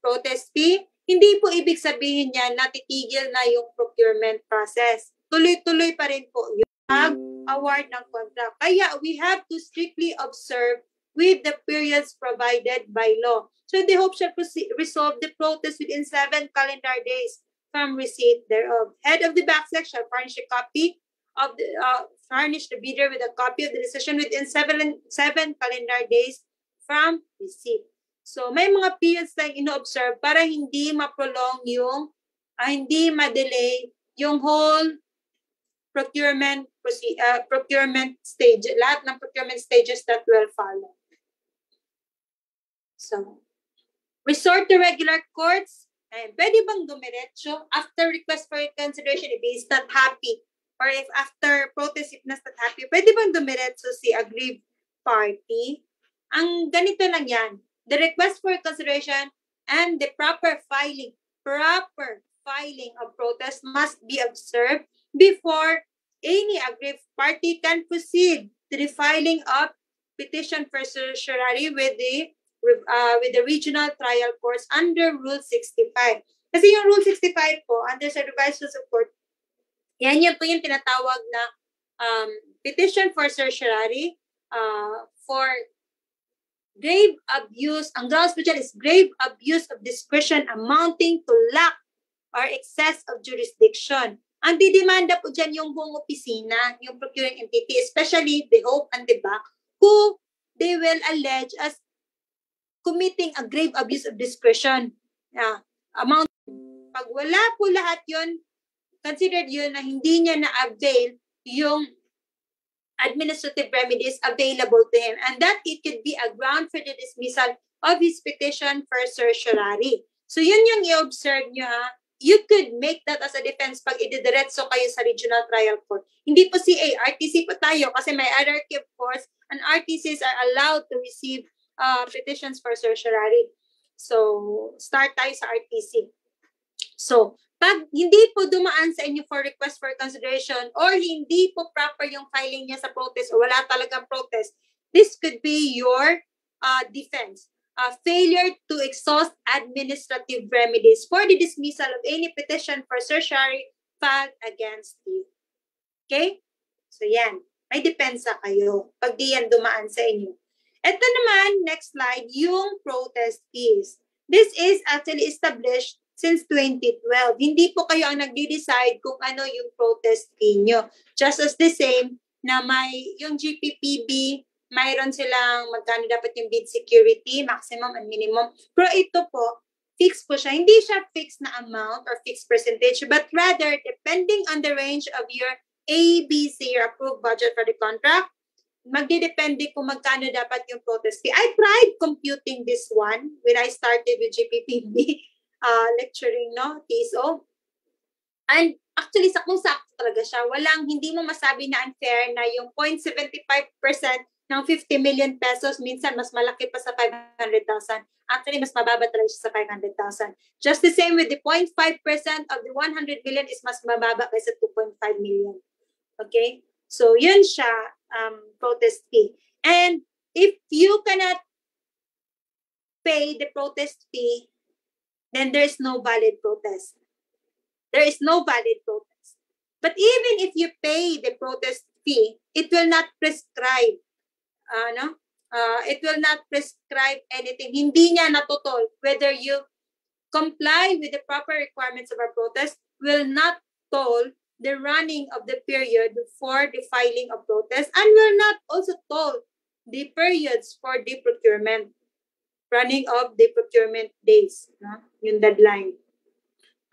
protest fee, hindi po ibig sabihin niya na titigil na yung procurement process. Tuloy-tuloy pa rin po yung award ng contract. Kaya we have to strictly observe with the periods provided by law. So the hope shall resolve the protest within seven calendar days from receipt thereof. Head of the back section furnish a copy of the uh, furnish the bidder with a copy of the decision within seven, seven calendar days from receipt. So may mga periods tayong ino-observe para hindi ma-prolong yung uh, hindi ma-delay yung whole procurement uh, procurement stage, lahat ng procurement stages that will follow. So, resort to regular courts. And pwede bang dumiretso after request for consideration if he is not happy or if after protest if not happy, pwede bang dumiretso si aggrieved party? Ang ganito lang yan. The request for consideration and the proper filing, proper filing of protest must be observed before any aggrieved party can proceed to the filing of petition for certiorari with the uh, with the regional trial courts under Rule 65. Kasi yung Rule 65 po, under sa revised rules of court, yan yan po yung tinatawag na um, petition for certiorari uh, for grave abuse. Ang grounds po is grave abuse of discretion amounting to lack or excess of jurisdiction. Ang didemanda po dyan yung buong opisina, yung procuring entity, especially the Hope and the Back, who they will allege as committing a grave abuse of discretion. Yeah. Amount, pag wala po lahat yun, considered yun na hindi niya na-avail yung administrative remedies available to him and that it could be a ground for the dismissal of his petition for certiorari. So yun yung i-observe nyo ha. You could make that as a defense pag ididiretso kayo sa regional trial court. Hindi po CA, RTC po tayo kasi may hierarchy of course and RTCs are allowed to receive uh, petitions for certiorari. So, start tayo sa RTC. So, pag hindi po dumaan sa inyo for request for consideration or hindi po proper yung filing niya sa protest o wala talagang protest, this could be your uh, defense. Uh, failure to exhaust administrative remedies for the dismissal of any petition for certiorari filed against you. Okay? So yan, may depensa kayo pag di yan dumaan sa inyo. Ito naman, next slide, yung protest fees. This is actually established since 2012. Hindi po kayo ang nagde-decide kung ano yung protest fee nyo. Just as the same na may yung GPPB, mayroon silang magkano dapat yung bid security, maximum and minimum. Pero ito po, fixed po siya. Hindi siya fixed na amount or fixed percentage, but rather, depending on the range of your ABC, your approved budget for the contract, magdidepende kung magkano dapat yung protest fee. I tried computing this one when I started with GPPB uh, lecturing, no, TSO. And actually, sa kung sakto talaga siya, walang, hindi mo masabi na unfair na yung 0.75% ng 50 million pesos, minsan mas malaki pa sa 500,000. Actually, mas mababa talaga siya sa 500,000. Just the same with the 0.5% of the 100 million is mas mababa kaysa 2.5 million. Okay? So, yun siya, um, protest fee. And if you cannot pay the protest fee, then there is no valid protest. There is no valid protest. But even if you pay the protest fee, it will not prescribe, uh, no? Uh, it will not prescribe anything. Hindi niya natutol whether you comply with the proper requirements of our protest will not toll the running of the period for the filing of protest and will not also toll the periods for the procurement running of the procurement days, no? yung deadline.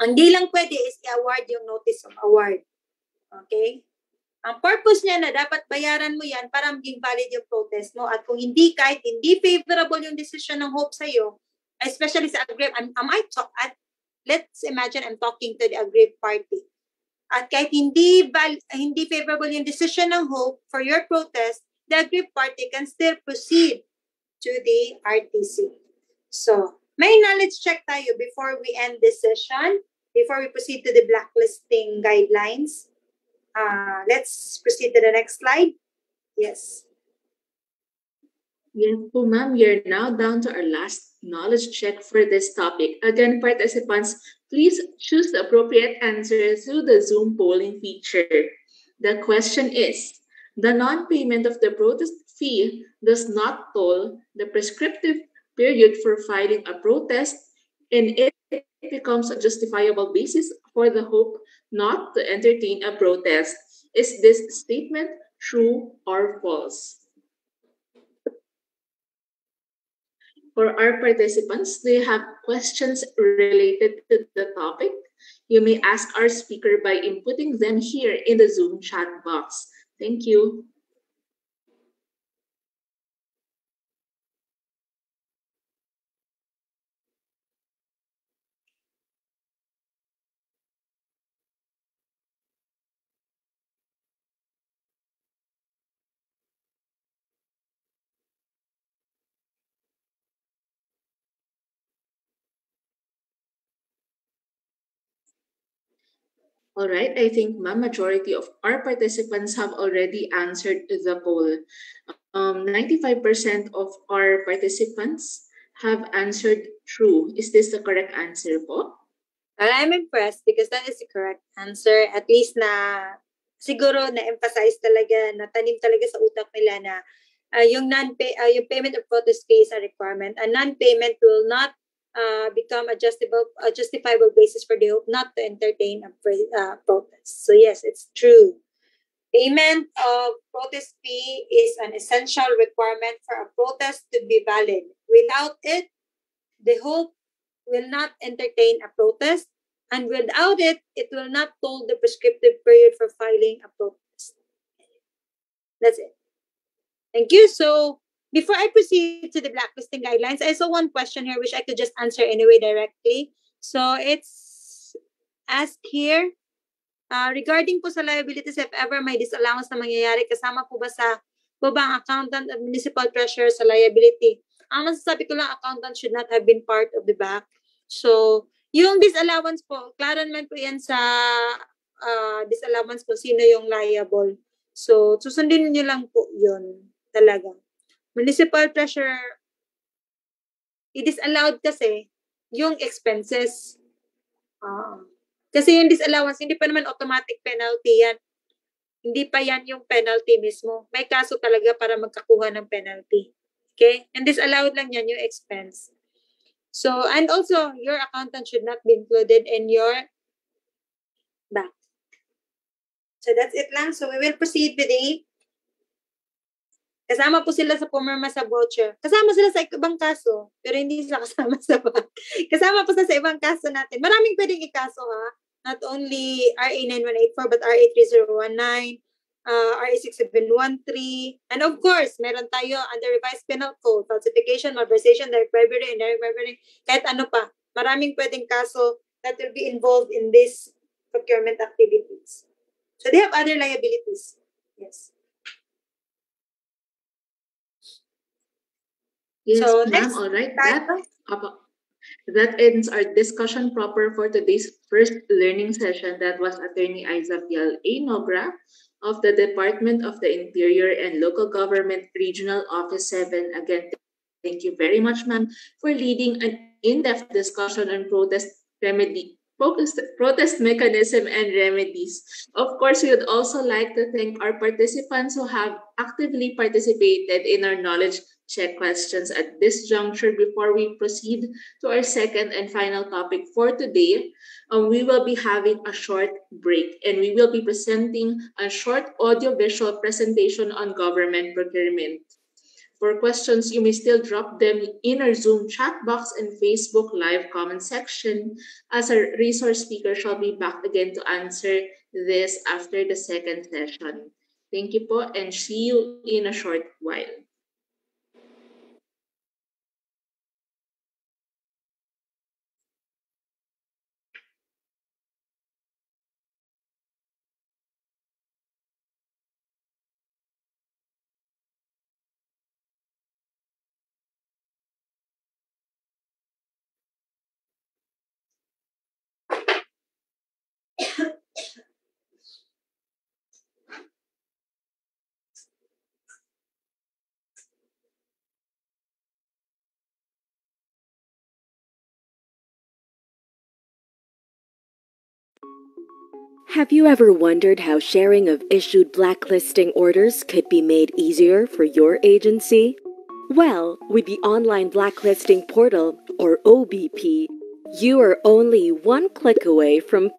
Ang di lang pwede is i-award yung notice of award. Okay? Ang purpose niya na dapat bayaran mo yan para maging valid yung protest mo. At kung hindi, kahit hindi favorable yung decision ng Hope sa'yo, especially sa aggrieved, am, am I talk, at, let's imagine I'm talking to the aggrieved party. At kahit hindi, val, hindi favorable yung decision ng Hope for your protest, the aggrieved party can still proceed to the RTC. So, may knowledge check tayo before we end this session, before we proceed to the blacklisting guidelines. Uh, let's proceed to the next slide. Yes. Yes po, ma'am. We are now down to our last knowledge check for this topic. Again, participants, please choose the appropriate answer through the Zoom polling feature. The question is, the non-payment of the protest fee does not toll the prescriptive period for filing a protest and it becomes a justifiable basis for the hope not to entertain a protest. Is this statement true or false? For our participants, do you have questions related to the topic? You may ask our speaker by inputting them here in the Zoom chat box. Thank you. All right, I think the majority of our participants have already answered the poll. Um, 95% of our participants have answered true. Is this the correct answer po? Well, I'm impressed because that is the correct answer. At least na siguro na-emphasize talaga, natanim talaga sa utak nila na uh, yung non-pay, uh, yung payment of protest fee is a requirement. A non-payment will not uh, become a justifiable, a justifiable basis for the hope not to entertain a uh, protest. So yes, it's true. Payment of protest fee is an essential requirement for a protest to be valid. Without it, the hope will not entertain a protest, and without it, it will not hold the prescriptive period for filing a protest. That's it. Thank you. So before I proceed to the blacklisting guidelines, I saw one question here which I could just answer anyway directly. So it's asked here, uh, regarding po sa liabilities, if ever may disallowance na mangyayari, kasama po ba sa po ba ang accountant at municipal treasurer sa liability? Ang masasabi ko lang, accountant should not have been part of the back So, yung disallowance po, klaro naman po yan sa uh, disallowance po sino yung liable. So, susundin niyo lang po yun talaga. Municipal treasurer, i-disallowed kasi yung expenses. Uh, kasi yung disallowance, hindi pa naman automatic penalty yan. Hindi pa yan yung penalty mismo. May kaso talaga para magkakuha ng penalty. Okay? And disallowed lang yan yung expense. So, and also, your accountant should not be included in your back. So, that's it lang. So, we will proceed with the Kasama po sila sa pumirma sa voucher. Kasama sila sa ibang kaso, pero hindi sila kasama sa bank. Kasama po sila sa ibang kaso natin. Maraming pwedeng ikaso ha. Not only RA 9184 but RA 3019, uh, RA 6713. And of course, meron tayo under revised penal code, falsification, malversation, direct bribery, and direct bribery, kahit ano pa. Maraming pwedeng kaso that will be involved in this procurement activities. So they have other liabilities. Yes. Yes, So, ma'am. next All right. That, That, that ends our discussion proper for today's first learning session. That was Attorney Isaac Yal A. Nogra of the Department of the Interior and Local Government Regional Office 7. Again, thank you very much, ma'am, for leading an in-depth discussion on protest remedy focused protest mechanism and remedies. Of course, we would also like to thank our participants who have actively participated in our knowledge check questions at this juncture before we proceed to our second and final topic for today. Um, we will be having a short break and we will be presenting a short audio-visual presentation on government procurement. For questions, you may still drop them in our Zoom chat box and Facebook live comment section as our resource speaker shall be back again to answer this after the second session. Thank you po and see you in a short while. Have you ever wondered how sharing of issued blacklisting orders could be made easier for your agency? Well, with the Online Blacklisting Portal, or OBP, you are only one click away from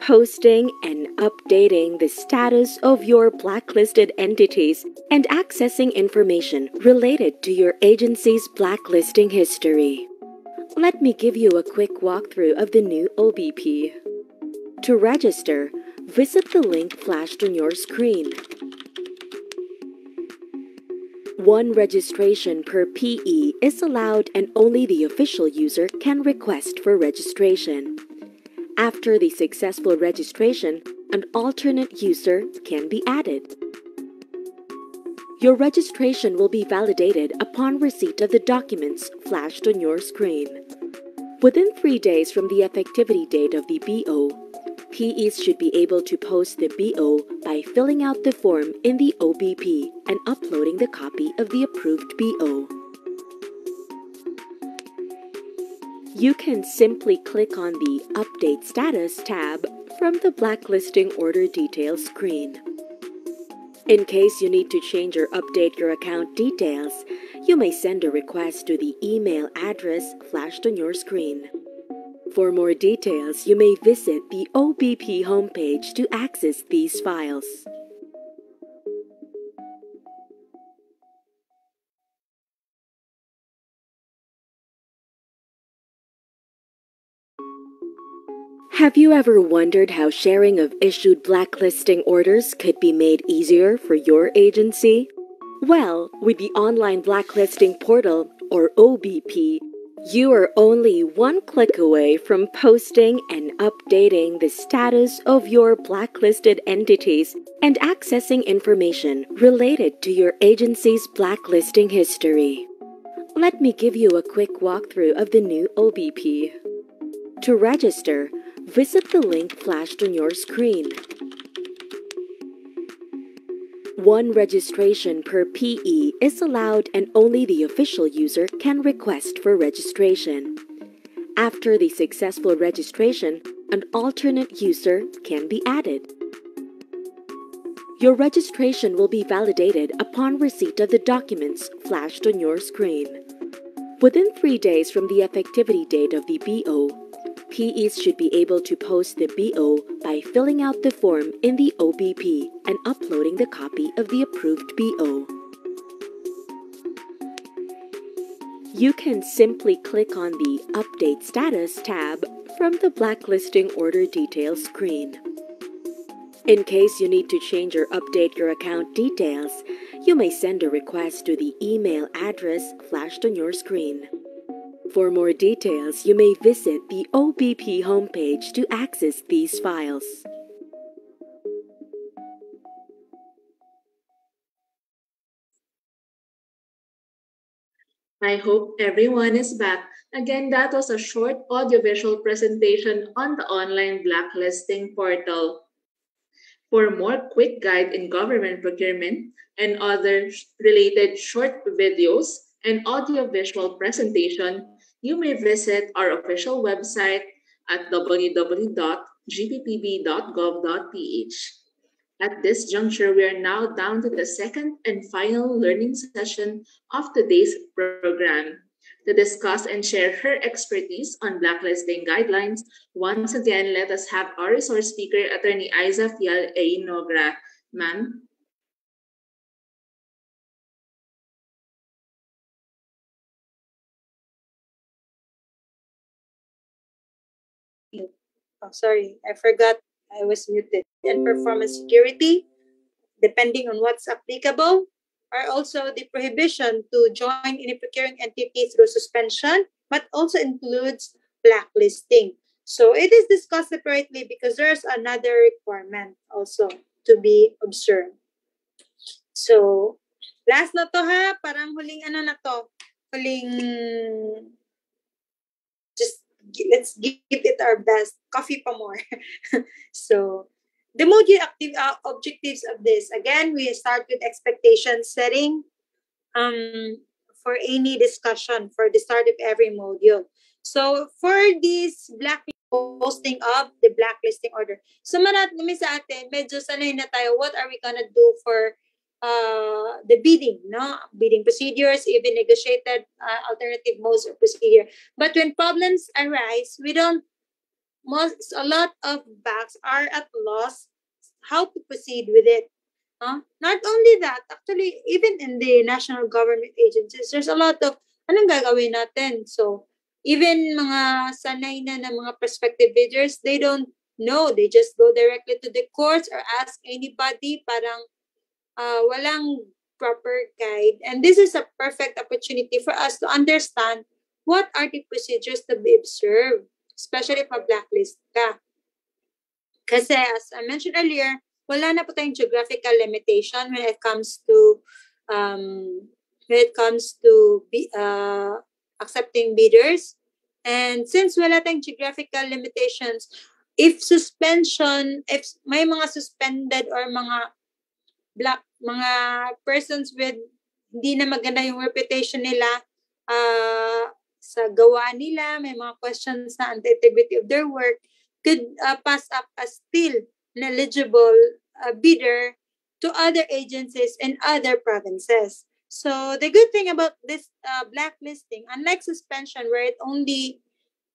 posting and updating the status of your blacklisted entities and accessing information related to your agency's blacklisting history. Let me give you a quick walkthrough of the new OBP. To register, visit the link flashed on your screen. One registration per PE is allowed and only the official user can request for registration. After the successful registration, an alternate user can be added. Your registration will be validated upon receipt of the documents flashed on your screen. Within three days from the effectivity date of the BO, PEs should be able to post the BO by filling out the form in the OBP and uploading the copy of the approved BO. You can simply click on the Update Status tab from the Blacklisting Order Details screen. In case you need to change or update your account details, you may send a request to the email address flashed on your screen. For more details, you may visit the OBP homepage to access these files. Have you ever wondered how sharing of issued blacklisting orders could be made easier for your agency? Well, with the Online Blacklisting Portal, or OBP, you are only one click away from posting and updating the status of your blacklisted entities and accessing information related to your agency's blacklisting history. Let me give you a quick walkthrough of the new OBP. To register, visit the link flashed on your screen. One registration per PE is allowed and only the official user can request for registration. After the successful registration, an alternate user can be added. Your registration will be validated upon receipt of the documents flashed on your screen. Within three days from the effectivity date of the BO, PEs should be able to post the BO by filling out the form in the OBP and uploading the copy of the approved BO. You can simply click on the Update Status tab from the Blacklisting Order Details screen. In case you need to change or update your account details, you may send a request to the email address flashed on your screen. For more details, you may visit the OBP homepage to access these files. I hope everyone is back. Again, that was a short audiovisual presentation on the online blacklisting portal. For more quick guide in government procurement and other related short videos and audiovisual presentation, you may visit our official website at www.gppb.gov.ph. At this juncture, we are now down to the second and final learning session of today's program. To discuss and share her expertise on blacklisting guidelines, once again, let us have our resource speaker, Attorney Aiza Fial A. Nogra. Ma'am. Oh, sorry, I forgot I was muted. And performance security, depending on what's applicable, are also the prohibition to join any procuring entity through suspension, but also includes blacklisting. So it is discussed separately because there's another requirement also to be observed. So, last na to ha, parang huling ano na to, huling let's give it our best. Coffee pa more. so, the module active uh, objectives of this again, we start with expectation setting um, for any discussion for the start of every module. So, for this black posting of the blacklisting order. So, manat namin sa atin, medyo sanay na tayo, what are we gonna do for uh, the bidding, no? Bidding procedures, even negotiated uh, alternative modes of procedure. But when problems arise, we don't, most, a lot of banks are at loss how to proceed with it. Huh? Not only that, actually, even in the national government agencies, there's a lot of, anong gagawin natin? So, even mga sanay na ng mga prospective bidders, they don't know. They just go directly to the courts or ask anybody, parang uh, walang proper guide. And this is a perfect opportunity for us to understand what are the procedures to be observed, especially for blacklist ka. Kasi as I mentioned earlier, wala na po tayong geographical limitation when it comes to um, when it comes to be, uh, accepting bidders. And since wala tayong geographical limitations, if suspension, if may mga suspended or mga black, mga persons with hindi na maganda yung reputation nila uh, sa gawa nila, may mga questions na integrity of their work, could uh, pass up as still an eligible uh, bidder to other agencies in other provinces. So the good thing about this uh, blacklisting, unlike suspension where it only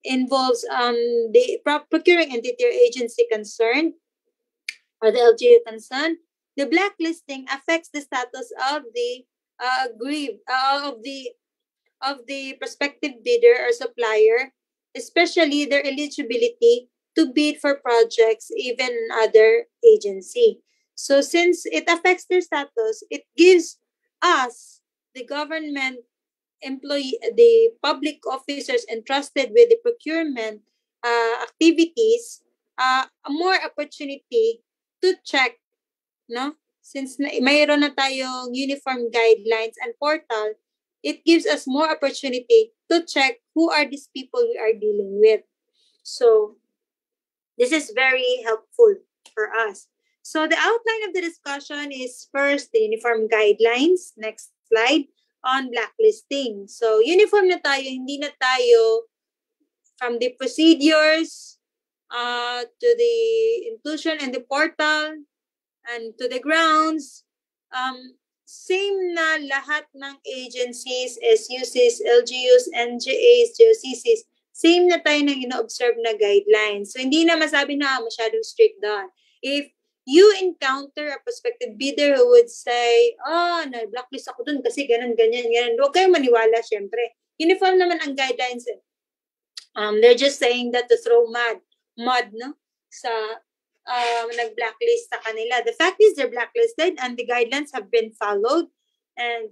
involves um, the procuring entity or agency concerned or the LGU concerned, the blacklisting affects the status of the uh, aggrieved uh, of the of the prospective bidder or supplier, especially their eligibility to bid for projects even other agency. So since it affects their status, it gives us, the government employee, the public officers entrusted with the procurement uh, activities, uh, more opportunity to check, no? Since mayroon na tayong uniform guidelines and portal, it gives us more opportunity to check who are these people we are dealing with. So, this is very helpful for us. So the outline of the discussion is first the uniform guidelines. Next slide on blacklisting. So uniform na tayo, hindi na tayo from the procedures uh, to the inclusion in the portal and to the grounds. Um, same na lahat ng agencies, SUCs, LGUs, NGAs, GOCCs, same na tayo ng ino-observe na guidelines. So hindi na masabi na masyadong strict doon. If you encounter a prospective bidder who would say, oh, na-blacklist ako dun kasi ganun, ganyan, ganyan. Huwag kayong maniwala, syempre. Uniform naman ang guidelines. Eh. Um, they're just saying that to throw mud, mud, no? Sa um, nag-blacklist sa kanila. The fact is they're blacklisted and the guidelines have been followed. And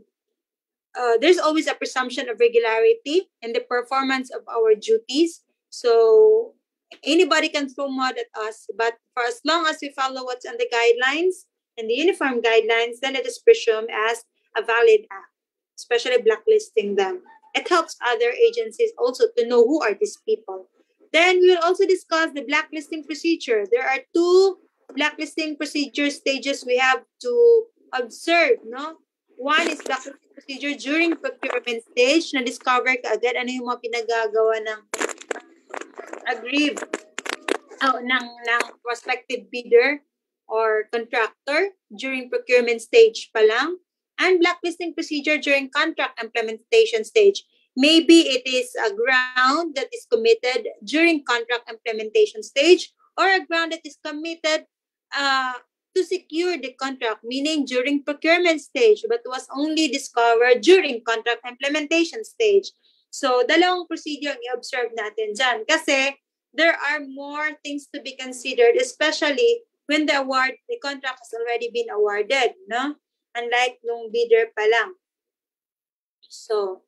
uh, there's always a presumption of regularity in the performance of our duties. So anybody can throw mud at us, but for as long as we follow what's on the guidelines and the uniform guidelines, then it is presumed as a valid act, especially blacklisting them. It helps other agencies also to know who are these people. Then we will also discuss the blacklisting procedure. There are two blacklisting procedure stages we have to observe, no? One is blacklisting procedure during procurement stage na discover ka agad ano yung mga pinagagawa ng aggrieved oh, ng, ng prospective bidder or contractor during procurement stage pa lang and blacklisting procedure during contract implementation stage. Maybe it is a ground that is committed during contract implementation stage or a ground that is committed uh, to secure the contract, meaning during procurement stage, but was only discovered during contract implementation stage. So, dalawang procedure ang i-observe natin dyan. Kasi, there are more things to be considered, especially when the award, the contract has already been awarded, no? Unlike nung bidder pa lang. So,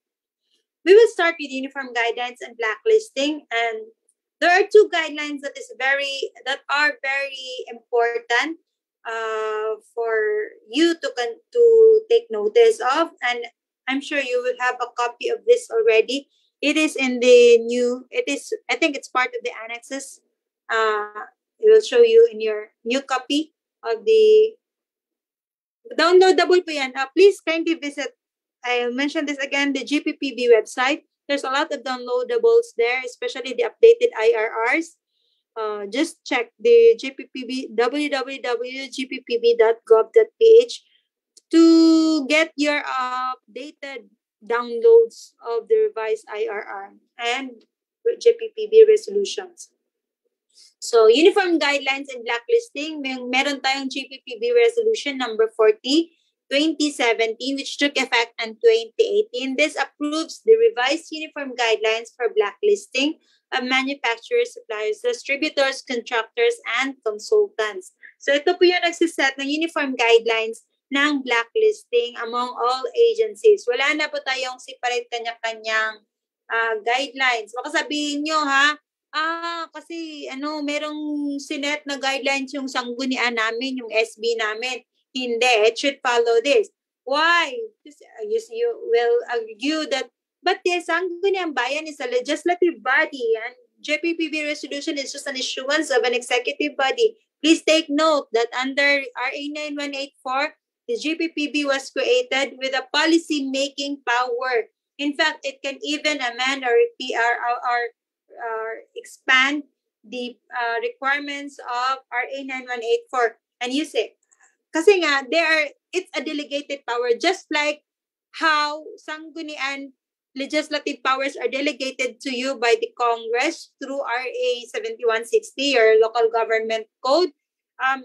we will start with uniform guidelines and blacklisting. And there are two guidelines that is very, that are very important uh, for you to, con- to take notice of. And I'm sure you will have a copy of this already. It is in the new, it is, I think it's part of the annexes. Uh, it will show you in your new copy of the downloadable po yan. Uh, please kindly visit, I'll mention this again, the GPPB website. There's a lot of downloadables there, especially the updated IRRs. Uh, just check the GPPB, www.gppb.gov.ph to get your updated downloads of the revised IRR and JPPB resolutions. So, uniform guidelines and blacklisting, may, meron tayong JPPB resolution number 40, 2017, which took effect in 2018. This approves the revised uniform guidelines for blacklisting of manufacturers, suppliers, distributors, contractors, and consultants. So, ito po yung nagsiset ng uniform guidelines ng blacklisting among all agencies. Wala na po tayong separate kanya-kanyang uh, guidelines. Baka sabihin nyo ha, ah, kasi ano, merong sinet na guidelines yung sanggunian namin, yung SB namin. Hindi, it should follow this. Why? You, you will argue that, but the Sangguniang Bayan is a legislative body and JPPB resolution is just an issuance of an executive body. Please take note that under RA 9184, the JPPB was created with a policy making power. In fact, it can even amend or or, or, or, or expand the uh, requirements of RA 9184. And you say, kasi nga, they are, it's a delegated power, just like how sanggunian legislative powers are delegated to you by the Congress through RA 7160 or local government code. Um,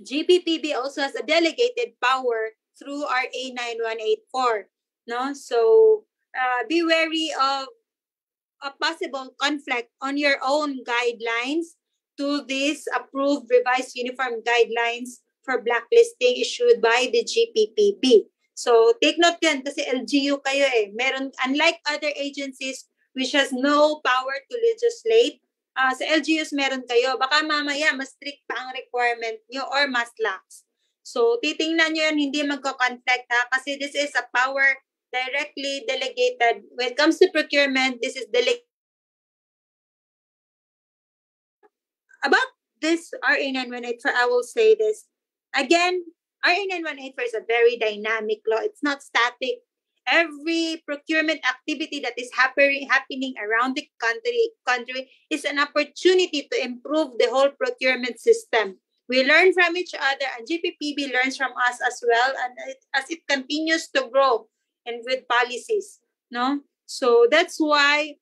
GPPB also has a delegated power through RA 9184. No? So uh, be wary of a possible conflict on your own guidelines to these approved revised uniform guidelines for blacklisting issued by the GPPB. So, take note yan kasi LGU kayo eh. Meron, unlike other agencies which has no power to legislate, uh, sa LGUs meron kayo. Baka mamaya mas strict pa ang requirement nyo or mas lax. So, titingnan nyo yan, hindi magko-conflict ha, kasi this is a power directly delegated. When it comes to procurement, this is delegated. About this RA 9184, I will say this. Again, RA 9184 is a very dynamic law. It's not static. Every procurement activity that is happening happening around the country country is an opportunity to improve the whole procurement system. We learn from each other, and GPPB learns from us as well, and it, as it continues to grow and with policies, no? So that's why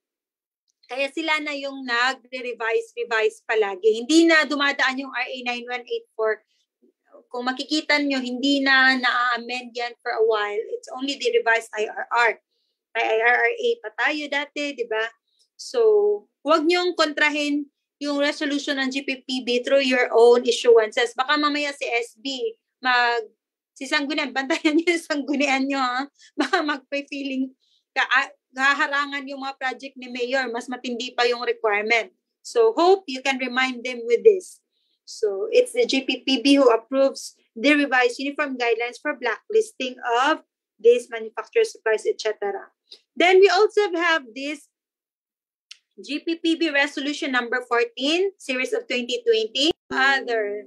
kaya sila na yung nagre-revise, revise palagi. Hindi na dumadaan yung RA 9184 kung makikita nyo, hindi na na-amend yan for a while. It's only the revised IRR. May IRRA pa tayo dati, di ba? So, huwag nyong kontrahin yung resolution ng GPPB through your own issuances. Baka mamaya si SB, mag, si Sanggunian, bantayan niyo yung Sanggunian nyo, ha? Baka magpa-feeling, ka, haharangan yung mga project ni Mayor, mas matindi pa yung requirement. So, hope you can remind them with this. So it's the GPPB who approves the revised uniform guidelines for blacklisting of these manufacturers, supplies, etc. Then we also have this GPPB resolution number 14, series of 2020, other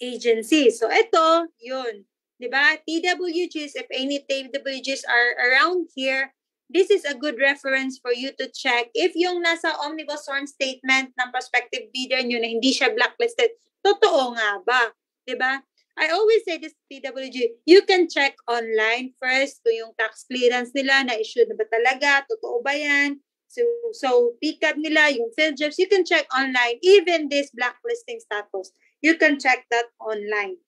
agencies. So ito, yun. Diba? TWGs, if any TWGs are around here, this is a good reference for you to check if yung nasa omnibus sworn statement ng prospective bidder nyo na hindi siya blacklisted, totoo nga ba? ba? I always say this PWG, you can check online first kung yung tax clearance nila na issued na ba talaga, totoo ba yan? So, so PCAD nila, yung PhilJobs, you can check online. Even this blacklisting status, you can check that online.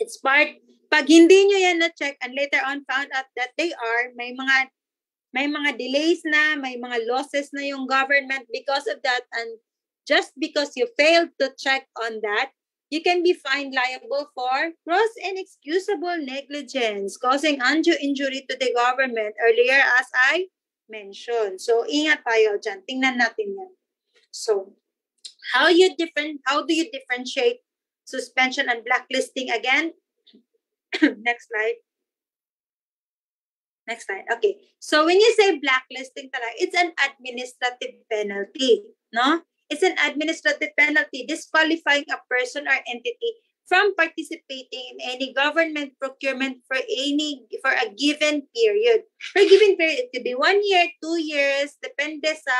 It's part, pag hindi nyo yan na-check and later on found out that they are, may mga may mga delays na, may mga losses na yung government because of that. And just because you failed to check on that, you can be fined liable for gross inexcusable negligence causing undue injury to the government earlier as I mentioned. So, ingat tayo dyan. Tingnan natin yan. So, how you different how do you differentiate suspension and blacklisting again? Next slide. Next slide. Okay. So when you say blacklisting talaga, it's an administrative penalty, no? It's an administrative penalty disqualifying a person or entity from participating in any government procurement for any for a given period. For a given period, it could be one year, two years, depende sa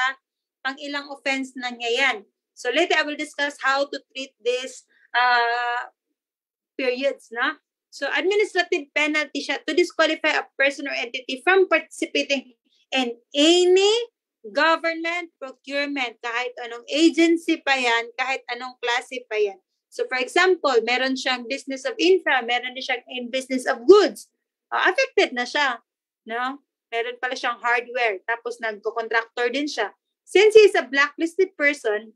pang ilang offense na niya yan. So later I will discuss how to treat these uh, periods, na? So, administrative penalty siya to disqualify a person or entity from participating in any government procurement, kahit anong agency pa yan, kahit anong klase pa yan. So, for example, meron siyang business of infra, meron din siyang in business of goods. Uh, affected na siya. No? Meron pala siyang hardware, tapos nagko-contractor din siya. Since he is a blacklisted person,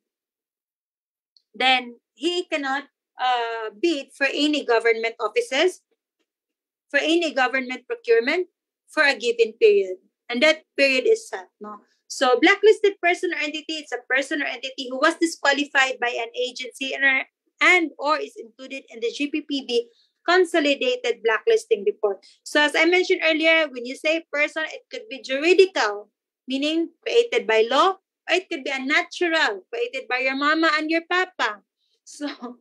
then he cannot uh, bid for any government offices, for any government procurement for a given period. And that period is set. No? So blacklisted person or entity, it's a person or entity who was disqualified by an agency and or, and or is included in the GPPB consolidated blacklisting report. So as I mentioned earlier, when you say person, it could be juridical, meaning created by law, or it could be a natural created by your mama and your papa. So,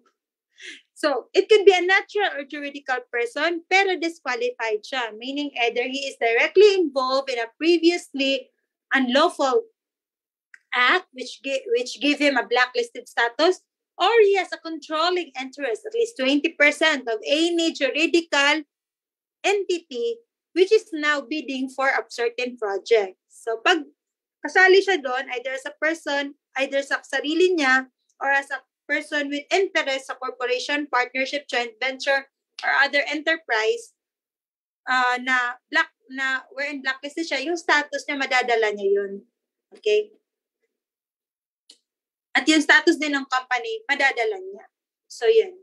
so it could be a natural or juridical person, pero disqualified siya, meaning either he is directly involved in a previously unlawful act which give, which give him a blacklisted status or he has a controlling interest at least 20% of any juridical entity which is now bidding for a certain project. So pag kasali siya doon, either as a person, either sa sarili niya, or as a person with interest sa corporation, partnership, joint venture, or other enterprise, uh, na black na wherein blacklisted siya, yung status niya madadala niya yun. Okay? At yung status din ng company, madadala niya. So, yun.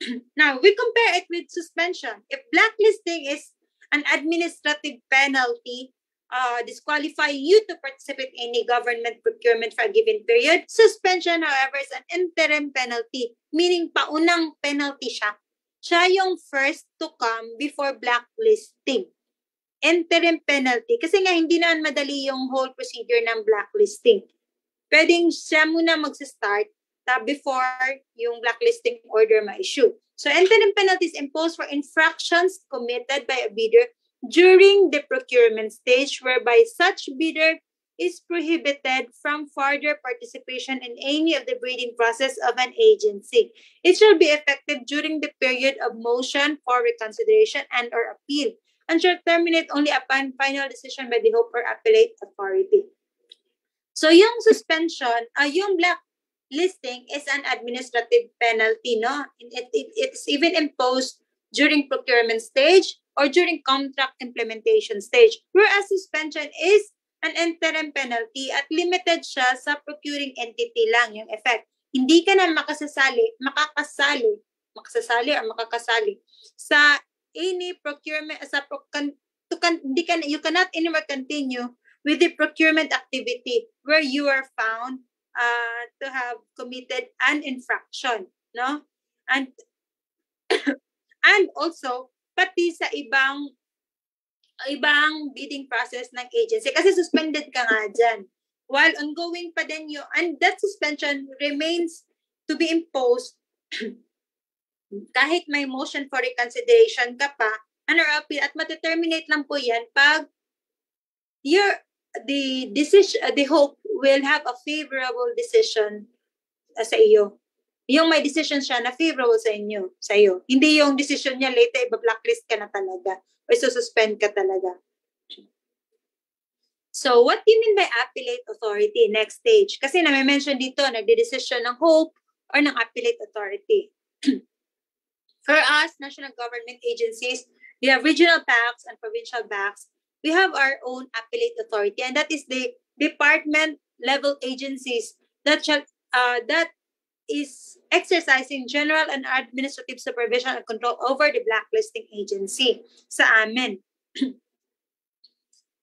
now, we compare it with suspension. If blacklisting is an administrative penalty, uh, disqualify you to participate in any government procurement for a given period. Suspension, however, is an interim penalty, meaning paunang penalty siya. Siya yung first to come before blacklisting. Interim penalty. Kasi nga, hindi naman madali yung whole procedure ng blacklisting. Pwedeng siya muna mag-start uh, before yung blacklisting order ma-issue. So, interim penalties imposed for infractions committed by a bidder during the procurement stage whereby such bidder is prohibited from further participation in any of the bidding process of an agency. It shall be effective during the period of motion for reconsideration and or appeal and shall terminate only upon final decision by the hope or appellate authority. So yung suspension, uh, yung blacklisting is an administrative penalty, no? It, it, it's even imposed during procurement stage or during contract implementation stage. Whereas suspension is an interim penalty at limited siya sa procuring entity lang yung effect. Hindi ka na makasasali, makakasali, makasasali or makakasali sa any procurement sa can, to can, hindi ka, you cannot anymore continue with the procurement activity where you are found uh, to have committed an infraction, no? And and also pati sa ibang ibang bidding process ng agency kasi suspended ka nga dyan. While ongoing pa din yung, and that suspension remains to be imposed kahit may motion for reconsideration ka pa, under appeal, at mateterminate lang po yan pag your, the decision, the hope will have a favorable decision uh, sa iyo. Yung may decision siya na favorable sa inyo, sa iyo. Hindi yung decision niya later, iba-blacklist ka na talaga or suspend ka talaga. So, what do you mean by appellate authority? Next stage. Kasi na-mention dito, nagde-decision ng hope or ng appellate authority. For us, national government agencies, we have regional banks and provincial banks. We have our own appellate authority, and that is the department level agencies that shall uh, that is exercising general and administrative supervision and control over the blacklisting agency sa amin.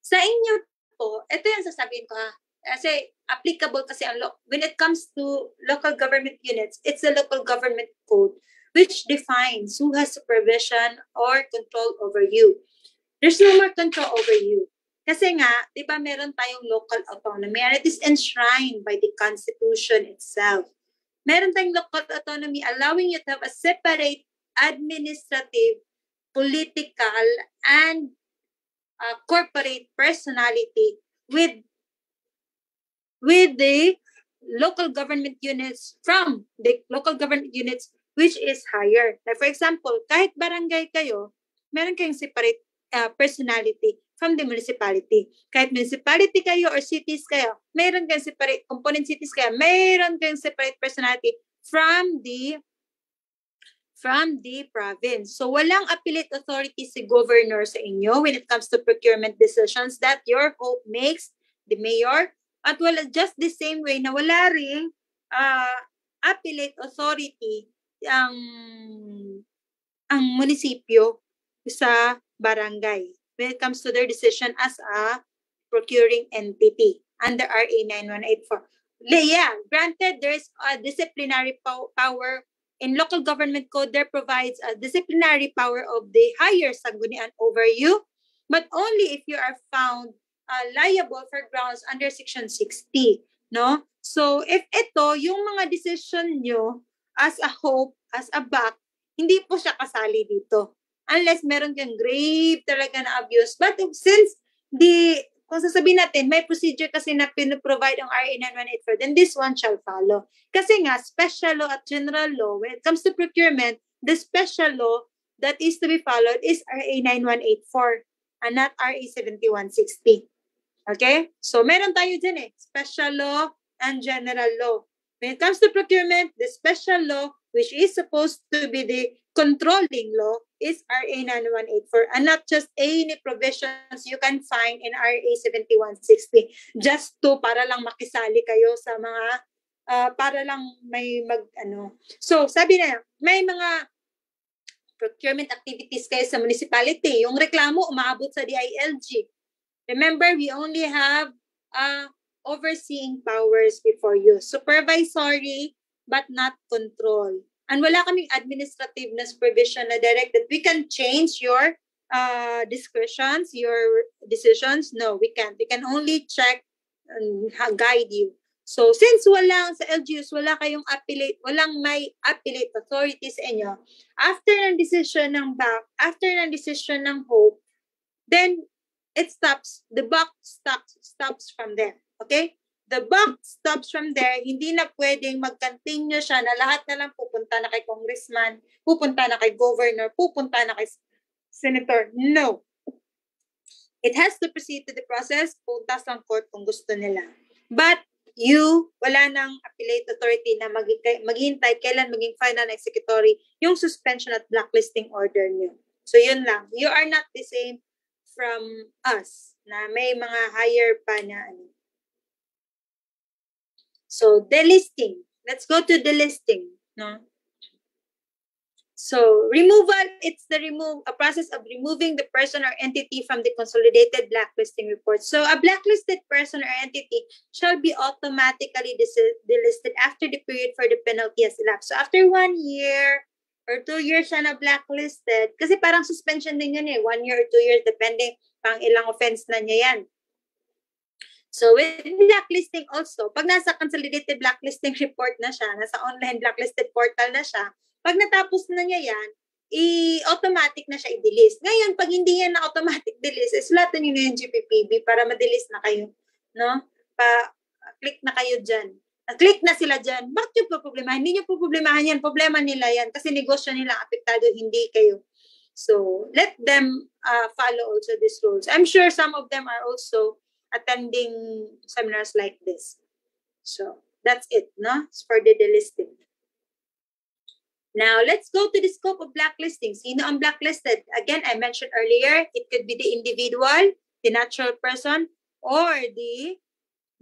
sa inyo po, ito yung sasabihin ko ha. Kasi applicable kasi ang lo- when it comes to local government units, it's the local government code which defines who has supervision or control over you. There's no more control over you. Kasi nga, di ba meron tayong local autonomy and it is enshrined by the Constitution itself meron tayong local autonomy allowing you to have a separate administrative, political, and uh, corporate personality with with the local government units from the local government units which is higher. Like for example, kahit barangay kayo, meron kayong separate uh, personality from the municipality. Kahit municipality kayo or cities kayo, mayroon kayong separate component cities kayo, mayroon kayong separate personality from the from the province. So walang appellate authority si governor sa inyo when it comes to procurement decisions that your hope makes the mayor at wala just the same way na wala ring uh, appellate authority ang ang munisipyo sa barangay when it comes to their decision as a procuring entity under RA 9184. Yeah, granted, there's a disciplinary po- power in local government code. There provides a disciplinary power of the higher sanggunian over you, but only if you are found uh, liable for grounds under Section 60. No? So, if ito, yung mga decision nyo as a hope, as a back, hindi po siya kasali dito. Unless meron kang grave talaga na abuse. But since the, kung sasabihin natin, may procedure kasi na pinoprovide ang RA 9184, then this one shall follow. Kasi nga, special law at general law, when it comes to procurement, the special law that is to be followed is RA 9184 and not RA 7160. Okay? So, meron tayo dyan eh. Special law and general law. When it comes to procurement, the special law, which is supposed to be the controlling law, is RA 9184 and not just any provisions you can find in RA 7160 just to para lang makisali kayo sa mga uh, para lang may mag ano. So, sabi na, may mga procurement activities kayo sa municipality. Yung reklamo umaabot sa DILG. Remember, we only have uh, overseeing powers before you. Supervisory, but not control. And wala kaming administrative na supervision na direct that we can change your uh, discretions, your decisions. No, we can't. We can only check and guide you. So, since wala sa LGUs, wala kayong appellate, walang may appellate authorities sa inyo, after ng decision ng back, after ng decision ng hope, then it stops, the buck stops, stops from there. Okay? The buck stops from there, hindi na pwedeng mag-continue siya na lahat na lang pupunta na kay congressman, pupunta na kay governor, pupunta na kay senator. No. It has to proceed to the process, punta sa court kung gusto nila. But you, wala nang appellate authority na mag maghintay kailan maging final executory yung suspension at blacklisting order niyo. So yun lang. You are not the same from us na may mga higher pa na ano, So delisting. Let's go to delisting. No. So removal, it's the remove a process of removing the person or entity from the consolidated blacklisting report. So a blacklisted person or entity shall be automatically delisted after the period for the penalty has elapsed. So after one year or two years siya na blacklisted, kasi parang suspension din yun eh, one year or two years, depending pang ilang offense na niya yan. So with blacklisting also, pag nasa consolidated blacklisting report na siya, nasa online blacklisted portal na siya, pag natapos na niya yan, i-automatic na siya i-delist. Ngayon, pag hindi yan na automatic delist, isulatan niyo na yung GPPB para ma-delist na kayo. No? Pa, click na kayo dyan. Click na sila dyan. Bakit yung problemahan? Hindi nyo po problemahan yan. Problema nila yan. Kasi negosyo nila apektado, hindi kayo. So, let them uh, follow also these rules. I'm sure some of them are also attending seminars like this. So that's it, no? It's for the delisting. Now, let's go to the scope of blacklisting. Sino ang blacklisted? Again, I mentioned earlier, it could be the individual, the natural person, or the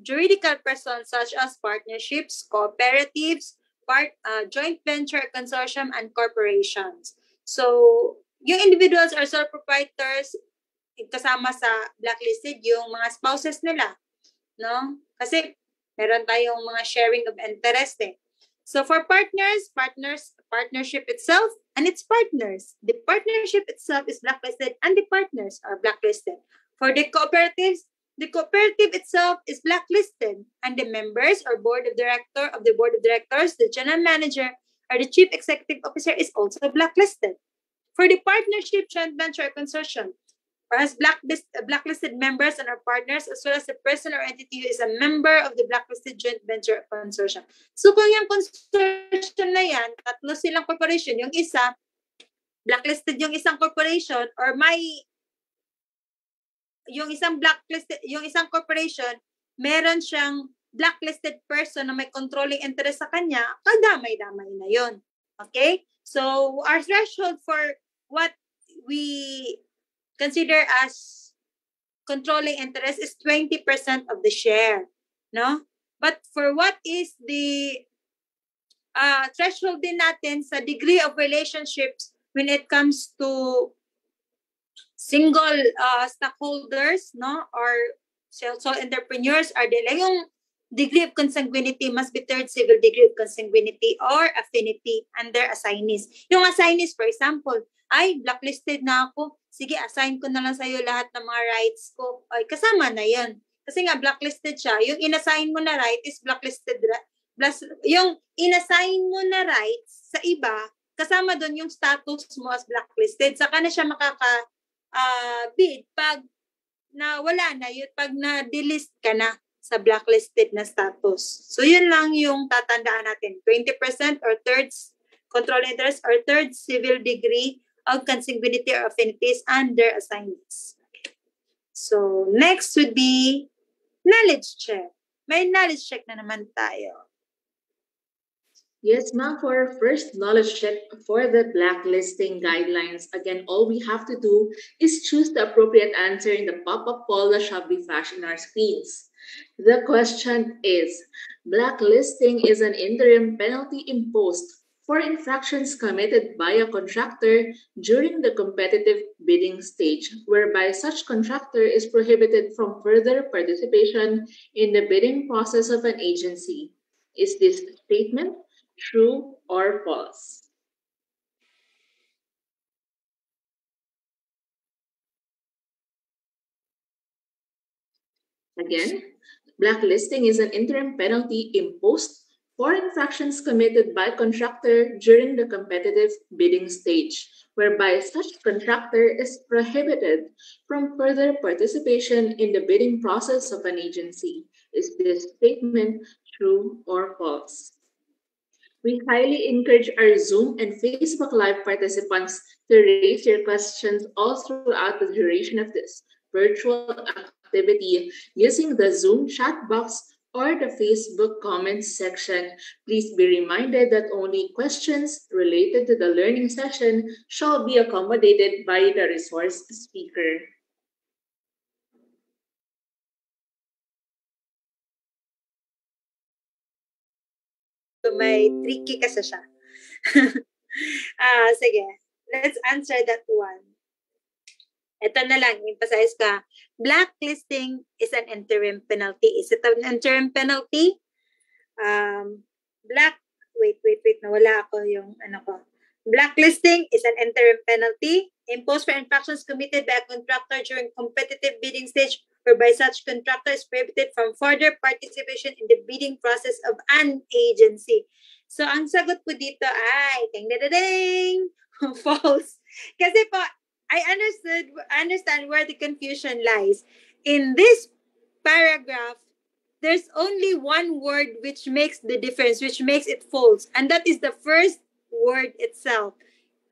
juridical person such as partnerships, cooperatives, part, uh, joint venture consortium, and corporations. So, yung individuals are sole proprietors, kasama sa blacklisted yung mga spouses nila, no? Kasi meron tayong mga sharing of interest eh. So for partners, partners, partnership itself and its partners. The partnership itself is blacklisted and the partners are blacklisted. For the cooperatives, the cooperative itself is blacklisted and the members or board of director of the board of directors, the general manager, or the chief executive officer is also blacklisted. For the partnership, joint venture, consortium, or has blacklist, blacklisted members and our partners as well as the person or entity who is a member of the blacklisted joint venture consortium. So kung yung consortium na yan, tatlo silang corporation, yung isa, blacklisted yung isang corporation or may yung isang blacklisted, yung isang corporation, meron siyang blacklisted person na may controlling interest sa kanya, kadamay-damay na yon. Okay? So, our threshold for what we consider as controlling interest is 20% of the share, no? But for what is the uh, threshold din natin sa degree of relationships when it comes to single uh, stockholders, no? Or sole entrepreneurs are like yung degree of consanguinity must be third civil degree of consanguinity or affinity under assignees. Yung assignees, for example, ay, blacklisted na ako. Sige, assign ko na lang sa'yo lahat ng mga rights ko. Ay, kasama na yan. kasi nga blacklisted siya, yung inassign mo na right is blacklisted plus, yung inassign mo na rights sa iba, kasama doon yung status mo as blacklisted. Saka na siya makaka ah, bid pag na wala na yun, pag na-delist ka na sa blacklisted na status. So, yun lang yung tatandaan natin. 20% or thirds control interest or third civil degree of consanguinity or affinities under assignments. So, next would be knowledge check. May knowledge check na naman tayo. Yes, ma'am, for our first knowledge check for the blacklisting guidelines, again, all we have to do is choose the appropriate answer in the pop-up poll that shall be flashed in our screens. The question is, blacklisting is an interim penalty imposed for infractions committed by a contractor during the competitive bidding stage, whereby such contractor is prohibited from further participation in the bidding process of an agency. Is this statement true or false? Again, blacklisting is an interim penalty imposed for infractions committed by contractor during the competitive bidding stage, whereby such contractor is prohibited from further participation in the bidding process of an agency. Is this statement true or false? We highly encourage our Zoom and Facebook Live participants to raise your questions all throughout the duration of this virtual activity using the Zoom chat box or the Facebook comments section. Please be reminded that only questions related to the learning session shall be accommodated by the resource speaker. So, may tricky kasi siya. ah, sige. Let's answer that one. Ito na lang, emphasize ka. Blacklisting is an interim penalty. Is it an interim penalty? Um, black, wait, wait, wait, nawala ako yung ano ko. Blacklisting is an interim penalty imposed for infractions committed by a contractor during competitive bidding stage whereby such contractor is prohibited from further participation in the bidding process of an agency. So, ang sagot po dito ay, ding ding ding false. Kasi po, I understood, understand where the confusion lies. In this paragraph, there's only one word which makes the difference, which makes it false. And that is the first word itself.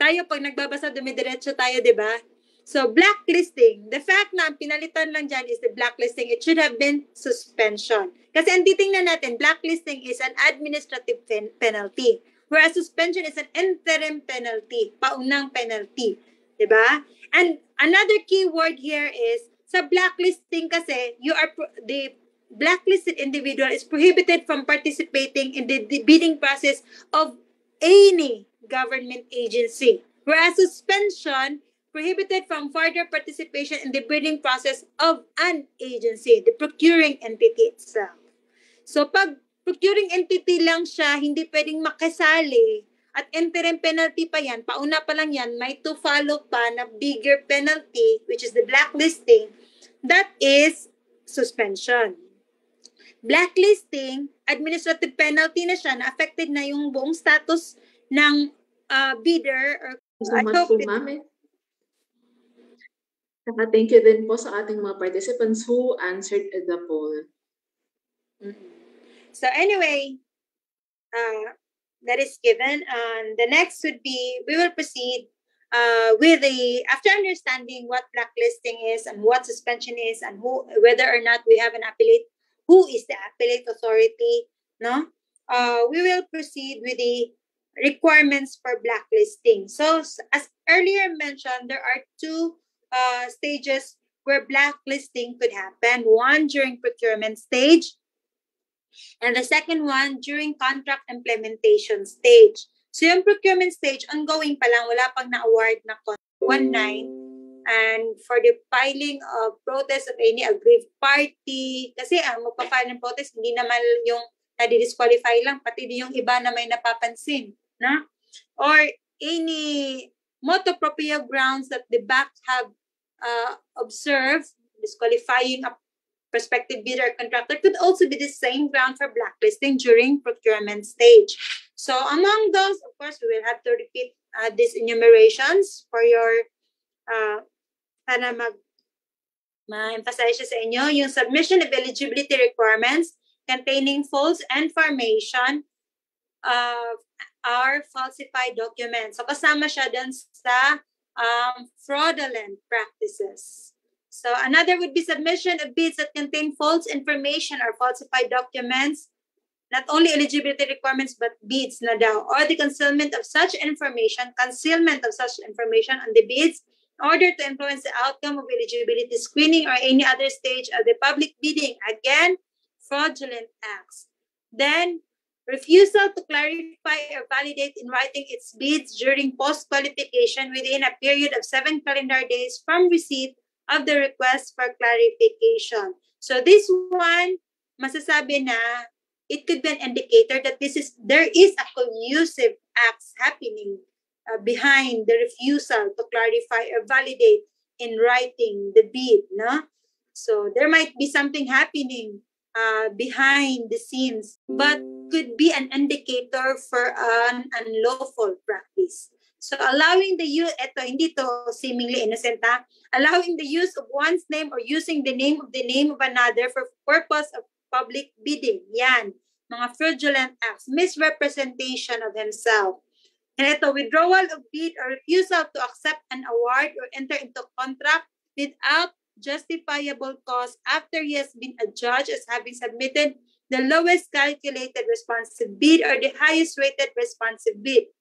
Tayo, pag nagbabasa, dumidiretso tayo, di ba? So, blacklisting. The fact na pinalitan lang dyan is the blacklisting. It should have been suspension. Kasi ang titingnan natin, blacklisting is an administrative pen- penalty. Whereas suspension is an interim penalty, paunang penalty. Diba? And another key word here is, sa blacklisting kasi, you are, the blacklisted individual is prohibited from participating in the, the bidding process of any government agency. Whereas suspension, prohibited from further participation in the bidding process of an agency, the procuring entity itself. So pag procuring entity lang siya, hindi pwedeng makisali at interim penalty pa yan, pauna pa lang yan, may to follow pa na bigger penalty, which is the blacklisting, that is suspension. Blacklisting, administrative penalty na siya, na affected na yung buong status ng uh, bidder or so much po, ma'am. eh. Saka thank you din po sa ating mga participants who answered the poll. So anyway, uh, that is given. And the next would be we will proceed uh, with the after understanding what blacklisting is and what suspension is and who whether or not we have an appellate, who is the appellate authority, no? Uh, we will proceed with the requirements for blacklisting. So as earlier mentioned, there are two uh, stages where blacklisting could happen. One during procurement stage And the second one, during contract implementation stage. So yung procurement stage, ongoing pa lang, wala pang na-award na con- 1-9. And for the filing of protest of any aggrieved party, kasi ang magpa-file ng protest, hindi naman yung nadi-disqualify lang, pati din yung iba na may napapansin. Na? Or any motu proprio grounds that the back have uh, observed, disqualifying a prospective bidder contractor could also be the same ground for blacklisting during procurement stage. So among those, of course, we will have to repeat uh, these enumerations for your uh, para mag ma-emphasize sa inyo yung submission of eligibility requirements containing false information of our falsified documents. So kasama siya dun sa um, fraudulent practices. So another would be submission of bids that contain false information or falsified documents, not only eligibility requirements but bids na daw, or the concealment of such information, concealment of such information on the bids in order to influence the outcome of eligibility screening or any other stage of the public bidding. Again, fraudulent acts. Then, refusal to clarify or validate in writing its bids during post qualification within a period of seven calendar days from receipt of the request for clarification. So this one, masasabi na it could be an indicator that this is there is a collusive acts happening uh, behind the refusal to clarify or validate in writing the bid, no? So there might be something happening uh, behind the scenes, but could be an indicator for an unlawful practice. So allowing the use, eto, hindi to seemingly innocent ha, allowing the use of one's name or using the name of the name of another for purpose of public bidding. Yan, mga fraudulent acts, misrepresentation of himself. And ito, withdrawal of bid or refusal to accept an award or enter into contract without justifiable cause after he has been adjudged as having submitted the lowest calculated responsive bid or the highest rated responsive bid.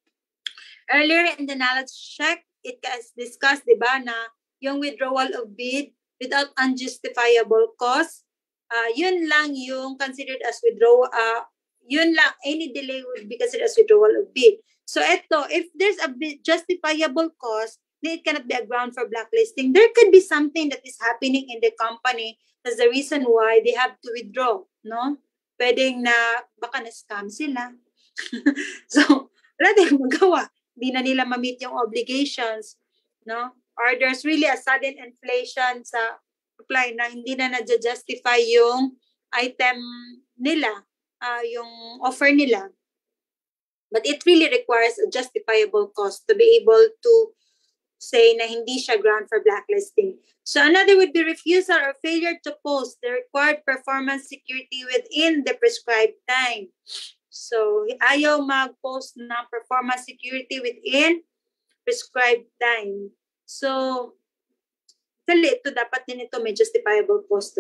Earlier in the knowledge check, it was discussed, di ba, na yung withdrawal of bid without unjustifiable cause, uh, yun lang yung considered as withdrawal, uh, yun lang, any delay would be considered as withdrawal of bid. So eto, if there's a justifiable cause, then it cannot be a ground for blacklisting. There could be something that is happening in the company as the reason why they have to withdraw, no? Pwedeng na baka na-scam sila. so, wala tayong magawa. Hindi na nila ma-meet yung obligations, no? Or there's really a sudden inflation sa supply na hindi na na-justify yung item nila, uh, yung offer nila. But it really requires a justifiable cost to be able to say na hindi siya ground for blacklisting. So another would be refusal or failure to post the required performance security within the prescribed time. So ayaw mag-post ng performance security within prescribed time. So Kali, ito dapat din ito may justifiable cost.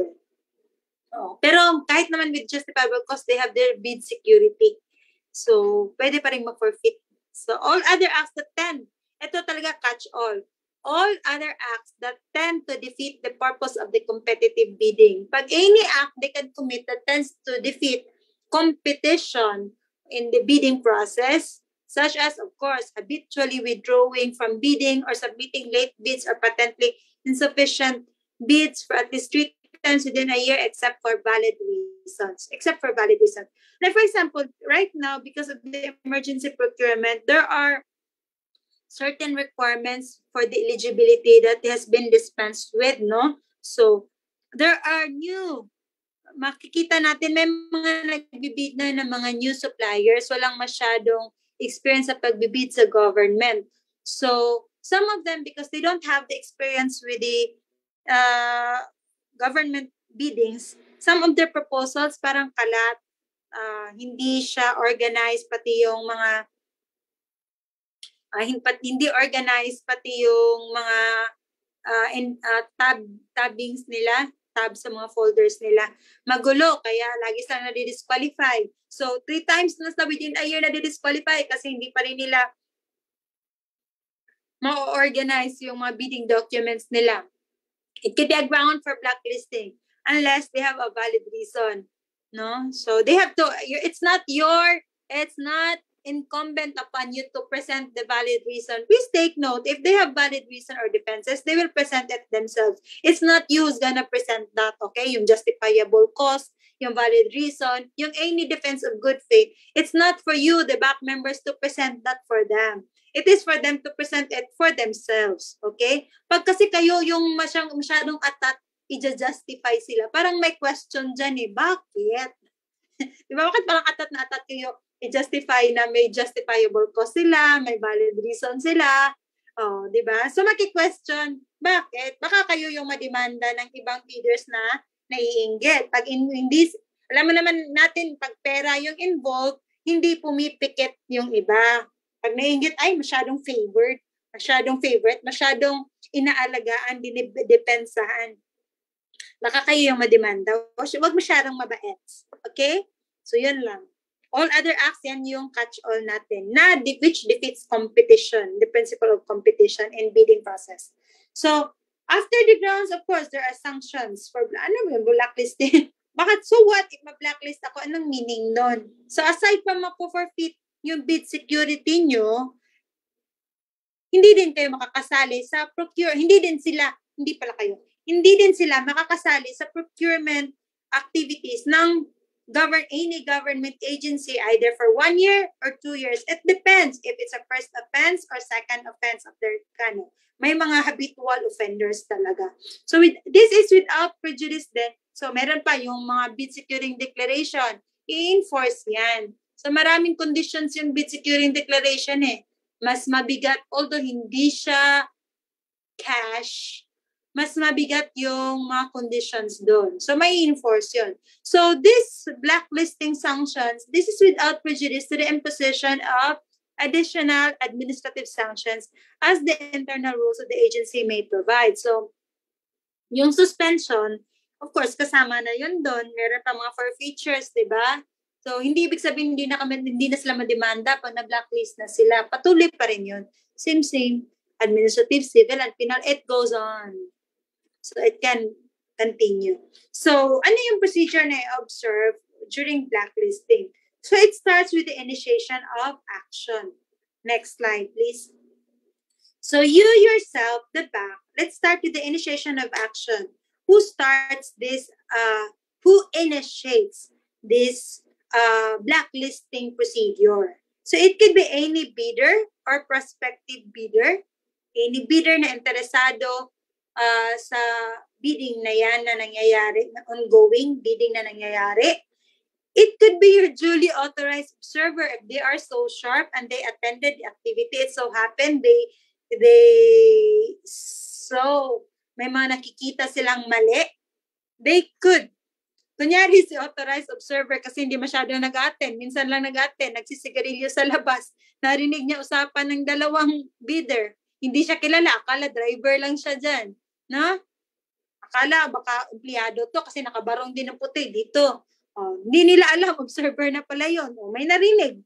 Oh. Pero kahit naman with justifiable cost, they have their bid security. So, pwede pa rin ma-forfeit. So, all other acts that tend, ito talaga catch all. All other acts that tend to defeat the purpose of the competitive bidding. Pag any act they can commit that tends to defeat competition in the bidding process, such as, of course, habitually withdrawing from bidding or submitting late bids or patently insufficient bids for at least three times within a year except for valid reasons. Except for valid reasons. Like for example, right now, because of the emergency procurement, there are certain requirements for the eligibility that has been dispensed with, no? So, there are new makikita natin may mga nagbibid na ng mga new suppliers, walang masyadong experience sa pagbibid sa government. So, some of them, because they don't have the experience with the uh, government biddings, some of their proposals parang kalat, uh, hindi siya organized, pati yung mga uh, hindi organized, pati yung mga uh, in, uh, tab, tabbings nila, tab sa mga folders nila. Magulo, kaya lagi sila na-disqualify. So, three times na sa within a year na-disqualify kasi hindi pa rin nila ma-organize yung mga bidding documents nila. It could be a ground for blacklisting unless they have a valid reason. No? So they have to, it's not your, it's not incumbent upon you to present the valid reason. Please take note, if they have valid reason or defenses, they will present it themselves. It's not you who's gonna present that, okay? Yung justifiable cause, yung valid reason, yung any defense of good faith. It's not for you, the back members, to present that for them. It is for them to present it for themselves. Okay? Pag kasi kayo yung masyang, masyadong atat i-justify sila. Parang may question dyan eh, bakit? Di ba, bakit parang atat na atat kayo i-justify na may justifiable cause sila, may valid reason sila, Oh, 'di ba? So maki-question, bakit? Baka kayo yung mademanda ng ibang bidders na naiinggit. Pag in, hindi alam mo naman natin pag pera yung involved, hindi pumipikit yung iba. Pag naiinggit ay masyadong favored, masyadong favorite, masyadong inaalagaan, dinidepensahan. Baka kayo yung mademanda. Huwag masyadong mabait. Okay? So, yun lang. All other acts, yan yung catch-all natin na which defeats competition, the principle of competition and bidding process. So, after the grounds, of course, there are sanctions for, ano mo blacklisting. Bakit? So what if ma-blacklist ako? Anong meaning nun? So, aside from mapo-forfeit yung bid security nyo, hindi din kayo makakasali sa procure, hindi din sila, hindi pala kayo, hindi din sila makakasali sa procurement activities ng govern any government agency either for one year or two years. It depends if it's a first offense or second offense of their kano. May mga habitual offenders talaga. So with, this is without prejudice then. So meron pa yung mga bid securing declaration. I-enforce yan. So maraming conditions yung bid securing declaration eh. Mas mabigat, although hindi siya cash, mas mabigat yung mga conditions doon. So, may enforce yun. So, this blacklisting sanctions, this is without prejudice to the imposition of additional administrative sanctions as the internal rules of the agency may provide. So, yung suspension, of course, kasama na yun doon. Meron pa mga forfeitures, di ba? So, hindi ibig sabihin hindi na, kami, hindi na sila mademanda pag na-blacklist na sila. Patuloy pa rin yun. Same, same. Administrative, civil, and penal. It goes on. So it can continue. So ano yung procedure na i-observe during blacklisting? So it starts with the initiation of action. Next slide, please. So you yourself, the bank, let's start with the initiation of action. Who starts this, uh, who initiates this uh, blacklisting procedure? So it could be any bidder or prospective bidder, any bidder na interesado uh, sa bidding na yan na nangyayari, na ongoing bidding na nangyayari. It could be your duly authorized observer if they are so sharp and they attended the activity. It so happened they they so may mga nakikita silang mali. They could Kunyari si authorized observer kasi hindi masyado nag-attend, minsan lang nag-attend, nagsisigarilyo sa labas, narinig niya usapan ng dalawang bidder. Hindi siya kilala, akala driver lang siya dyan. Na? Akala baka empleyado to kasi nakabarong din ng puti dito. Oh, hindi nila alam, observer na pala yun. Oh, may narinig.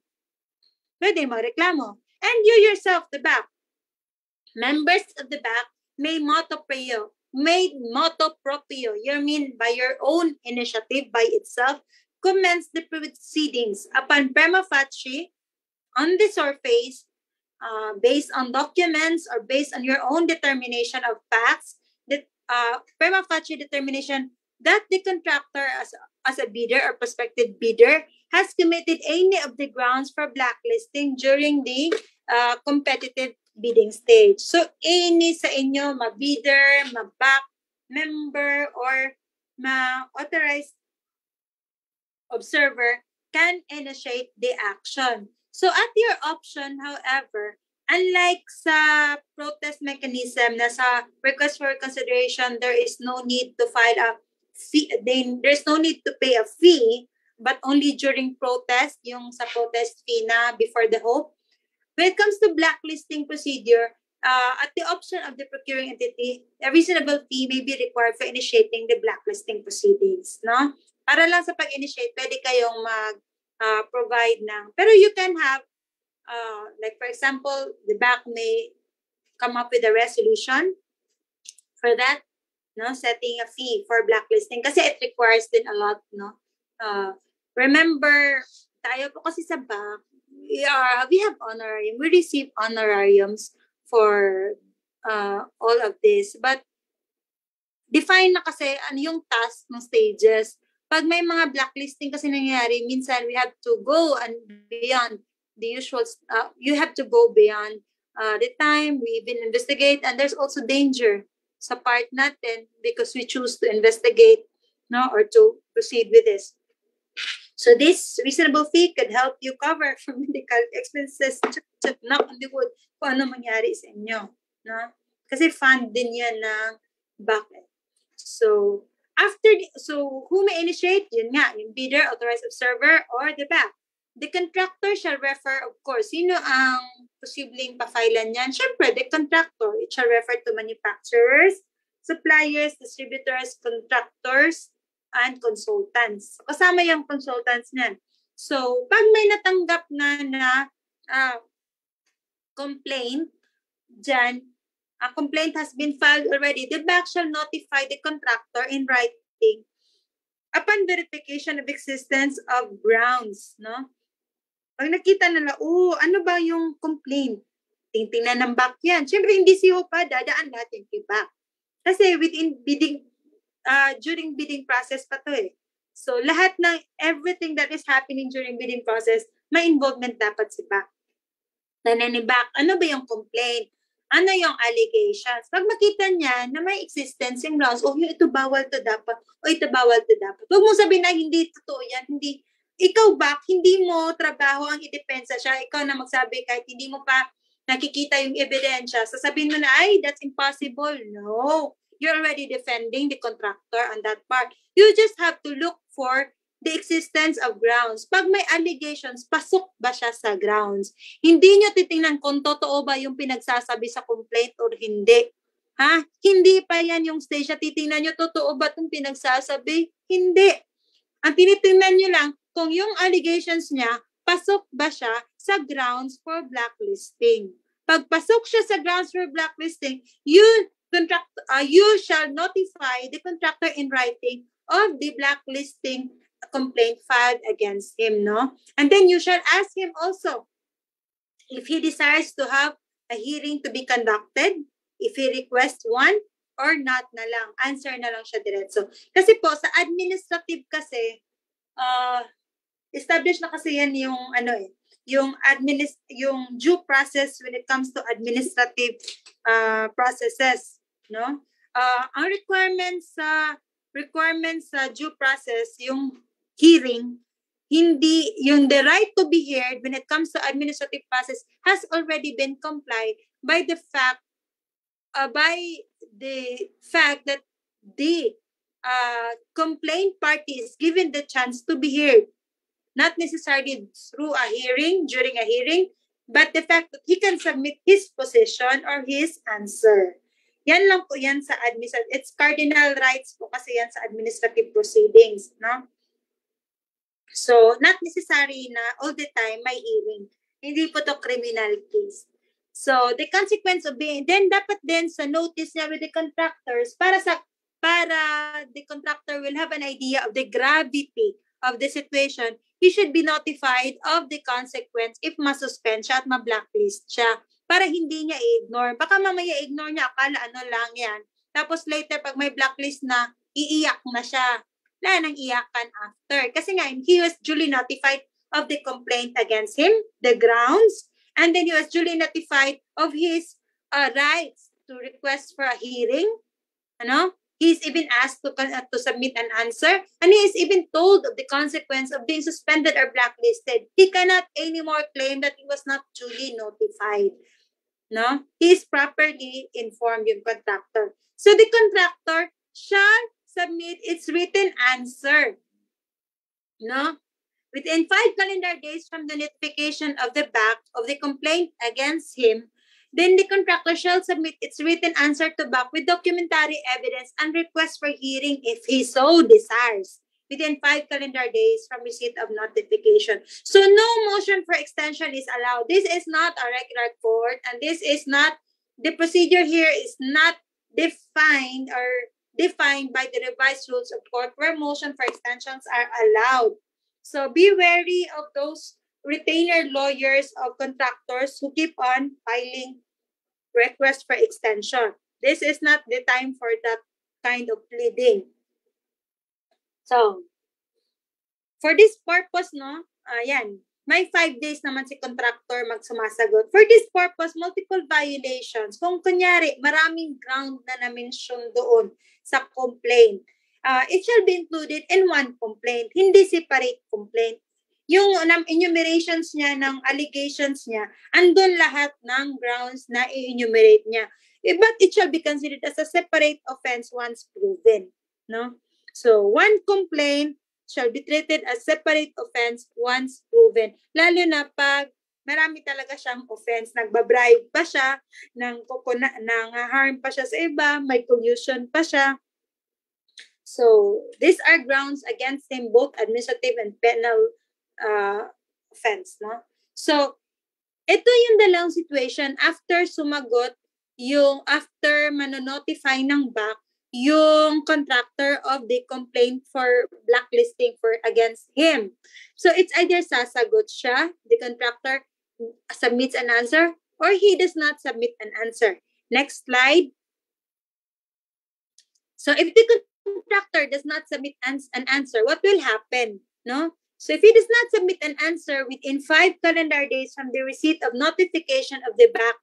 Pwede magreklamo. And you yourself, the back. Members of the back may motto proprio, made motto proprio, you mean by your own initiative, by itself, commence the proceedings upon prima facie, on the surface, uh, based on documents or based on your own determination of facts, uh, facie determination that the contractor as, as a bidder or prospective bidder has committed any of the grounds for blacklisting during the uh, competitive bidding stage. So, any sa inyo, ma-bidder, ma-back member, or ma-authorized observer can initiate the action. So, at your option, however, Unlike sa protest mechanism na sa request for consideration, there is no need to file a fee, then there's no need to pay a fee, but only during protest, yung sa protest fee na before the hope. When it comes to blacklisting procedure, uh, at the option of the procuring entity, a reasonable fee may be required for initiating the blacklisting proceedings. No? Para lang sa pag-initiate, pwede kayong mag-provide uh, ng, pero you can have uh, like for example, the bank may come up with a resolution for that, no, setting a fee for blacklisting kasi it requires din a lot, no. Uh, remember, tayo po kasi sa bank, we are we have honorarium, we receive honorariums for uh, all of this, but define na kasi ano yung task ng stages. Pag may mga blacklisting kasi nangyayari, minsan we have to go and beyond the usual uh, you have to go beyond uh, the time we even investigate and there's also danger sa part natin because we choose to investigate no or to proceed with this. So this reasonable fee could help you cover for medical expenses. Knock on the wood kung ano mangyari sa inyo. No? Kasi fund din yan ng back So, after, the, so who may initiate? Yun nga, yung bidder, authorized observer, or the back. The contractor shall refer, of course, sino ang posibleng pa-filean yan? Siyempre, the contractor. It shall refer to manufacturers, suppliers, distributors, contractors, and consultants. Kasama yung consultants niyan. So, pag may natanggap na na uh, complaint, dyan, a complaint has been filed already, the bank shall notify the contractor in writing upon verification of existence of grounds, no? Pag nakita nila, oh, ano ba yung complaint? Tingtingnan ng back yan. Siyempre, hindi si pa, dadaan yung kay back. Kasi within bidding, uh, during bidding process pa to eh. So, lahat ng everything that is happening during bidding process, may involvement dapat si back. Nananibak, ano ba yung complaint? Ano yung allegations? Pag makita niya na may existence yung grounds, oh, ito bawal to dapat, o ito bawal to dapat. Huwag mo sabihin na hindi totoo yan, hindi, ikaw ba, hindi mo trabaho ang idepensa siya, ikaw na magsabi kahit hindi mo pa nakikita yung ebidensya, sasabihin mo na, ay, that's impossible. No. You're already defending the contractor on that part. You just have to look for the existence of grounds. Pag may allegations, pasok ba siya sa grounds? Hindi nyo titingnan kung totoo ba yung pinagsasabi sa complaint or hindi. Ha? Hindi pa yan yung stage na titingnan nyo, totoo ba itong pinagsasabi? Hindi. Ang tinitingnan nyo lang, kung yung allegations niya, pasok ba siya sa grounds for blacklisting. Pag pasok siya sa grounds for blacklisting, you contract uh, you shall notify the contractor in writing of the blacklisting complaint filed against him, no? And then you shall ask him also if he desires to have a hearing to be conducted, if he requests one, or not na lang. Answer na lang siya diretso. Kasi po, sa administrative kasi, uh, established na kasi yan yung ano eh, yung administ yung due process when it comes to administrative uh, processes, no? Uh, ang requirements sa uh, requirements sa due process, yung hearing, hindi yung the right to be heard when it comes to administrative process has already been complied by the fact uh, by the fact that the uh, complaint party is given the chance to be heard not necessarily through a hearing, during a hearing, but the fact that he can submit his position or his answer. Yan lang po yan sa administrative. It's cardinal rights po kasi yan sa administrative proceedings, no? So, not necessary na all the time may hearing. Hindi po to criminal case. So, the consequence of being, then dapat din sa notice niya with the contractors para sa para the contractor will have an idea of the gravity of the situation, he should be notified of the consequence if masuspend siya at ma-blacklist siya para hindi niya i-ignore. Baka mamaya ignore niya, akala ano lang yan. Tapos later, pag may blacklist na, iiyak na siya. Wala nang iyakan after. Kasi nga, he was duly notified of the complaint against him, the grounds, and then he was duly notified of his uh, rights to request for a hearing, ano, He is even asked to, uh, to submit an answer, and he is even told of the consequence of being suspended or blacklisted. He cannot anymore claim that he was not duly notified. No? He is properly informed yung contractor. So the contractor shall submit its written answer. No? Within five calendar days from the notification of the back of the complaint against him, Then the contractor shall submit its written answer to back with documentary evidence and request for hearing if he so desires within five calendar days from receipt of notification. So no motion for extension is allowed. This is not a regular court and this is not, the procedure here is not defined or defined by the revised rules of court where motion for extensions are allowed. So be wary of those retainer lawyers of contractors who keep on filing requests for extension. This is not the time for that kind of pleading. So, for this purpose, no, ayan, may five days naman si contractor magsumasagot. For this purpose, multiple violations. Kung kunyari, maraming ground na na-mention doon sa complaint, uh, it shall be included in one complaint, hindi separate complaint. Yung um, enumerations niya ng allegations niya, andun lahat ng grounds na i-enumerate niya. Eh, But it shall be considered as a separate offense once proven. No? So, one complaint shall be treated as separate offense once proven. Lalo na pag marami talaga siyang offense, nagbabribe pa siya, nang kukuna, nang harm pa siya sa iba, may collusion pa siya. So, these are grounds against him, both administrative and penal uh, offense, no? So, ito yung dalawang situation after sumagot yung after manonotify ng back yung contractor of the complaint for blacklisting for against him. So it's either sasagot siya, the contractor submits an answer, or he does not submit an answer. Next slide. So if the contractor does not submit an answer, what will happen? No? So if he does not submit an answer within five calendar days from the receipt of notification of the back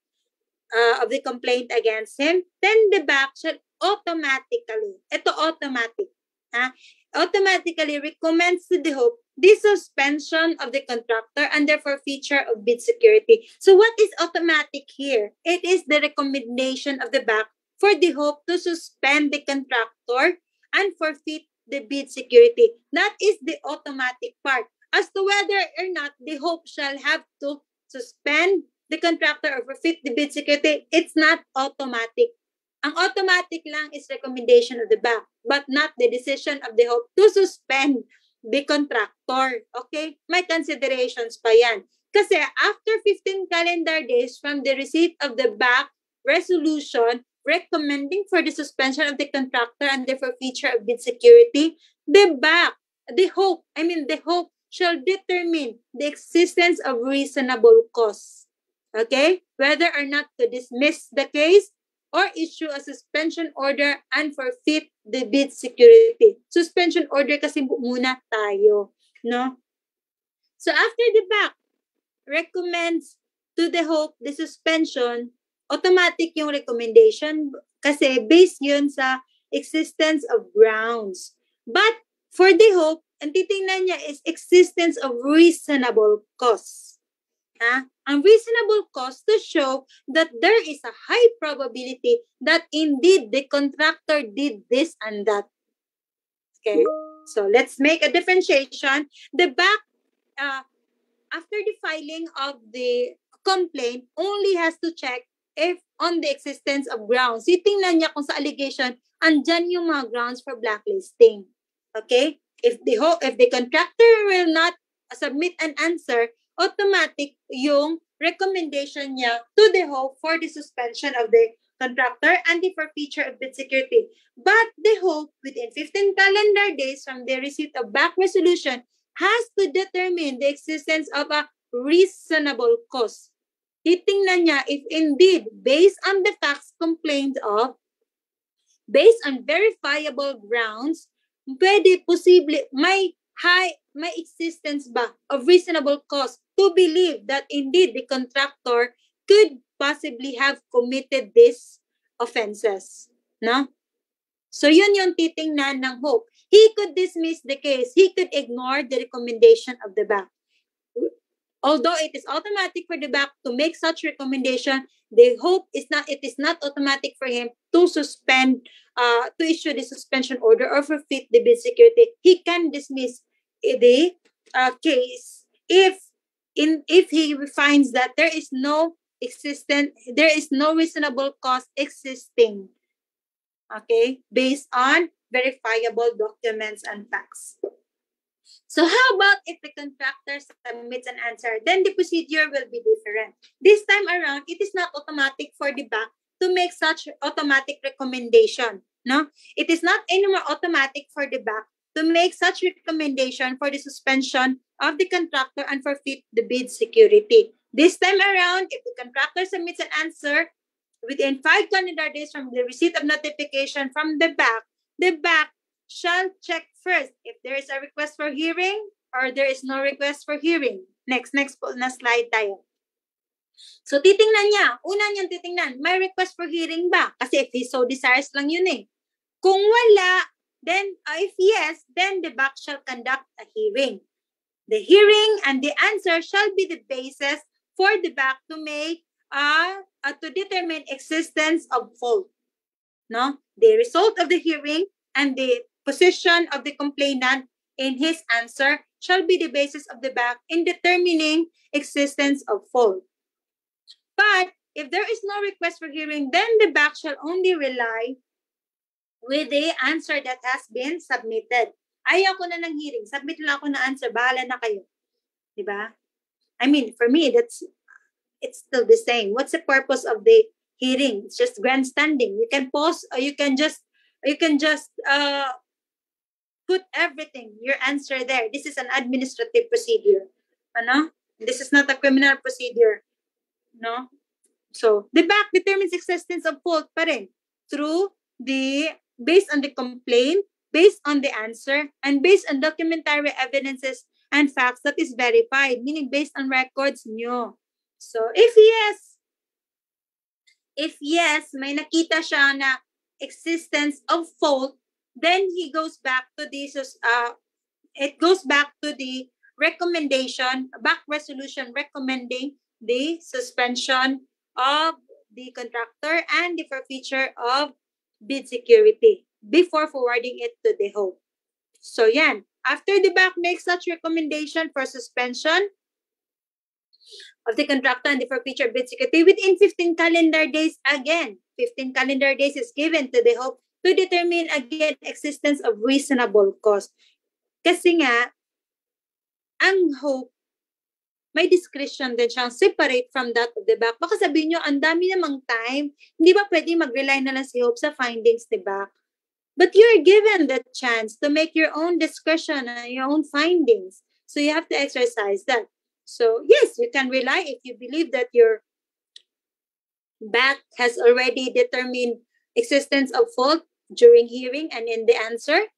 uh, of the complaint against him, then the back shall automatically, ito automatic, ha? automatically recommends to the hope the suspension of the contractor and therefore feature of bid security. So what is automatic here? It is the recommendation of the back for the hope to suspend the contractor and forfeit the bid security. That is the automatic part. As to whether or not the hope shall have to suspend the contractor or forfeit the bid security, it's not automatic. Ang automatic lang is recommendation of the bank, but not the decision of the hope to suspend the contractor. Okay? May considerations pa yan. Kasi after 15 calendar days from the receipt of the back resolution recommending for the suspension of the contractor and the forfeiture of bid security, the back, the hope, I mean the hope shall determine the existence of reasonable cause. Okay? Whether or not to dismiss the case or issue a suspension order and forfeit the bid security. Suspension order kasi muna tayo, no? So after the back recommends to the hope the suspension, automatic yung recommendation kasi based yun sa existence of grounds. But for the hope, ang titingnan niya is existence of reasonable cause. Ha? Ang reasonable cause to show that there is a high probability that indeed the contractor did this and that. Okay, so let's make a differentiation. The back, uh, after the filing of the complaint, only has to check if on the existence of grounds. Titingnan niya kung sa allegation, andyan yung mga grounds for blacklisting. Okay? If the ho- if the contractor will not submit an answer, automatic yung recommendation niya to the hope for the suspension of the contractor and the forfeiture of bid security. But the hope within 15 calendar days from the receipt of back resolution has to determine the existence of a reasonable cause. Titingnan niya if indeed, based on the facts complained of, based on verifiable grounds, pwede posible, may high, may existence ba of reasonable cause to believe that indeed the contractor could possibly have committed these offenses. No? So yun yung titingnan ng hope. He could dismiss the case. He could ignore the recommendation of the bank. Although it is automatic for the bank to make such recommendation, the hope is not it is not automatic for him to suspend uh to issue the suspension order or forfeit the bid security. He can dismiss the uh, case if in if he finds that there is no existent there is no reasonable cause existing okay based on verifiable documents and facts so how about if the contractor submits an answer then the procedure will be different this time around it is not automatic for the bank to make such automatic recommendation no it is not anymore automatic for the bank to make such recommendation for the suspension of the contractor and forfeit the bid security. This time around, if the contractor submits an answer within five calendar days from the receipt of notification from the back, the back shall check first if there is a request for hearing or there is no request for hearing. Next, next po na slide tayo. So, titingnan niya. Una niyang titingnan, may request for hearing ba? Kasi if he so desires lang yun eh. Kung wala, then uh, if yes, then the back shall conduct a hearing. The hearing and the answer shall be the basis for the back to make uh, uh, to determine existence of fault. No? The result of the hearing and the position of the complainant in his answer shall be the basis of the back in determining existence of fault. But if there is no request for hearing, then the back shall only rely with the answer that has been submitted. Ayaw ko na ng hearing. Submit lang ako na answer. Bahala na kayo. Di ba? I mean, for me, that's it's still the same. What's the purpose of the hearing? It's just grandstanding. You can pause or you can just you can just uh put everything, your answer there. This is an administrative procedure. Ano? This is not a criminal procedure. No? So, the back determines existence of fault pa rin through the based on the complaint, based on the answer, and based on documentary evidences and facts that is verified, meaning based on records nyo. So, if yes, if yes, may nakita siya na existence of fault, then he goes back to this, uh, it goes back to the recommendation, back resolution recommending the suspension of the contractor and the forfeiture of bid security before forwarding it to the hope. So yan, after the back makes such recommendation for suspension of the contractor and the forfeiture of bid security within 15 calendar days again, 15 calendar days is given to the hope to determine again existence of reasonable cost. Kasi nga, ang hope may discretion din siyang separate from that of the back. Baka sabihin nyo, ang dami namang time. Hindi ba pwede mag-rely na lang si Hope sa findings ni back? But you're given the chance to make your own discretion and your own findings. So you have to exercise that. So yes, you can rely if you believe that your back has already determined existence of fault during hearing and in the answer.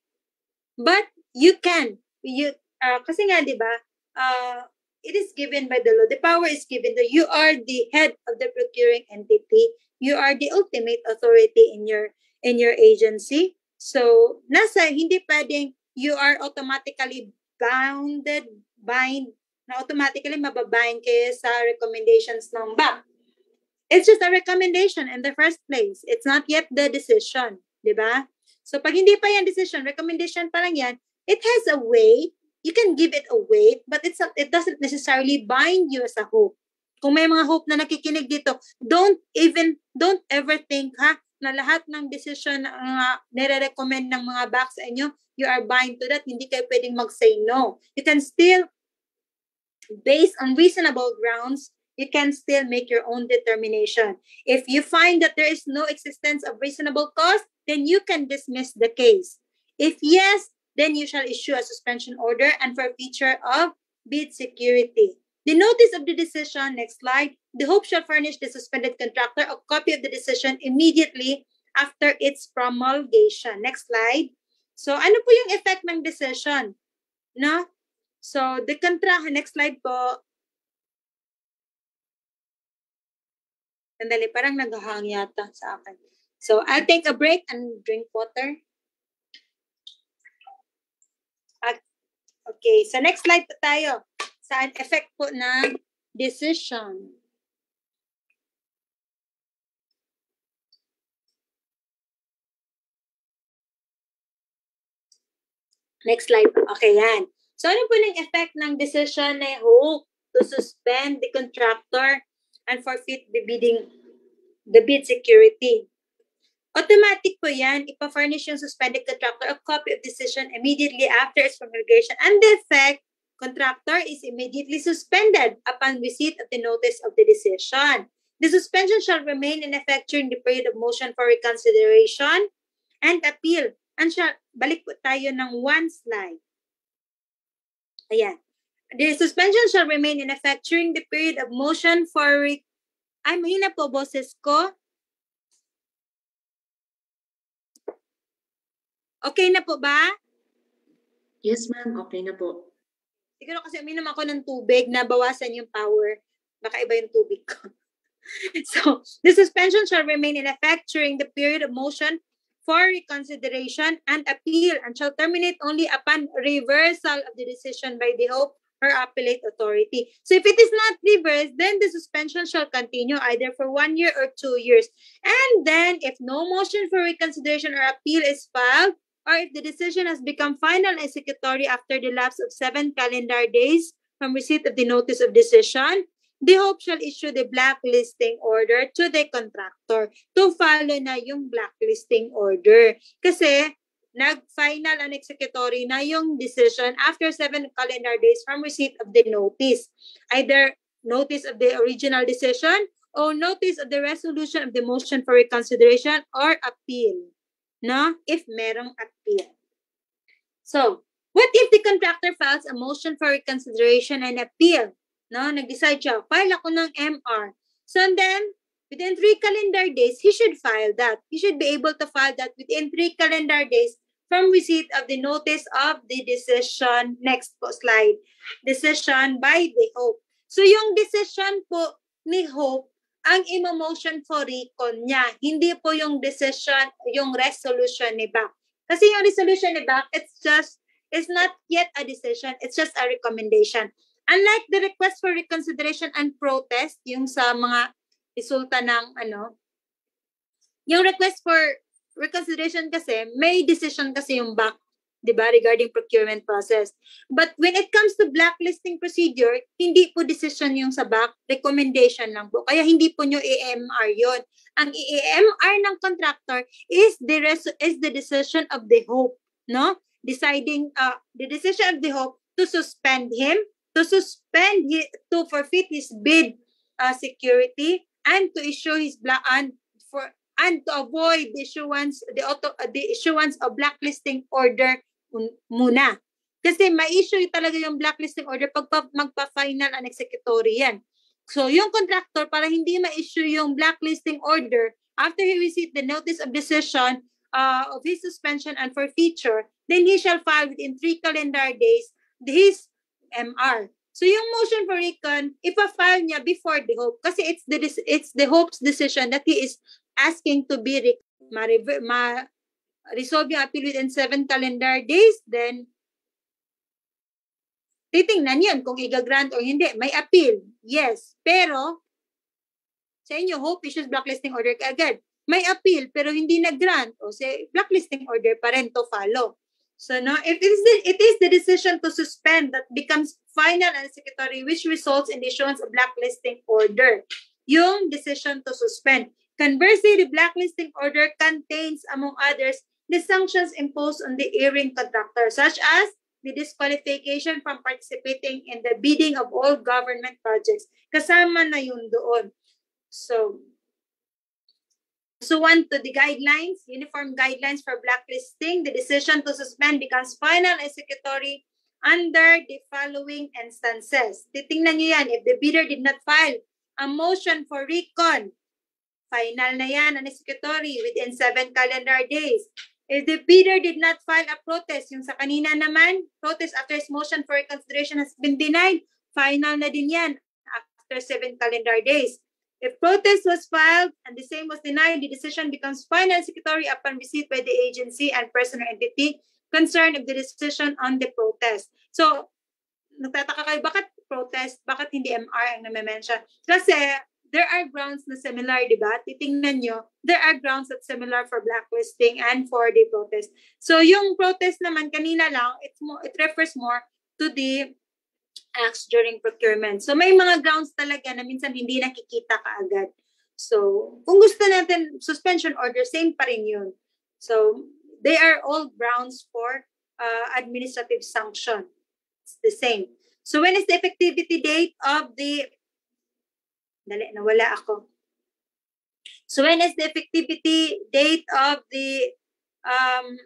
But you can. You, uh, kasi nga, di ba, uh, it is given by the law. The power is given to you are the head of the procuring entity. You are the ultimate authority in your in your agency. So, nasa hindi pwedeng you are automatically bounded, bind, na automatically mababind kayo sa recommendations ng bank. It's just a recommendation in the first place. It's not yet the decision. Di ba? So, pag hindi pa yan decision, recommendation pa lang yan, it has a weight you can give it a weight, but it's a, it doesn't necessarily bind you as a hope. Kung may mga hope na nakikinig dito, don't even, don't ever think, ha, na lahat ng decision na uh, nire-recommend ng mga back sa inyo, you are bind to that. Hindi kayo pwedeng mag-say no. You can still, based on reasonable grounds, you can still make your own determination. If you find that there is no existence of reasonable cause, then you can dismiss the case. If yes, then you shall issue a suspension order and for forfeiture of bid security. The notice of the decision, next slide, the Hope shall furnish the suspended contractor a copy of the decision immediately after its promulgation. Next slide. So, ano po yung effect ng decision? No? So, the contract, next slide po. Sandali, parang naghahang yata sa akin. So, I'll take a break and drink water. Okay, so next slide po tayo. Sa effect po ng decision. Next slide. Okay, yan. So ano po yung effect ng decision ni Hope to suspend the contractor and forfeit the bidding the bid security? Automatic po yan, ipa-furnish yung suspended contractor a copy of decision immediately after its promulgation and the effect contractor is immediately suspended upon receipt of the notice of the decision. The suspension shall remain in effect during the period of motion for reconsideration and appeal. And shall, balik po tayo ng one slide. Ayan. The suspension shall remain in effect during the period of motion for re- ay, mahina po boses ko. Okay na po ba? Yes, ma'am. Okay na po. Siguro kasi uminom ako ng tubig na bawasan yung power. Baka iba yung tubig ko. so, the suspension shall remain in effect during the period of motion for reconsideration and appeal and shall terminate only upon reversal of the decision by the Hope or appellate authority. So if it is not reversed, then the suspension shall continue either for one year or two years. And then if no motion for reconsideration or appeal is filed, or if the decision has become final and executory after the lapse of seven calendar days from receipt of the notice of decision, the Hope shall issue the blacklisting order to the contractor to follow na yung blacklisting order. Kasi nag-final and executory na yung decision after seven calendar days from receipt of the notice. Either notice of the original decision or notice of the resolution of the motion for reconsideration or appeal. No? If merong appeal. So, what if the contractor files a motion for reconsideration and appeal? No? Nag-decide siya, file ako ng MR. So, and then, within three calendar days, he should file that. He should be able to file that within three calendar days from receipt of the notice of the decision. Next po slide. Decision by the Hope. So yung decision po ni Hope, ang imo-motion for recon niya. Hindi po yung decision, yung resolution ni BAC. Kasi yung resolution ni BAC, it's just, it's not yet a decision. It's just a recommendation. Unlike the request for reconsideration and protest, yung sa mga resulta ng ano, yung request for reconsideration kasi, may decision kasi yung back, di ba, regarding procurement process. But when it comes to blacklisting procedure, hindi po decision yung sa back, recommendation lang po. Kaya hindi po nyo EMR yon. Ang EMR ng contractor is the res- is the decision of the hope, no? Deciding uh, the decision of the hope to suspend him, to suspend hi- to forfeit his bid uh, security and to issue his black and for and to avoid the issuance the auto uh, the issuance of blacklisting order muna. Kasi ma-issue talaga yung blacklisting order pag pa- magpa-final and executory yan. So yung contractor para hindi ma-issue yung blacklisting order after he received the notice of decision uh, of his suspension and forfeiture, then he shall file within three calendar days his MR. So yung motion for recon, ipa-file niya before the hope kasi it's the it's the hope's decision that he is asking to be ma, ma resolve yung appeal within seven calendar days, then titingnan yun kung i-grant or hindi. May appeal, yes. Pero, sa inyo, hope issues blacklisting order agad. May appeal, pero hindi nag-grant. O say, blacklisting order pa rin to follow. So, no, if it is, the, it is the decision to suspend that becomes final and executory, which results in the issuance of blacklisting order. Yung decision to suspend. Conversely, the blacklisting order contains, among others, the sanctions imposed on the airing contractor, such as the disqualification from participating in the bidding of all government projects. Kasama na yun doon. So, so one to the guidelines, uniform guidelines for blacklisting, the decision to suspend becomes final executory under the following instances. Titingnan nyo yan, if the bidder did not file a motion for recon, final na yan, an executory within seven calendar days. If the bidder did not file a protest, yung sa kanina naman, protest after his motion for reconsideration has been denied, final na din yan after seven calendar days. If protest was filed and the same was denied, the decision becomes final executory upon receipt by the agency and person entity concerned of the decision on the protest. So, nagtataka kayo, bakit protest? Bakit hindi MR ang name-mention? Kasi there are grounds na similar, di ba? Titingnan nyo, there are grounds that similar for blacklisting and for the protest. So yung protest naman, kanina lang, more, it refers more to the acts during procurement. So may mga grounds talaga na minsan hindi nakikita kaagad. So kung gusto natin suspension order, same pa rin yun. So they are all grounds for uh, administrative sanction. It's the same. So when is the effectivity date of the Dali, nawala ako. So when is the effectivity date of the um,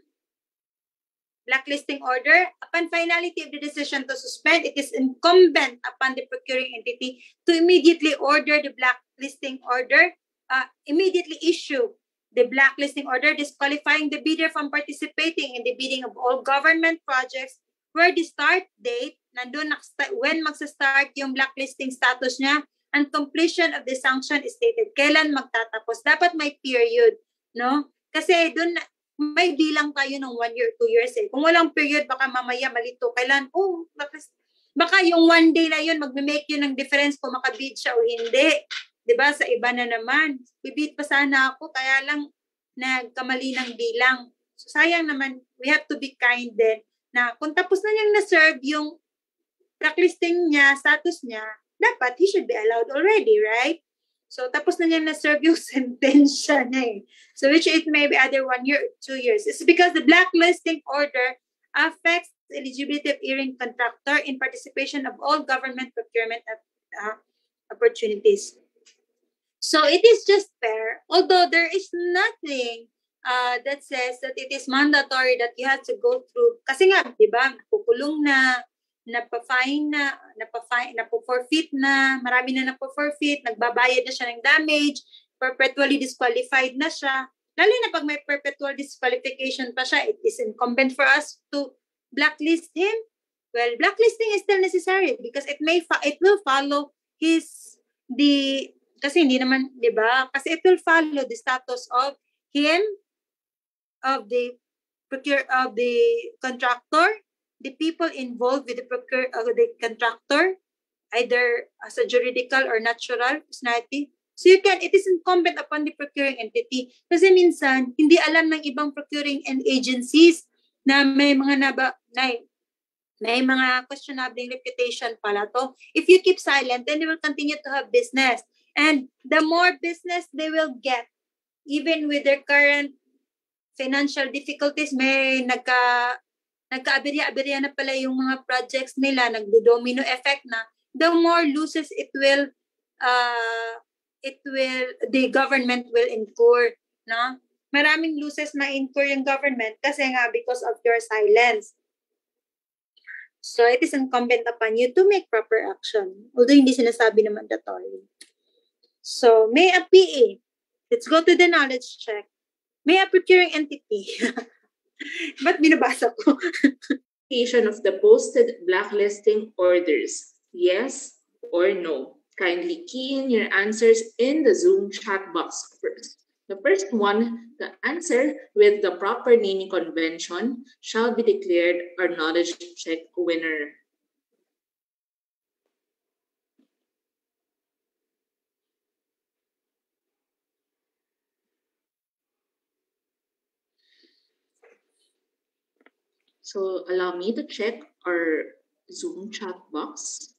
blacklisting order? Upon finality of the decision to suspend, it is incumbent upon the procuring entity to immediately order the blacklisting order, uh, immediately issue the blacklisting order disqualifying the bidder from participating in the bidding of all government projects where the start date, nandun when magsa-start yung blacklisting status niya, and completion of the sanction is stated. Kailan magtatapos? Dapat may period, no? Kasi doon may bilang tayo ng one year, two years eh. Kung walang period, baka mamaya malito. Kailan, oh, baka yung one day na yun, magme-make yun ng difference kung makabid siya o hindi. 'Di ba Sa iba na naman. Bibid pa sana ako, kaya lang nagkamali ng bilang. So, sayang naman, we have to be kind din na kung tapos na niyang na-serve yung blacklisting niya, status niya, dapat he should be allowed already, right? So, tapos na niya na-serve yung sentensya niya eh. So, which it may be either one year two years. It's because the blacklisting order affects the eligibility of earring contractor in participation of all government procurement uh, opportunities. So, it is just fair, although there is nothing uh, that says that it is mandatory that you have to go through. Kasi nga, di ba, kukulong na, napa-fine na, napa-fine, napo-forfeit na, marami na napo-forfeit, nagbabayad na siya ng damage, perpetually disqualified na siya. Lalo na pag may perpetual disqualification pa siya, it is incumbent for us to blacklist him. Well, blacklisting is still necessary because it may fa- it will follow his the kasi hindi naman, 'di ba? Kasi it will follow the status of him of the procure of the contractor the people involved with the procure uh, the contractor, either as a juridical or natural personality. So you can, it is incumbent upon the procuring entity. Kasi minsan, hindi alam ng ibang procuring and agencies na may mga naba, na, may mga questionable reputation pala to. If you keep silent, then they will continue to have business. And the more business they will get, even with their current financial difficulties, may nagka nagka-aberya-aberya na pala yung mga projects nila, nagdo-domino effect na, the more losses it will, uh, it will, the government will incur, no? Maraming losses ma-incur yung government kasi nga because of your silence. So it is incumbent upon you to make proper action. Although hindi sinasabi na mandatory. So, may a PA. Let's go to the knowledge check. May a procuring entity. Ba't binabasa ko? of the posted blacklisting orders. Yes or no? Kindly key in your answers in the Zoom chat box first. The first one, the answer with the proper naming convention shall be declared our knowledge check winner. So allow me to check our Zoom chat box.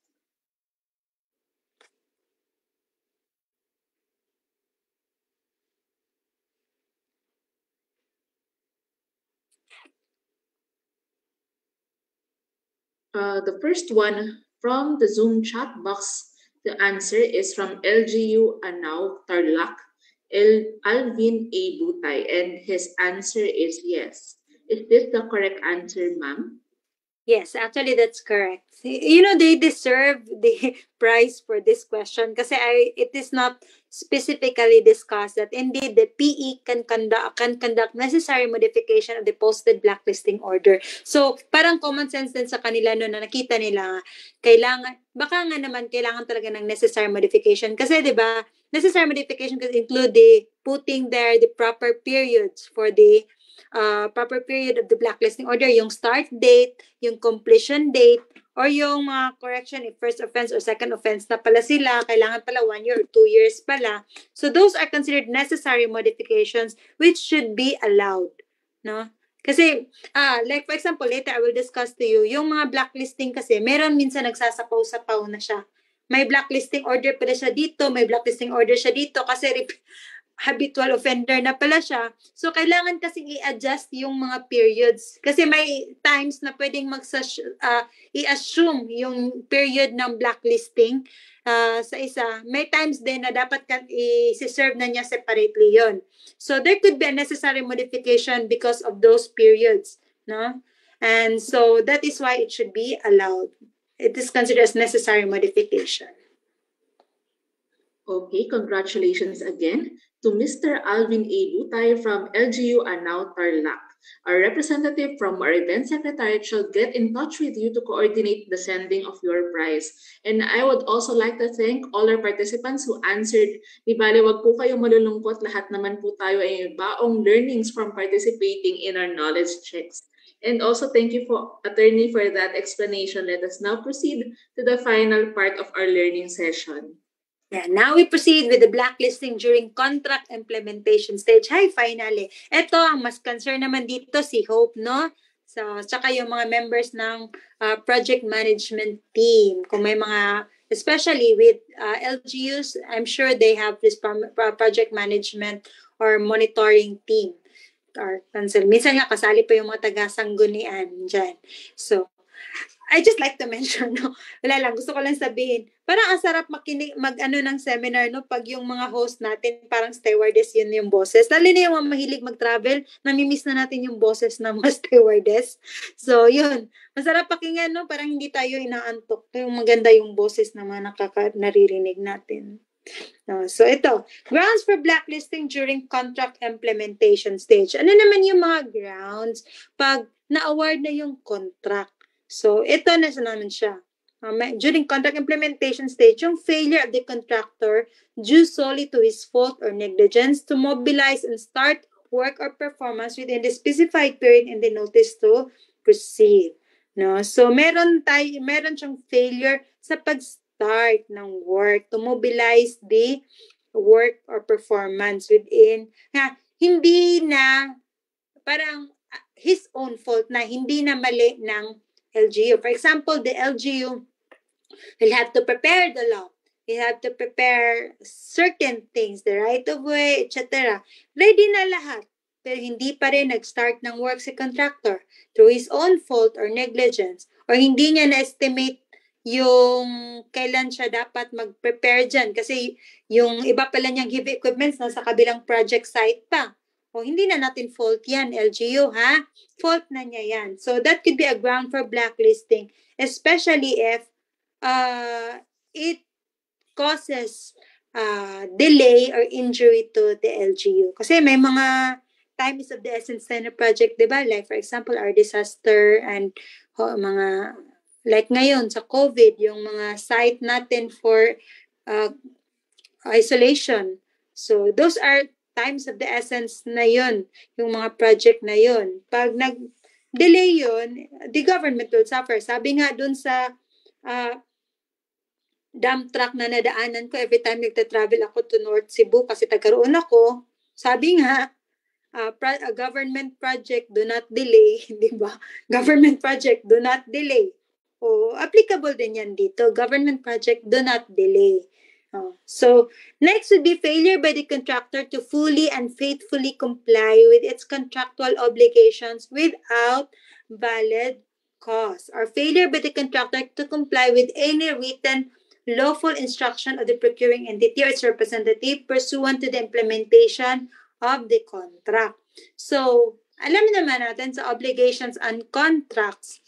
Uh, the first one from the Zoom chat box, the answer is from LGU Anau Tarlac, El Alvin A. Butay, and his answer is yes. Is this the correct answer, ma'am? Yes, actually that's correct. You know, they deserve the prize for this question kasi it is not specifically discussed that indeed the PE can conduct can conduct necessary modification of the posted blacklisting order. So, parang common sense din sa kanila no na nakita nila kailangan baka nga naman kailangan talaga ng necessary modification kasi 'di ba? Necessary modification can include the putting there the proper periods for the uh, proper period of the blacklisting order, yung start date, yung completion date, or yung mga uh, correction if first offense or second offense na pala sila, kailangan pala one year or two years pala. So those are considered necessary modifications which should be allowed. No? Kasi, ah, like for example, later I will discuss to you, yung mga blacklisting kasi, meron minsan nagsasapaw-sapaw na siya. May blacklisting order pala siya dito, may blacklisting order siya dito kasi habitual offender na pala siya. So, kailangan kasi i-adjust yung mga periods. Kasi may times na pwedeng mag uh, i-assume yung period ng blacklisting uh, sa isa. May times din na dapat i-serve na niya separately yon So, there could be a necessary modification because of those periods. No? And so, that is why it should be allowed. It is considered as necessary modification. Okay, congratulations again to Mr. Alvin A. Butay from LGU Anau Tarlac. Our representative from our event secretariat shall get in touch with you to coordinate the sending of your prize. And I would also like to thank all our participants who answered. Di bale, wag po kayong malulungkot. Lahat naman po tayo ay baong learnings from participating in our knowledge checks. And also thank you for attorney for that explanation. Let us now proceed to the final part of our learning session. Yeah, now we proceed with the blacklisting during contract implementation stage. Hi, finally. Ito, ang mas concern naman dito si Hope, no? So, tsaka yung mga members ng uh, project management team. Kung may mga, especially with uh, LGUs, I'm sure they have this pro- project management or monitoring team or cancel. Minsan nga kasali pa yung mga taga-sanggunian dyan. So, I just like to mention, no, wala lang, gusto ko lang sabihin, parang ang sarap makinig, mag-ano ng seminar, no, pag yung mga host natin, parang stewardess yun yung bosses. Lalo na yung mga mahilig mag-travel, namimiss na natin yung bosses ng mga stewardess. So, yun, masarap pakinggan, no, parang hindi tayo inaantok. Yung maganda yung bosses na mga nakaka- naririnig natin. Uh, so ito, grounds for blacklisting during contract implementation stage. Ano naman yung mga grounds pag na-award na yung contract? So, ito na sa naman siya. Um, during contract implementation stage, yung failure of the contractor due solely to his fault or negligence to mobilize and start work or performance within the specified period in the notice to proceed. No? So, meron tayo, meron siyang failure sa pag-start ng work to mobilize the work or performance within, ha, hindi na, parang uh, his own fault na, hindi na mali ng LGU. For example, the LGU will have to prepare the law. He have to prepare certain things, the right of way, etc. Ready na lahat. Pero hindi pa rin nag-start ng work si contractor through his own fault or negligence. Or hindi niya na-estimate yung kailan siya dapat mag-prepare dyan. Kasi yung iba pala niyang heavy equipments nasa kabilang project site pa. O hindi na natin fault yan, LGU, ha? Fault na niya yan. So that could be a ground for blacklisting, especially if uh, it causes uh, delay or injury to the LGU. Kasi may mga time is of the essence na project, di ba? Like for example, our disaster and ho, mga, like ngayon sa COVID, yung mga site natin for uh, isolation. So those are times of the essence na yun, yung mga project na yun. Pag nag-delay yun, the government will suffer. Sabi nga dun sa uh, dump truck na nadaanan ko every time nagta-travel ako to North Cebu kasi tagaroon ako, sabi nga, uh, pro- a government project do not delay, di ba? Government project do not delay. O applicable din yan dito. Government project do not delay. Oh. So, next would be failure by the contractor to fully and faithfully comply with its contractual obligations without valid cause, or failure by the contractor to comply with any written lawful instruction of the procuring entity or its representative pursuant to the implementation of the contract. So, alam naman natin sa obligations and contracts,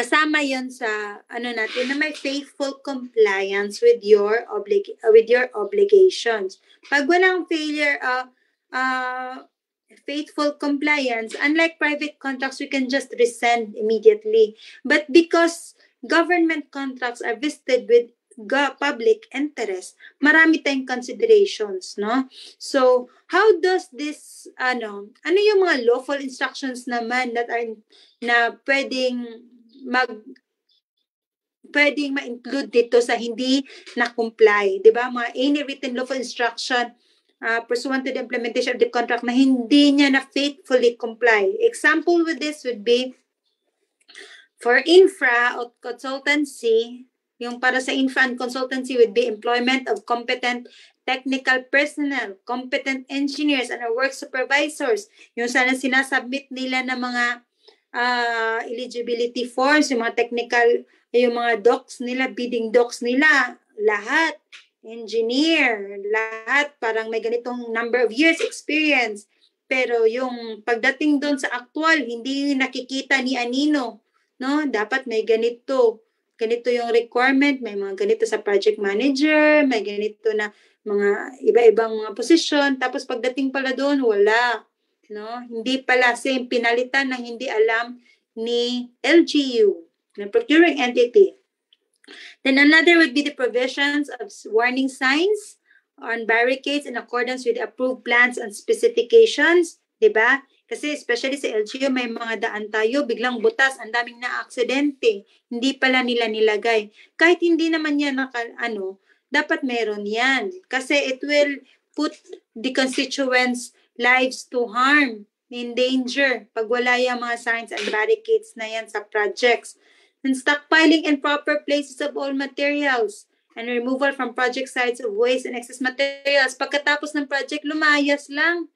kasama yon sa ano natin na may faithful compliance with your oblig with your obligations. Pag walang failure uh, uh, faithful compliance, unlike private contracts, we can just rescind immediately. But because government contracts are vested with public interest, marami tayong considerations, no? So, how does this, ano, ano yung mga lawful instructions naman that are, na pwedeng mag pwedeng ma-include dito sa hindi na-comply. Di ba? Mga any written lawful instruction uh, pursuant to the implementation of the contract na hindi niya na faithfully comply. Example with this would be for infra or consultancy, yung para sa infra and consultancy would be employment of competent technical personnel, competent engineers, and work supervisors. Yung sana sinasubmit nila ng mga uh, eligibility forms, yung mga technical, yung mga docs nila, bidding docs nila, lahat, engineer, lahat, parang may ganitong number of years experience. Pero yung pagdating doon sa actual, hindi nakikita ni Anino, no? Dapat may ganito. Ganito yung requirement, may mga ganito sa project manager, may ganito na mga iba-ibang mga posisyon. Tapos pagdating pala doon, wala No? Hindi pala same pinalitan ng hindi alam ni LGU, the procuring entity. Then another would be the provisions of warning signs on barricades in accordance with approved plans and specifications, 'di ba? Kasi especially sa LGU, may mga daan tayo, biglang butas, ang daming na aksidente. Hindi pala nila nilagay. Kahit hindi naman yan naka, ano, dapat meron yan. Kasi it will put the constituents' lives to harm, in danger, pag wala yung mga signs and barricades na yan sa projects. And stockpiling in proper places of all materials and removal from project sites of waste and excess materials. Pagkatapos ng project, lumayas lang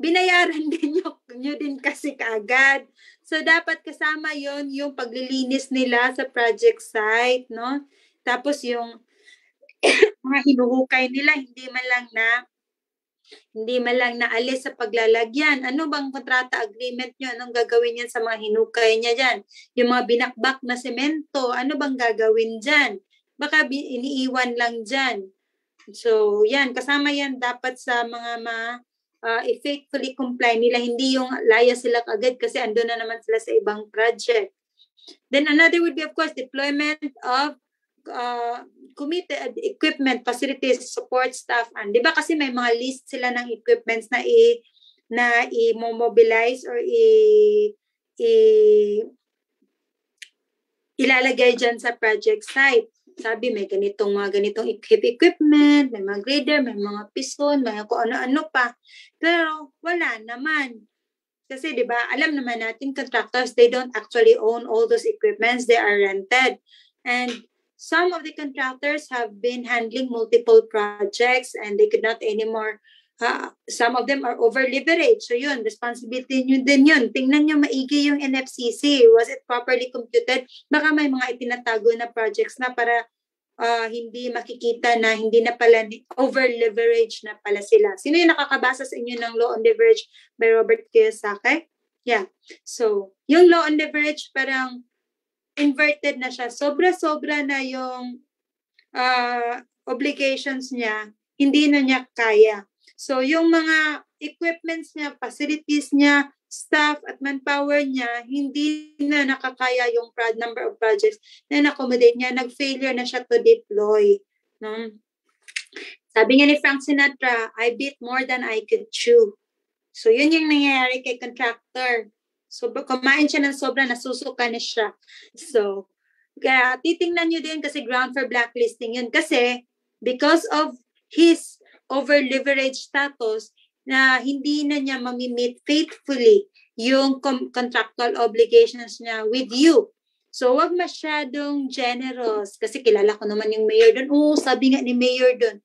binayaran din nyo, nyo din kasi kaagad. So, dapat kasama yon yung paglilinis nila sa project site, no? Tapos yung mga hinuhukay nila, hindi man lang na hindi man lang naalis sa paglalagyan. Ano bang kontrata agreement nyo? Anong gagawin yan sa mga hinukay niya dyan? Yung mga binakbak na semento, ano bang gagawin dyan? Baka iniiwan lang dyan. So, yan, kasama yan dapat sa mga mga uh, faithfully comply nila, hindi yung laya sila agad kasi ando na naman sila sa ibang project. Then another would be of course deployment of uh, committed equipment, facilities, support staff. And 'di ba kasi may mga list sila ng equipments na i na i-mobilize or i, i ilalagay dyan sa project site sabi may ganitong mga ganitong equipment, may mga grader, may mga piston, may kung ano-ano pa. Pero wala naman. Kasi 'di ba, alam naman natin contractors they don't actually own all those equipments, they are rented. And some of the contractors have been handling multiple projects and they could not anymore uh, some of them are over leveraged. So yun, responsibility nyo din yun. Tingnan nyo maigi yung NFCC. Was it properly computed? Baka may mga itinatago na projects na para uh, hindi makikita na hindi na pala over leverage na pala sila. Sino yung nakakabasa sa inyo ng Law on Leverage by Robert Kiyosaki? Yeah. So, yung Law on Leverage parang inverted na siya. Sobra-sobra na yung uh, obligations niya, hindi na niya kaya. So, yung mga equipments niya, facilities niya, staff at manpower niya, hindi na nakakaya yung prod, number of projects na accommodate niya. Nag-failure na siya to deploy. No? Sabi nga ni Frank Sinatra, I beat more than I could chew. So, yun yung nangyayari kay contractor. So, kumain siya ng sobra, nasusuka na siya. So, kaya titingnan nyo din kasi ground for blacklisting yun. Kasi, because of his over-leveraged status na hindi na niya mamimit faithfully yung contractual obligations niya with you. So, wag masyadong generous kasi kilala ko naman yung mayor doon. Oo, sabi nga ni mayor doon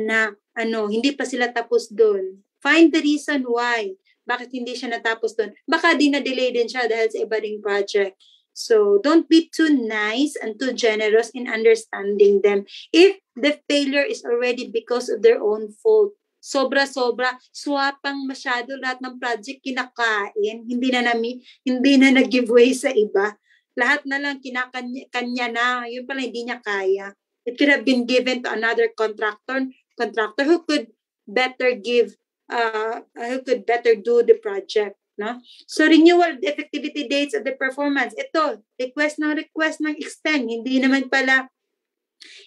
na ano, hindi pa sila tapos doon. Find the reason why. Bakit hindi siya natapos doon? Baka din na-delay din siya dahil sa iba ding project. So, don't be too nice and too generous in understanding them. If the failure is already because of their own fault, sobra-sobra, swapang masyado lahat ng project kinakain, hindi na nami, hindi na nag-giveaway sa iba. Lahat na lang kinakanya kanya na, yun pala hindi niya kaya. It could have been given to another contractor, contractor who could better give, uh, who could better do the project. No? So renewal effectivity dates of the performance. Ito, request ng request ng extend. Hindi naman pala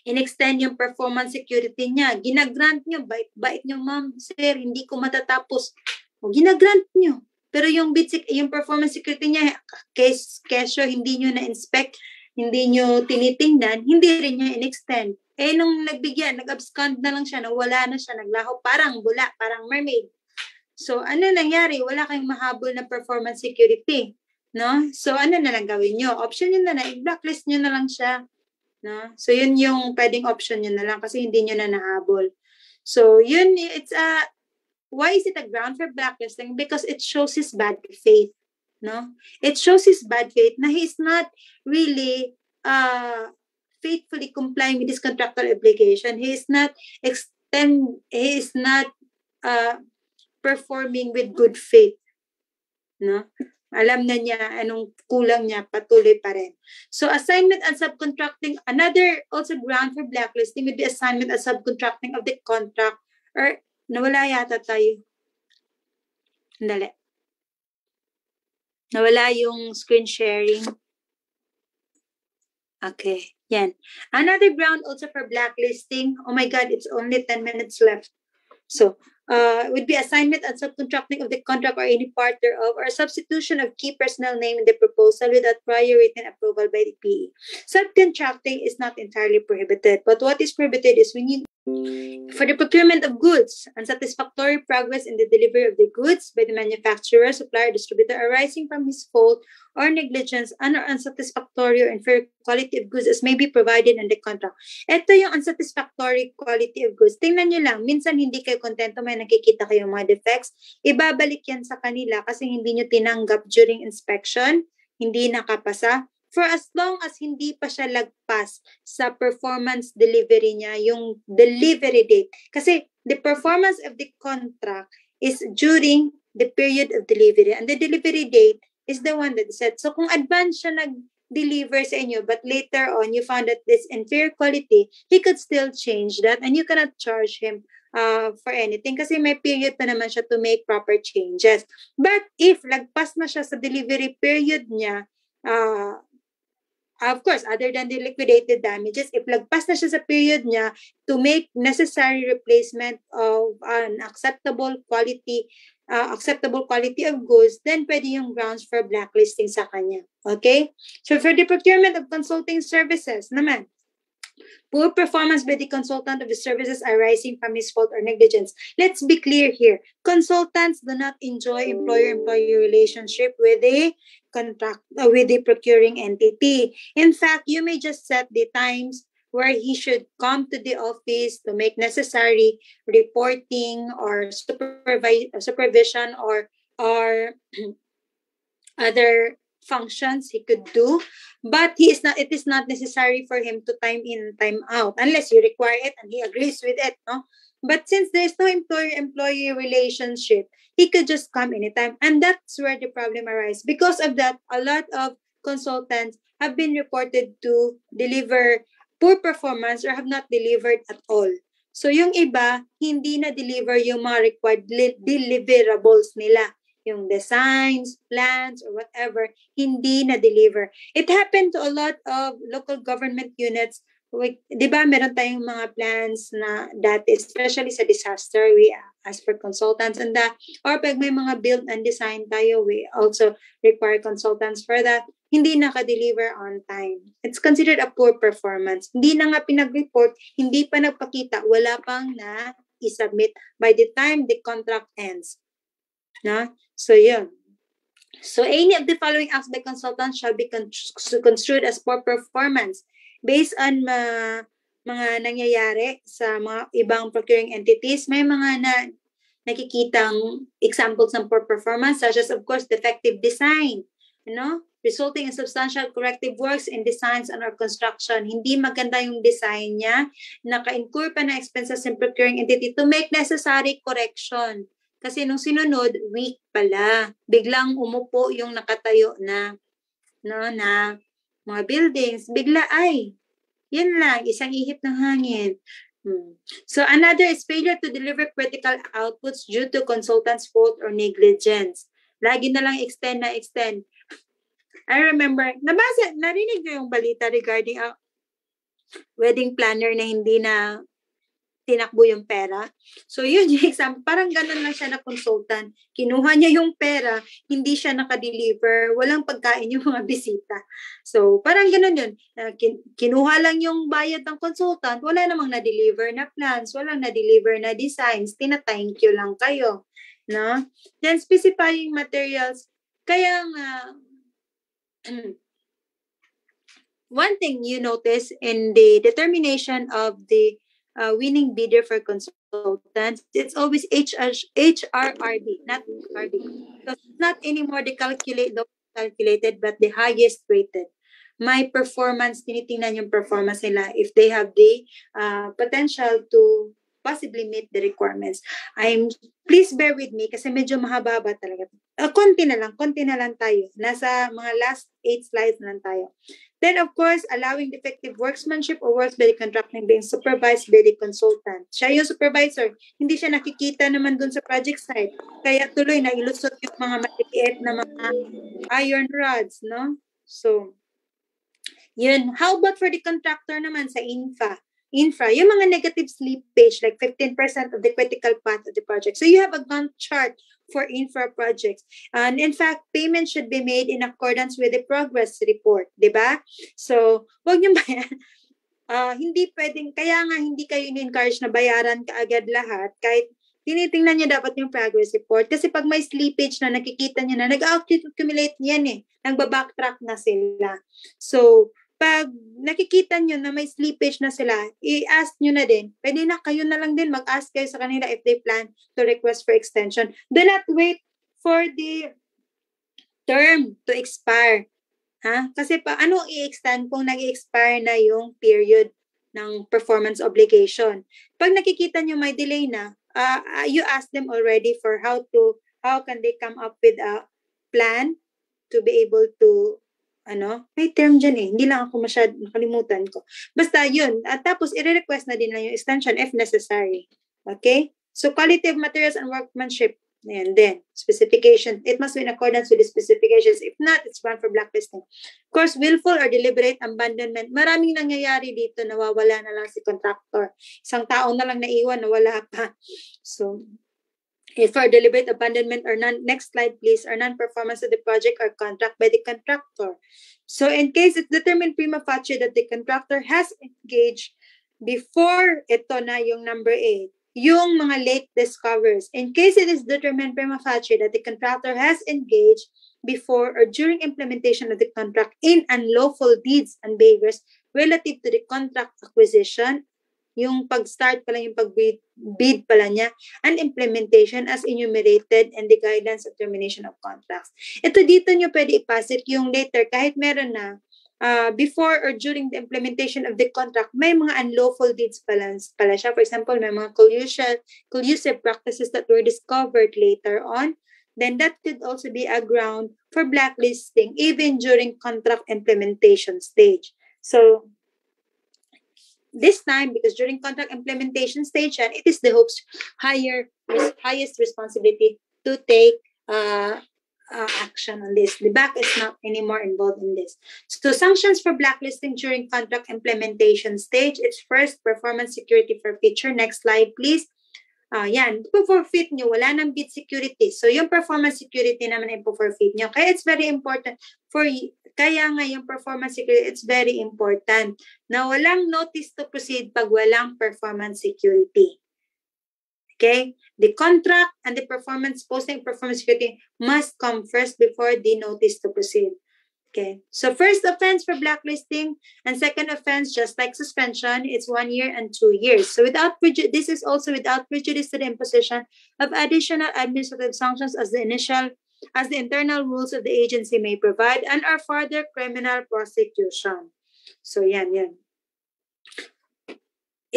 in-extend yung performance security niya. Ginagrant nyo, bait-bait nyo, ma'am, sir, hindi ko matatapos. O, ginagrant nyo. Pero yung bit, yung performance security niya, case, kesyo, hindi nyo na-inspect, hindi nyo tinitingnan, hindi rin nyo in-extend. Eh, nung nagbigyan, nag-abscond na lang siya, nawala na siya, naglaho, parang bula, parang mermaid. So, ano nangyari? Wala kayong mahabol na performance security. No? So, ano na lang gawin nyo? Option nyo na na, i-blacklist nyo na lang siya. No? So, yun yung pwedeng option nyo na lang kasi hindi nyo na nahabol. So, yun, it's a, why is it a ground for blacklisting? Because it shows his bad faith. No? It shows his bad faith na he's not really uh, faithfully complying with his contractual obligation. He is not extend, he is not uh, performing with good faith. No? Alam na niya anong kulang niya, patuloy pa rin. So assignment and subcontracting, another also ground for blacklisting would be assignment and subcontracting of the contract or nawala yata tayo. Dali. Nawala yung screen sharing. Okay, yan. Another ground also for blacklisting. Oh my God, it's only 10 minutes left. So, uh, would be assignment and subcontracting of the contract or any part thereof, or substitution of key personnel name in the proposal without prior written approval by the PE. Subcontracting is not entirely prohibited, but what is prohibited is when you for the procurement of goods, unsatisfactory progress in the delivery of the goods by the manufacturer, supplier, distributor arising from his fault or negligence and or unsatisfactory or inferior quality of goods as may be provided in the contract. Ito yung unsatisfactory quality of goods. Tingnan nyo lang, minsan hindi kayo kontento, may nakikita kayo mga defects. Ibabalik yan sa kanila kasi hindi nyo tinanggap during inspection, hindi nakapasa for as long as hindi pa siya lagpas sa performance delivery niya, yung delivery date. Kasi the performance of the contract is during the period of delivery and the delivery date is the one that set. So kung advance siya nag-deliver sa inyo but later on you found that this inferior quality, he could still change that and you cannot charge him uh, for anything kasi may period pa naman siya to make proper changes. But if lagpas na siya sa delivery period niya, uh, of course, other than the liquidated damages, if lagpas na siya sa period niya to make necessary replacement of an acceptable quality uh, acceptable quality of goods, then pwede yung grounds for blacklisting sa kanya. Okay? So for the procurement of consulting services naman, poor performance by the consultant of the services arising from his fault or negligence. Let's be clear here. Consultants do not enjoy employer-employee relationship with a contract uh, with the procuring entity. In fact, you may just set the times where he should come to the office to make necessary reporting or supervise, supervision or or other functions he could do but he is not it is not necessary for him to time in time out unless you require it and he agrees with it no? But since there's no employer employee relationship he could just come anytime and that's where the problem arises. Because of that a lot of consultants have been reported to deliver poor performance or have not delivered at all. So yung iba hindi na deliver yung mga required deliverables nila yung designs, plans, or whatever, hindi na-deliver. It happened to a lot of local government units. Like, di ba, meron tayong mga plans na dati, especially sa disaster, we ask for consultants and that. Or pag may mga build and design tayo, we also require consultants for that. Hindi naka-deliver on time. It's considered a poor performance. Hindi na nga pinag-report, hindi pa nagpakita, wala pang na i-submit by the time the contract ends. Na? So, yun. So, any of the following acts by consultants shall be construed as poor performance based on ma mga nangyayari sa mga ibang procuring entities. May mga na nakikitang examples ng poor performance such as, of course, defective design, you know, resulting in substantial corrective works in designs and or construction. Hindi maganda yung design niya, naka-incur pa na expenses in procuring entity to make necessary correction kasi nung sinunod, weak pala. Biglang umupo yung nakatayo na, no, na mga buildings. Bigla ay, yan lang, isang ihip ng hangin. Hmm. So another is failure to deliver critical outputs due to consultant's fault or negligence. Lagi na lang extend na extend. I remember, nabasa, narinig ko yung balita regarding a wedding planner na hindi na tinakbo yung pera. So yun yung example. Parang ganun lang siya na consultant. Kinuha niya yung pera, hindi siya nakadeliver, walang pagkain yung mga bisita. So parang ganun yun. kinuha lang yung bayad ng consultant, wala namang na-deliver na plans, walang na-deliver na designs, tina-thank you lang kayo. No? Then specifying materials. Kaya nga, one thing you notice in the determination of the uh, winning bidder for consultants, it's always HR, HRRB, not RD. It's not anymore the calculate the calculated, but the highest rated. My performance, tinitingnan yung performance nila if they have the uh, potential to possibly meet the requirements. I'm please bear with me kasi medyo mahaba talaga. Uh, konti na lang, konti na lang tayo. Nasa mga last eight slides na lang tayo. Then, of course, allowing effective workmanship or works by the contracting being supervised by the consultant. Siya yung supervisor. Hindi siya nakikita naman dun sa project site. Kaya tuloy na ilusot yung mga maliliit na mga iron rods, no? So, yun. How about for the contractor naman sa infra? Infra, yung mga negative slippage, like 15% of the critical path of the project. So you have a Gantt chart for infra projects. And in fact, payment should be made in accordance with the progress report, di ba? So, wag niyo bayan. Uh, hindi pwedeng, kaya nga hindi kayo in-encourage na bayaran kaagad lahat kahit tinitingnan niyo dapat yung progress report. Kasi pag may slippage na nakikita niyo na, nag-accumulate yan eh. Nagbabacktrack na sila. So, pag nakikita nyo na may slippage na sila, i-ask nyo na din. Pwede na kayo na lang din mag-ask kayo sa kanila if they plan to request for extension. Do not wait for the term to expire. Ha? Kasi pa, ano i-extend kung nag-expire na yung period ng performance obligation? Pag nakikita nyo may delay na, uh, you ask them already for how to, how can they come up with a plan to be able to ano, may term dyan eh. Hindi lang ako masyad, nakalimutan ko. Basta yun. At tapos, i-request na din lang yung extension if necessary. Okay? So, quality of materials and workmanship. And then, specification. It must be in accordance with the specifications. If not, it's one for blacklisting. Of course, willful or deliberate abandonment. Maraming nangyayari dito, nawawala na lang si contractor. Isang tao na lang naiwan, nawala pa. So, if for deliberate abandonment or non next slide please. Or non-performance of the project or contract by the contractor. So in case it's determined prima facie that the contractor has engaged before ito na yung number 8 yung mga late discoveries. In case it is determined prima facie that the contractor has engaged before or during implementation of the contract in unlawful deeds and behaviors relative to the contract acquisition yung pag-start pa lang, yung pag-bid bid pala niya, and implementation as enumerated and the guidelines of termination of contracts. Ito dito nyo pwede ipasok yung later kahit meron na uh, before or during the implementation of the contract, may mga unlawful deeds pala, pala siya. For example, may mga collusive, collusive practices that were discovered later on. Then that could also be a ground for blacklisting even during contract implementation stage. So this time because during contract implementation stage and it is the hope's higher highest responsibility to take uh, uh, action on this. The back is not anymore involved in this. So sanctions for blacklisting during contract implementation stage. It's first performance security for feature. Next slide, please. Uh, yan, po-forfeit nyo, wala nang bid security. So, yung performance security naman ay po-forfeit nyo. Kaya it's very important for kaya nga yung performance security, it's very important na walang notice to proceed pag walang performance security. Okay? The contract and the performance, posting performance security must come first before the notice to proceed. Okay. So first offense for blacklisting and second offense, just like suspension, it's one year and two years. So without prejudice, this is also without prejudice to the imposition of additional administrative sanctions as the initial as the internal rules of the agency may provide and are further criminal prosecution. So yan, yan.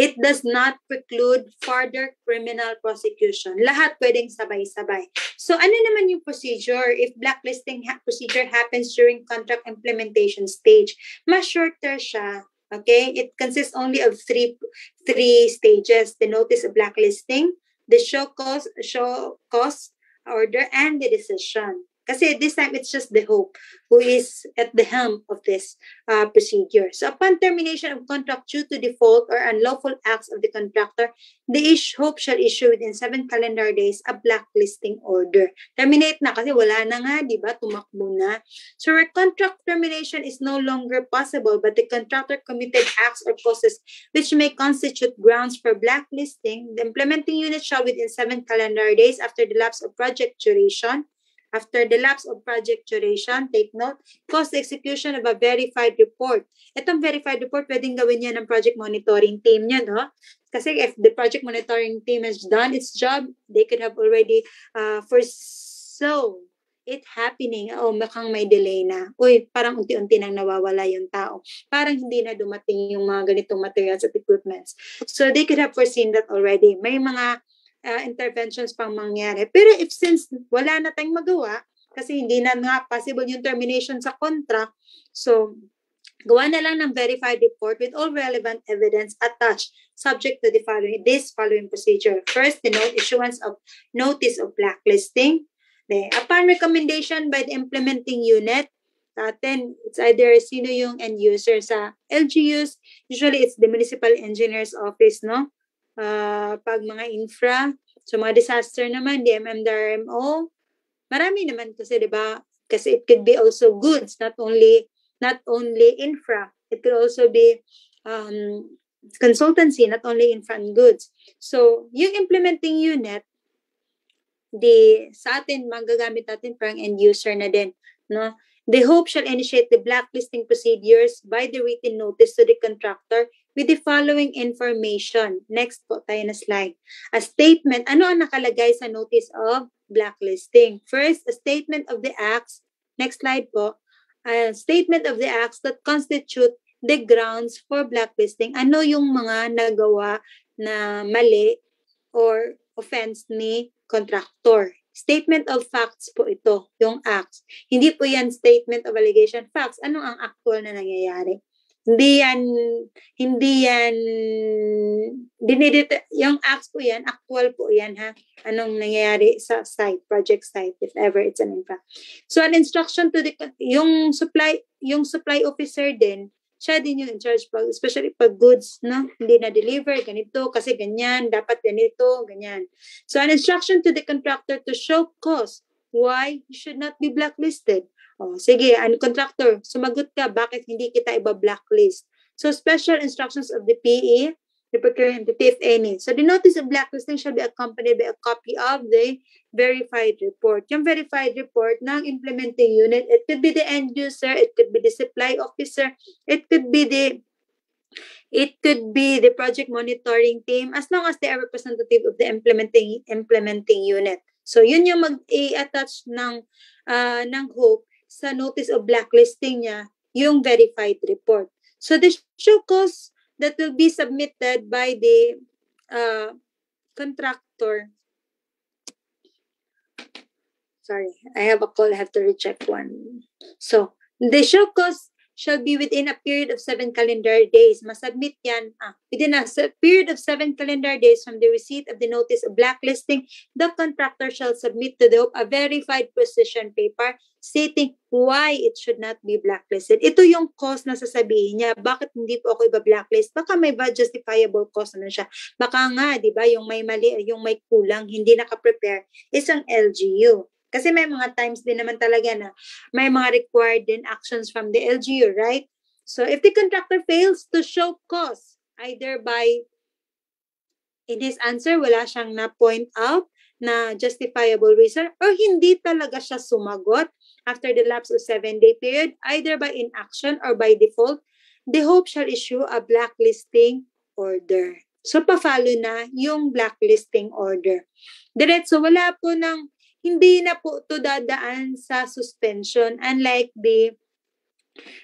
It does not preclude further criminal prosecution. Lahat pwedeng sabay-sabay. So ano naman yung procedure if blacklisting ha- procedure happens during contract implementation stage? Mas shorter siya. Okay? It consists only of three three stages. The notice of blacklisting, the show cause, show cause order and the decision. Kasi this time, it's just the Hope who is at the helm of this uh, procedure. So upon termination of contract due to default or unlawful acts of the contractor, the Hope shall issue within seven calendar days a blacklisting order. Terminate na kasi wala na nga, di ba? Tumakbo na. So where contract termination is no longer possible, but the contractor committed acts or causes which may constitute grounds for blacklisting, the implementing unit shall within seven calendar days after the lapse of project duration After the lapse of project duration, take note, cause the execution of a verified report. Itong verified report, pwedeng gawin yan ng project monitoring team niya, no? Kasi if the project monitoring team has done its job, they could have already uh, foresaw it happening. Oh, mukhang may delay na. Uy, parang unti-unti nang nawawala yung tao. Parang hindi na dumating yung mga ganitong materials at equipments. So they could have foreseen that already. May mga uh, interventions pang mangyari. Pero if since wala na tayong magawa, kasi hindi na nga possible yung termination sa contract, so gawa na lang ng verified report with all relevant evidence attached subject to the following this following procedure. First, the note issuance of notice of blacklisting. Then, upon recommendation by the implementing unit, uh, then it's either sino yung end user sa LGUs. Usually, it's the municipal engineer's office, no? Uh, pag mga infra, so mga disaster naman, DMM-DRMO, marami naman kasi, di ba? Kasi it could be also goods, not only not only infra. It could also be um, consultancy, not only infra and goods. So, yung implementing unit, the sa atin, magagamit natin parang end user na din. No? The hope shall initiate the blacklisting procedures by the written notice to the contractor with the following information. Next po tayo na slide. A statement. Ano ang nakalagay sa notice of blacklisting? First, a statement of the acts. Next slide po. A statement of the acts that constitute the grounds for blacklisting. Ano yung mga nagawa na mali or offense ni contractor. Statement of facts po ito, yung acts. Hindi po yan statement of allegation. Facts, ano ang actual na nangyayari? Hindi yan, hindi yan, dinidita, yung acts po yan, actual po yan ha. Anong nangyayari sa site, project site, if ever it's an infra. So an instruction to the, yung supply, yung supply officer din, siya din yung in charge pag, especially pag goods, no? Hindi na-deliver, ganito, kasi ganyan, dapat ganito, ganyan. So, an instruction to the contractor to show cause why he should not be blacklisted. Oh, sige, an contractor, sumagot ka, bakit hindi kita iba-blacklist? So, special instructions of the PE, the procurement if any. So, the notice of blacklisting shall be accompanied by a copy of the verified report. Yung verified report ng implementing unit, it could be the end user, it could be the supply officer, it could be the it could be the project monitoring team as long as they are representative of the implementing implementing unit. So yun yung mag-i-attach ng uh, ng hope sa notice of blacklisting niya, yung verified report. So the show cause that will be submitted by the uh, contractor sorry, I have a call. I have to reject one. So, the show cost shall be within a period of seven calendar days. Masubmit yan ah, within a period of seven calendar days from the receipt of the notice of blacklisting, the contractor shall submit to the a verified position paper stating why it should not be blacklisted. Ito yung cause na sasabihin niya, bakit hindi po ako iba-blacklist? Baka may ba justifiable cause na siya. Baka nga, di ba, yung may mali, yung may kulang, hindi naka-prepare, isang LGU. Kasi may mga times din naman talaga na may mga required din actions from the LGU, right? So if the contractor fails to show cause, either by in his answer, wala siyang na-point out na justifiable reason or hindi talaga siya sumagot after the lapse of seven-day period, either by inaction or by default, the Hope shall issue a blacklisting order. So, pa-follow na yung blacklisting order. Diretso, wala po ng hindi na po to dadaan sa suspension unlike the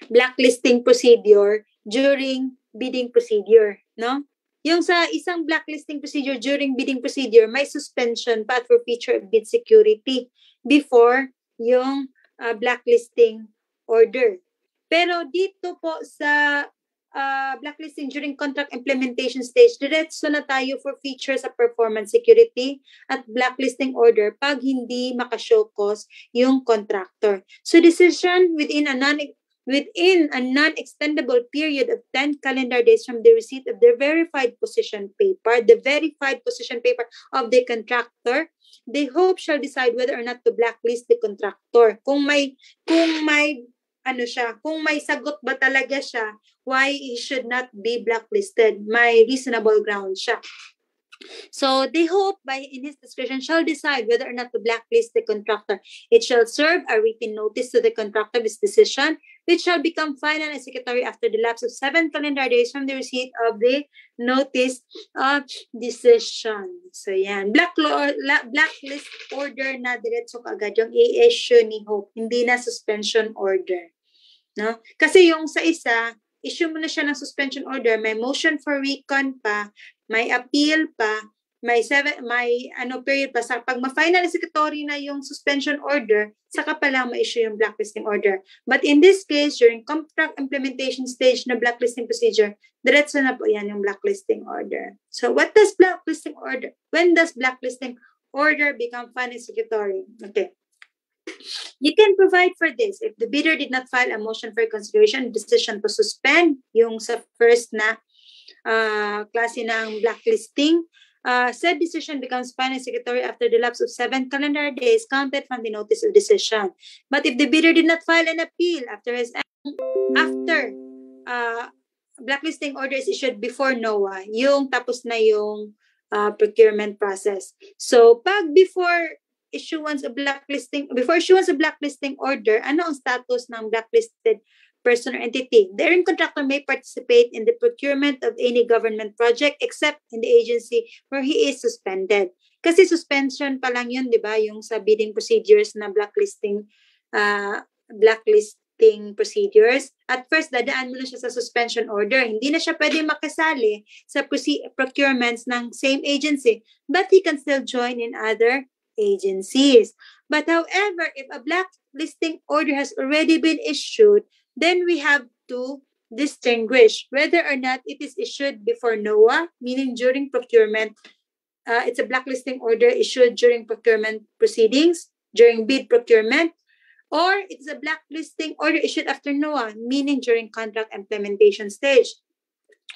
blacklisting procedure during bidding procedure, no? Yung sa isang blacklisting procedure during bidding procedure, may suspension pa for feature of bid security before yung uh, blacklisting order. Pero dito po sa uh, blacklisting during contract implementation stage, diretso na tayo for features of performance security at blacklisting order pag hindi makashow cause yung contractor. So decision within a non within a non-extendable period of 10 calendar days from the receipt of the verified position paper, the verified position paper of the contractor, the hope shall decide whether or not to blacklist the contractor. Kung may kung may ano siya, kung may sagot ba talaga siya, why he should not be blacklisted. May reasonable ground siya. So the hope by in his discretion shall decide whether or not to blacklist the contractor. It shall serve a written notice to the contractor of his decision which shall become final and executory after the lapse of seven calendar days from the receipt of the notice of decision. So yan, black law, la, blacklist order na diretso kaagad yung i-issue ni Hope, hindi na suspension order. No? Kasi yung sa isa, issue mo na siya ng suspension order, may motion for recon pa, may appeal pa, may seven, may ano period pa sa pag ma-final executory na yung suspension order, saka pa lang ma-issue yung blacklisting order. But in this case, during contract implementation stage na blacklisting procedure, diretso na po yan yung blacklisting order. So what does blacklisting order? When does blacklisting order become final executory? Okay. You can provide for this if the bidder did not file a motion for consideration decision to suspend yung sa first na uh, klase ng blacklisting uh, said decision becomes final secretary after the lapse of seven calendar days counted from the notice of decision. But if the bidder did not file an appeal after his after uh, blacklisting order is issued before NOAA, yung tapos na yung uh, procurement process. So, pag before issuance of blacklisting, before issuance of blacklisting order, ano ang status ng blacklisted person or entity. The earned contractor may participate in the procurement of any government project except in the agency where he is suspended. Kasi suspension pa lang yun, di ba? Yung sa bidding procedures na blacklisting, uh, blacklisting procedures. At first, dadaan mo na siya sa suspension order. Hindi na siya pwede makasali sa procurements ng same agency, but he can still join in other agencies. But however, if a blacklisting order has already been issued, then we have to distinguish whether or not it is issued before NOAA, meaning during procurement. Uh, it's a blacklisting order issued during procurement proceedings, during bid procurement, or it's a blacklisting order issued after NOAA, meaning during contract implementation stage.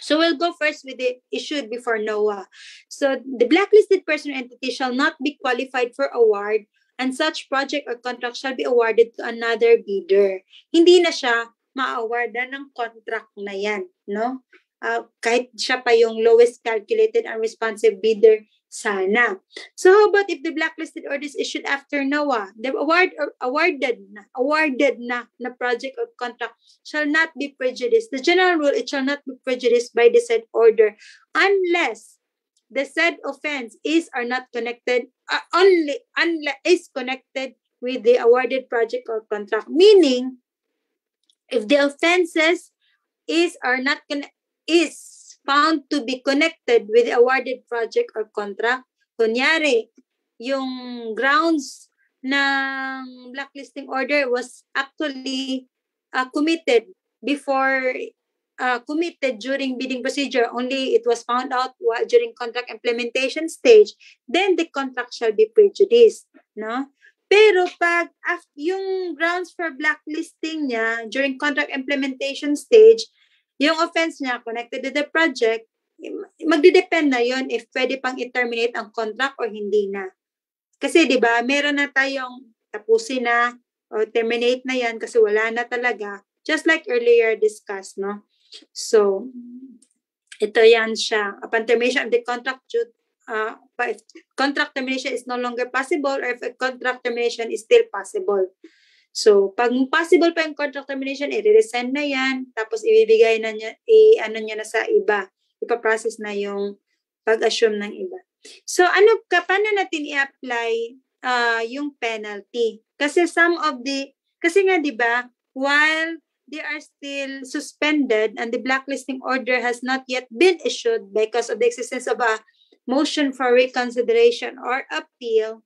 So we'll go first with the issued before NOAA. So the blacklisted person or entity shall not be qualified for award and such project or contract shall be awarded to another bidder. Hindi na siya ma-awardan ng contract na yan, no? Uh, kahit siya pa yung lowest calculated and responsive bidder sana. So how about if the blacklisted order is issued after NOAA? The award awarded na, awarded na na project or contract shall not be prejudiced. The general rule, it shall not be prejudiced by the said order unless the said offense is or not connected uh, only unless is connected with the awarded project or contract meaning if the offenses is or not con- is found to be connected with the awarded project or contract kunyari yung grounds ng blacklisting order was actually uh, committed before uh, committed during bidding procedure, only it was found out during contract implementation stage, then the contract shall be prejudiced. No? Pero pag yung grounds for blacklisting niya during contract implementation stage, yung offense niya connected to the project, magdidepend na yon if pwede pang i-terminate ang contract or hindi na. Kasi 'di ba, meron na tayong tapusin na or terminate na yan kasi wala na talaga. Just like earlier discussed, no? So, ito yan siya. Upon termination of the contract uh, if contract termination is no longer possible or if a contract termination is still possible. So, pag possible pa yung contract termination, i-resend na yan, tapos ibibigay na niya, i-ano niya na sa iba. Ipaprocess na yung pag-assume ng iba. So, ano, ka, paano natin i-apply uh, yung penalty? Kasi some of the, kasi nga, di ba, while they are still suspended and the blacklisting order has not yet been issued because of the existence of a motion for reconsideration or appeal,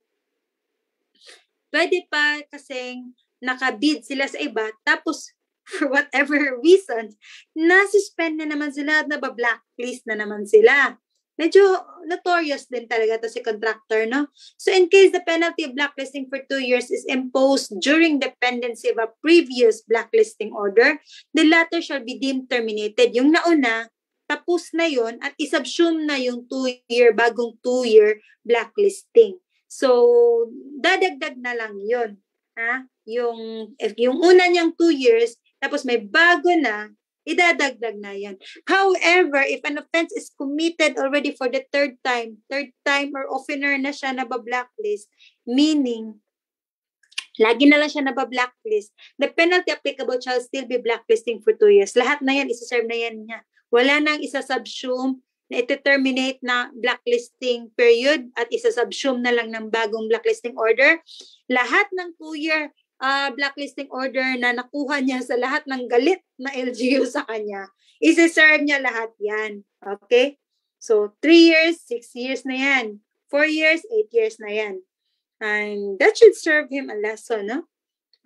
pwede pa kasing nakabid sila sa iba, tapos for whatever reason, na-suspend na naman sila at naba-blacklist na naman sila. Medyo notorious din talaga to si contractor, no? So in case the penalty of blacklisting for two years is imposed during the pendency of a previous blacklisting order, the latter shall be deemed terminated. Yung nauna, tapos na yon at isubsume na yung two-year, bagong two-year blacklisting. So, dadagdag na lang yon Ha? Yung, if yung una niyang two years, tapos may bago na, idadagdag na yan. However, if an offense is committed already for the third time, third time or oftener na siya na blacklist, meaning Lagi na lang siya naba-blacklist. The penalty applicable shall still be blacklisting for two years. Lahat na yan, isa-serve na yan niya. Wala nang isa-subsume na iti-terminate na blacklisting period at isa-subsume na lang ng bagong blacklisting order. Lahat ng two-year uh, blacklisting order na nakuha niya sa lahat ng galit na LGU sa kanya, isa-serve niya lahat yan. Okay? So, three years, six years na yan. Four years, eight years na yan. And that should serve him a lesson, no?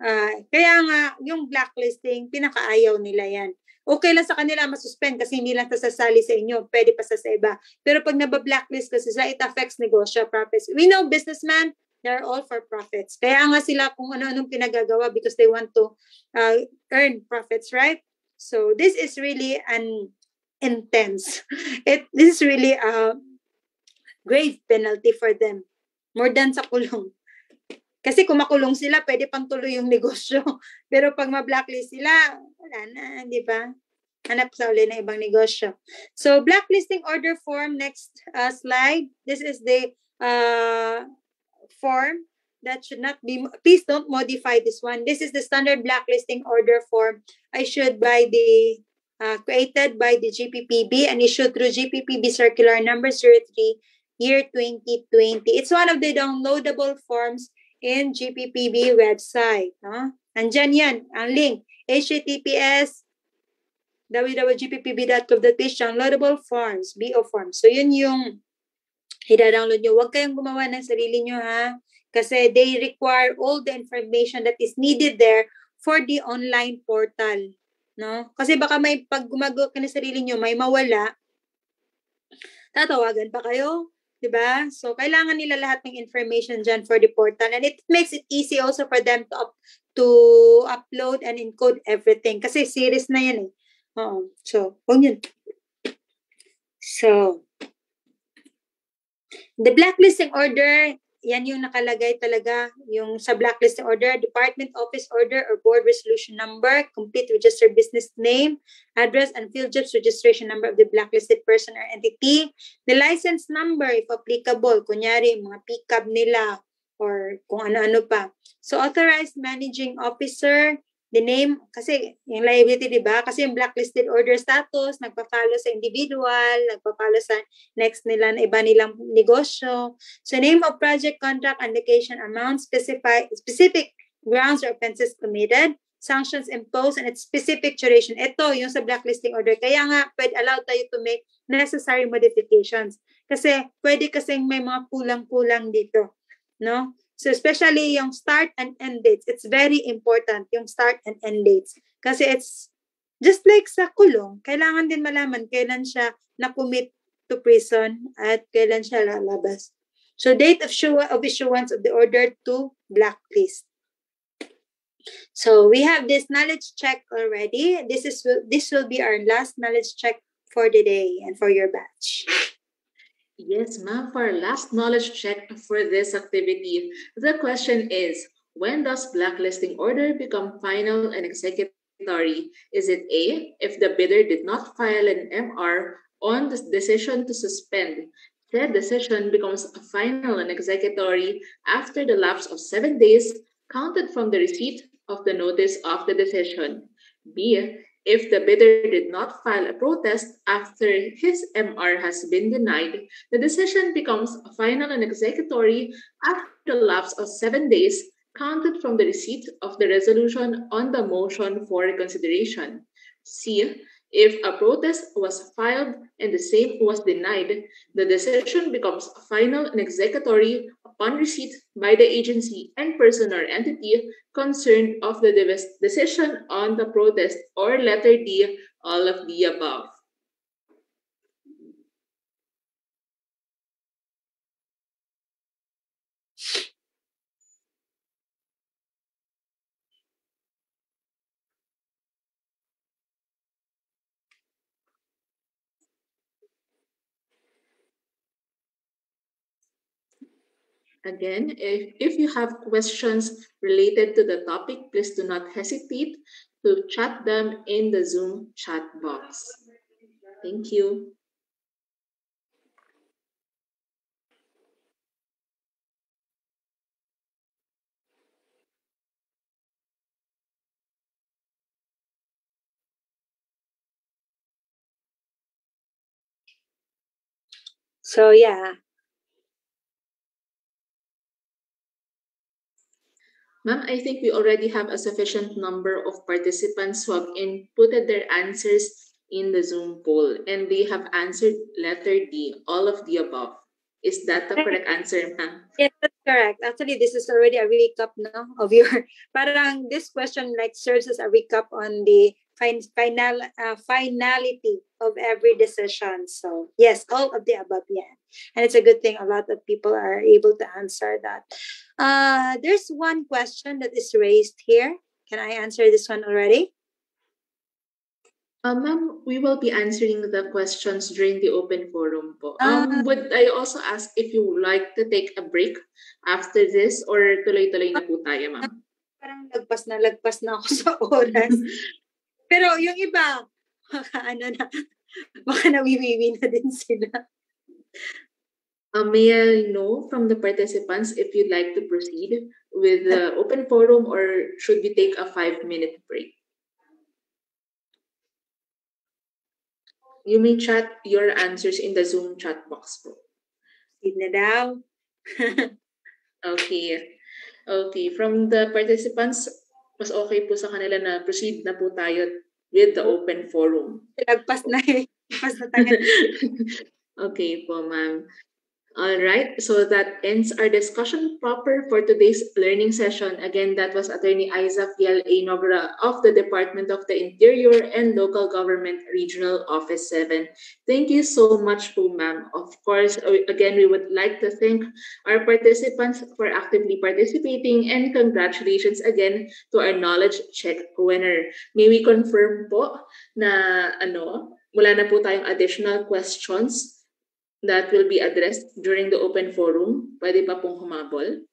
Uh, kaya nga, yung blacklisting, pinakaayaw nila yan. Okay lang sa kanila masuspend kasi hindi lang sasali sa inyo, pwede pa sa iba. Pero pag naba-blacklist kasi sila, it affects negosyo, profits. We know businessmen, they're all for profits. Kaya nga sila kung ano-anong pinagagawa because they want to uh, earn profits, right? So this is really an intense. It this is really a grave penalty for them more than sa kulong. Kasi kung makulong sila, pwede pang tuloy yung negosyo. Pero pag ma-blacklist sila, wala na, di ba? Hanap sa uli na ibang negosyo. So, blacklisting order form, next uh, slide. This is the uh, form that should not be, please don't modify this one. This is the standard blacklisting order form issued by the, uh, created by the GPPB and issued through GPPB circular number 03 year 2020. It's one of the downloadable forms in GPPB website. No? Andyan yan, ang link. https www.gppb.gov.ph downloadable forms, BO forms. So yun yung ida-download nyo. Huwag kayong gumawa ng sarili nyo ha. Kasi they require all the information that is needed there for the online portal. No? Kasi baka may pag gumagawa ka ng sarili nyo, may mawala, tatawagan pa kayo, 'di ba? So kailangan nila lahat ng information diyan for the portal and it makes it easy also for them to up, to upload and encode everything kasi series na 'yan eh. Oo. So, wag yun. So, the blacklisting order yan yung nakalagay talaga yung sa blacklisting order, department office order or board resolution number, complete registered business name, address, and field jobs registration number of the blacklisted person or entity, the license number if applicable, kunyari mga pickup nila or kung ano-ano pa. So authorized managing officer, the name, kasi yung liability, di ba? Kasi yung blacklisted order status, nagpa-follow sa individual, nagpa-follow sa next nila na iba nilang negosyo. So name of project, contract, allocation amount, specify, specific grounds or offenses committed, sanctions imposed, and its specific duration. Ito, yung sa blacklisting order. Kaya nga, pwede allow tayo to make necessary modifications. Kasi pwede kasing may mga kulang-kulang dito. No? So especially yung start and end dates, it's very important yung start and end dates. Kasi it's just like sa kulong, kailangan din malaman kailan siya na-commit to prison at kailan siya lalabas. So date of, show, of issuance of the order to blacklist. So we have this knowledge check already. This is this will be our last knowledge check for the day and for your batch. Yes, ma'am. For our last knowledge check for this activity, the question is, when does blacklisting order become final and executory? Is it A, if the bidder did not file an MR on the decision to suspend? Said decision becomes final and executory after the lapse of seven days counted from the receipt of the notice of the decision. B, if the bidder did not file a protest after his MR has been denied, the decision becomes final and executory after the lapse of seven days counted from the receipt of the resolution on the motion for reconsideration. C. If a protest was filed and the same was denied, the decision becomes final and executory upon receipt by the agency and person or entity concerned of the decision on the protest or letter D, all of the above. Again, if, if you have questions related to the topic, please do not hesitate to chat them in the Zoom chat box. Thank you. So yeah, Ma'am, I think we already have a sufficient number of participants who have inputted their answers in the Zoom poll, and they have answered letter D, all of the above. Is that the correct answer, ma'am? Yes, that's correct. Actually, this is already a recap no, of your. Parang this question like serves as a recap on the fin- final uh, finality of every decision. So yes, all of the above. Yeah, and it's a good thing. A lot of people are able to answer that. Uh, there's one question that is raised here. Can I answer this one already? Uh, ma'am, we will be answering the questions during the open forum po. Um, would I also ask if you would like to take a break after this or tuloy-tuloy na po tayo, ma'am? Parang lagpas na lagpas na ako sa oras. Pero yung iba, baka ano na, baka nawiwiwi na din sila. Uh, may I know from the participants if you'd like to proceed with the open forum or should we take a five-minute break? You may chat your answers in the Zoom chat box po. Proceed na daw. Okay. Okay. From the participants, mas okay po sa kanila na proceed na po tayo with the open forum. Lagpas na eh. Lagpas na tayo. okay po, ma'am. All right, so that ends our discussion proper for today's learning session. Again, that was Attorney Isa Fiel A. Nogra of the Department of the Interior and Local Government Regional Office 7. Thank you so much po, ma'am. Of course, again, we would like to thank our participants for actively participating and congratulations again to our knowledge check winner. May we confirm po na ano, wala na po tayong additional questions that will be addressed during the open forum. Pwede pa pong humabol.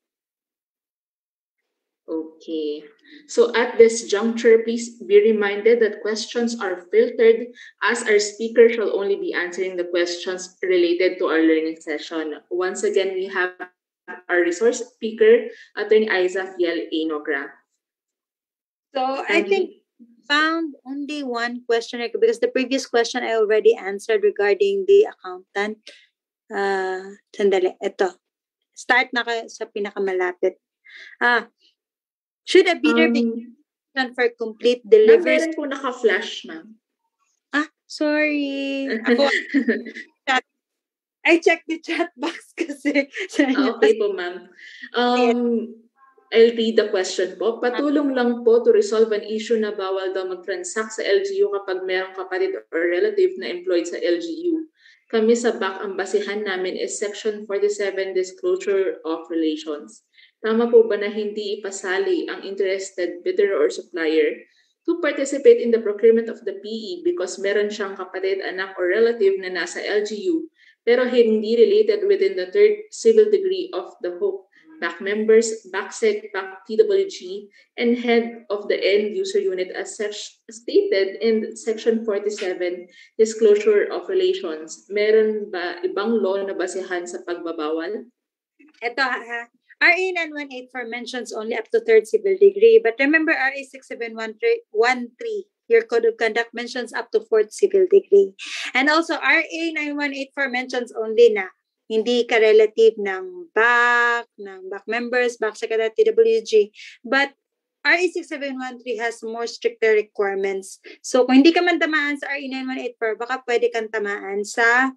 Okay. So at this juncture, please be reminded that questions are filtered as our speaker shall only be answering the questions related to our learning session. Once again, we have our resource speaker, Attorney Isa Fiel Enogra. So I think found only one question because the previous question I already answered regarding the accountant. Uh, sandali, ito. Start na kayo sa pinakamalapit. Ah, should a bidder be Um, done for complete ma'am, deliveries? meron po naka-flash, ma'am. Ah, sorry. Ako, I checked the chat box kasi. Ah, okay po, ma'am. Um, I'll read the question po. Patulong lang po to resolve an issue na bawal daw mag-transact sa LGU kapag merong kapatid or relative na employed sa LGU. Kami sa back ang basihan namin is Section 47 Disclosure of Relations. Tama po ba na hindi ipasali ang interested bidder or supplier to participate in the procurement of the PE because meron siyang kapatid, anak, or relative na nasa LGU pero hindi related within the third civil degree of the HOPE, back members, backsec, back TWG, and head of the end user unit as stated in Section 47, Disclosure of Relations. Meron ba ibang law na basehan sa pagbabawal? Ito, ha, RA 9184 mentions only up to third civil degree. But remember, RA 6713, your code of conduct mentions up to fourth civil degree. And also, RA 9184 mentions only na hindi ka relative ng back, ng back members, back secretary, TWG. But RA 6713 has more stricter requirements. So, kung hindi ka man tamaan sa RA 9184, baka pwede kang tamaan sa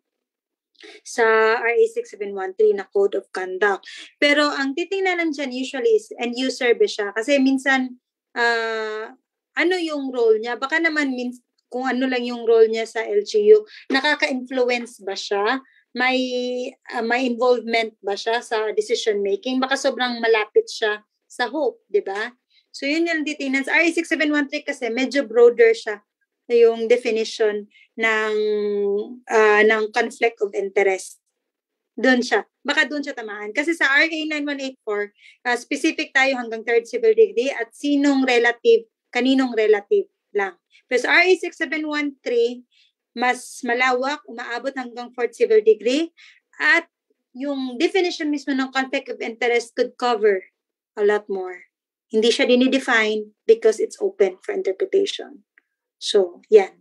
sa RA 6713 na Code of Conduct. Pero ang titingnan nandiyan usually is end user ba siya? Kasi minsan, ah, ano yung role niya? Baka naman means kung ano lang yung role niya sa LGU, nakaka-influence ba siya? May ah, may involvement ba siya sa decision making? Baka sobrang malapit siya sa hope, di ba? So yun yung titingnan. Sa RA 6713 kasi medyo broader siya yung definition ng ah, ng conflict of interest. Doon siya. Baka doon siya tamaan. Kasi sa RA 9184, ah, specific tayo hanggang third civil degree at sinong relative, kaninong relative lang. Pero sa RA 6713, mas malawak, umaabot hanggang fourth civil degree at yung definition mismo ng conflict of interest could cover a lot more. Hindi siya dinidefine because it's open for interpretation. So, yan.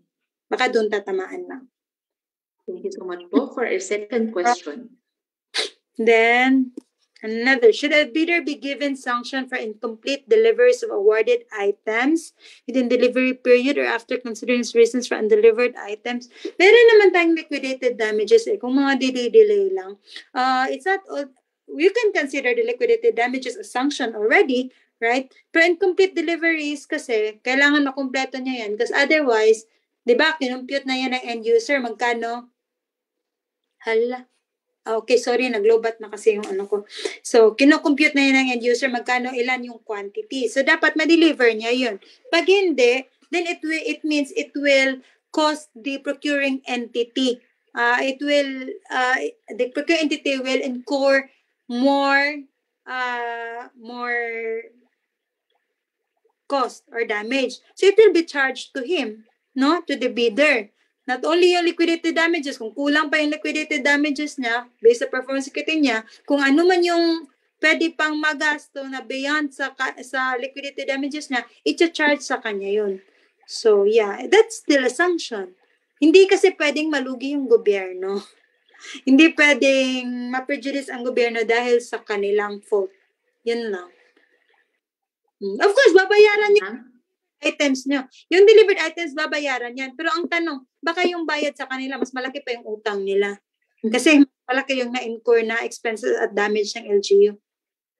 Baka doon tatamaan lang. Thank you so much po for our second question. Then another, should a bidder be given sanction for incomplete deliveries of awarded items within delivery period or after considering reasons for undelivered items? Meron naman tayong liquidated damages eh, kung mga delay-delay lang. Uh, it's not, all, you can consider the liquidated damages a sanction already, right? Pero incomplete deliveries kasi, kailangan makumpleto niya yan because otherwise, di ba, kinumpute na yan ng end user, magkano? Hala. Ah, Okay, sorry, naglobat na kasi yung ano ko. So, kinocompute na yun ng end user magkano ilan yung quantity. So, dapat ma-deliver niya yun. Pag hindi, then it will, it means it will cost the procuring entity. Uh, it will, uh, the procuring entity will incur more, uh, more cost or damage. So, it will be charged to him, no? To the bidder. Not only yung liquidated damages, kung kulang pa yung liquidated damages niya, based sa performance security niya, kung ano man yung pwede pang magasto na beyond sa, sa liquidated damages niya, i-charge sa kanya yun. So, yeah, that's still a sanction. Hindi kasi pwedeng malugi yung gobyerno. Hindi pwedeng ma-prejudice ang gobyerno dahil sa kanilang fault. Yun lang. Hmm. Of course, babayaran niya? Items nyo. Yung delivered items, babayaran yan. Pero ang tanong, baka yung bayad sa kanila, mas malaki pa yung utang nila. Kasi malaki yung na-incur na expenses at damage ng LGU.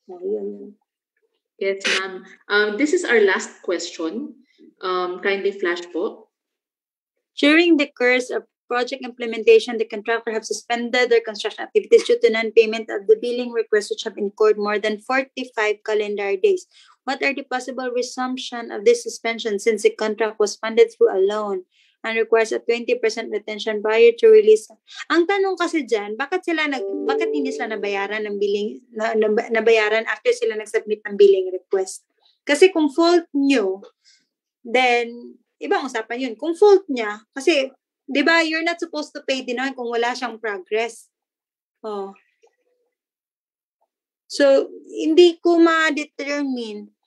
Oh, yun, yun. Yes, ma'am. Um, this is our last question. Um, kindly flash po. During the course of project implementation, the contractor have suspended their construction activities due to non-payment of the billing requests which have incurred more than 45 calendar days. What are the possible resumption of this suspension since the contract was funded through a loan and requires a 20% retention prior to release? Ang tanong kasi dyan, bakit sila nag, bakit hindi sila nabayaran ng billing, na, na- nabayaran after sila nag-submit ng billing request? Kasi kung fault nyo, then ibang usapan yun. Kung fault niya, kasi, di ba, you're not supposed to pay din kung wala siyang progress. Oh. So, hindi ko ma-determine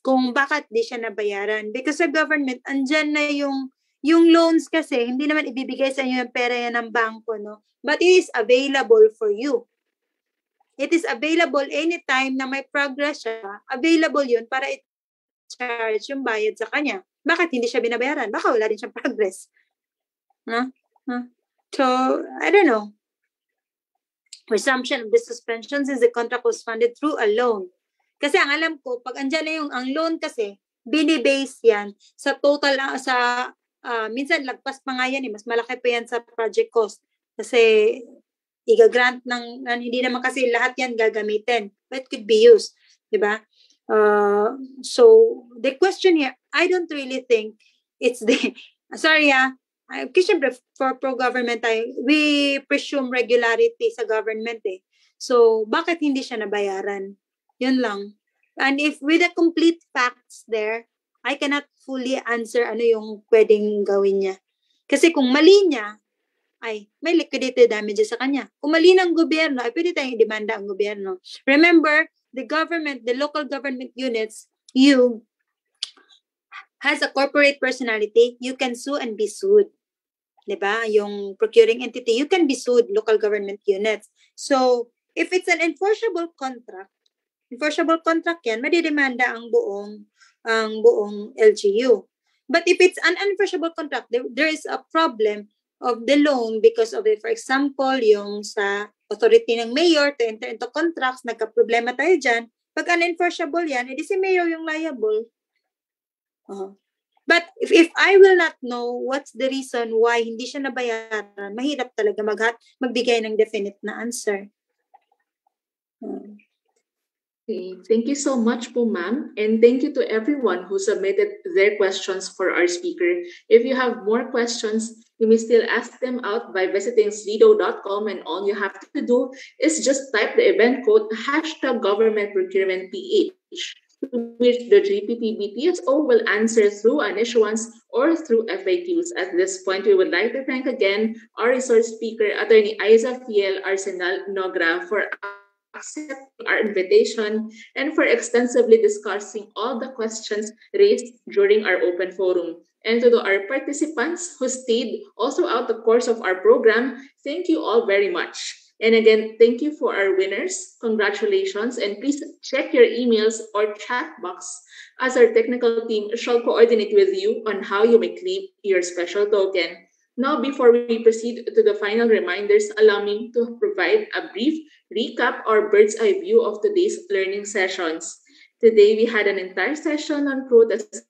kung bakit di siya nabayaran. Because sa government, andyan na yung, yung loans kasi, hindi naman ibibigay sa inyo yung pera yan ng bangko, no? But it is available for you. It is available anytime na may progress siya, available yun para i-charge yung bayad sa kanya. Bakit hindi siya binabayaran? Baka wala rin siyang progress. No? No? So, I don't know. Resumption of the suspension since the contract was funded through a loan. Kasi ang alam ko, pag andyan na yung ang loan kasi, binibase yan sa total, ah, sa, ah, minsan lagpas pa nga yan eh, mas malaki pa yan sa project cost. Kasi, iga-grant ng, ng- hindi naman kasi lahat yan gagamitin. But could be used. Ba? Uh, so, the question here, I don't really think it's the, sorry ah, I, kasi syempre, for pro-government tayo, we presume regularity sa government eh. So, bakit hindi siya nabayaran? Yun lang. And if with the complete facts there, I cannot fully answer ano yung pwedeng gawin niya. Kasi kung mali niya, ay may liquidated damages sa kanya. Kung mali ng gobyerno, ay pwede tayong demanda ang gobyerno. Remember, the government, the local government units, you has a corporate personality, you can sue and be sued. 'Di ba? Yung procuring entity, you can be sued, local government units. So, if it's an enforceable contract, enforceable contract yan, madidemanda ang buong ang buong LGU. But if it's an unenforceable contract, there, there is a problem of the loan because of it. For example, yung sa authority ng mayor to enter into contracts, nagka-problema tayo dyan. Pag unenforceable yan, edi si mayor yung liable. Uh, but if, if I will not know what's the reason why hindi siya nabayaran, mahirap talaga mag magbigay ng definite na answer. Uh, Okay, thank you so much po, ma'am. And thank you to everyone who submitted their questions for our speaker. If you have more questions, you may still ask them out by visiting slido.com and all you have to do is just type the event code hashtag government procurement PH which the GPP BPSO will answer through an issuance or through FAQs. At this point, we would like to thank again our resource speaker, Attorney Aiza Fiel Arsenal Nogra, for accepting our invitation and for extensively discussing all the questions raised during our open forum. And to our participants who stayed also out the course of our program, thank you all very much. And again, thank you for our winners. Congratulations. And please check your emails or chat box as our technical team shall coordinate with you on how you may claim your special token. Now, before we proceed to the final reminders, allow me to provide a brief recap or bird's eye view of today's learning sessions. Today, we had an entire session on protest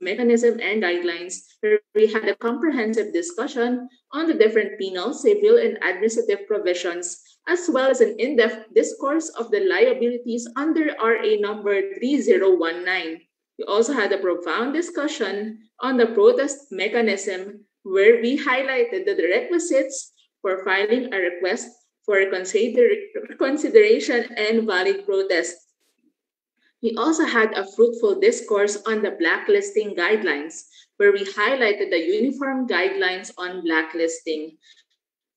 mechanism and guidelines, where we had a comprehensive discussion on the different penal, civil, and administrative provisions, as well as an in-depth discourse of the liabilities under RA number 3019. We also had a profound discussion on the protest mechanism, where we highlighted the requisites for filing a request for consider- consideration and valid protest we also had a fruitful discourse on the blacklisting guidelines, where we highlighted the uniform guidelines on blacklisting.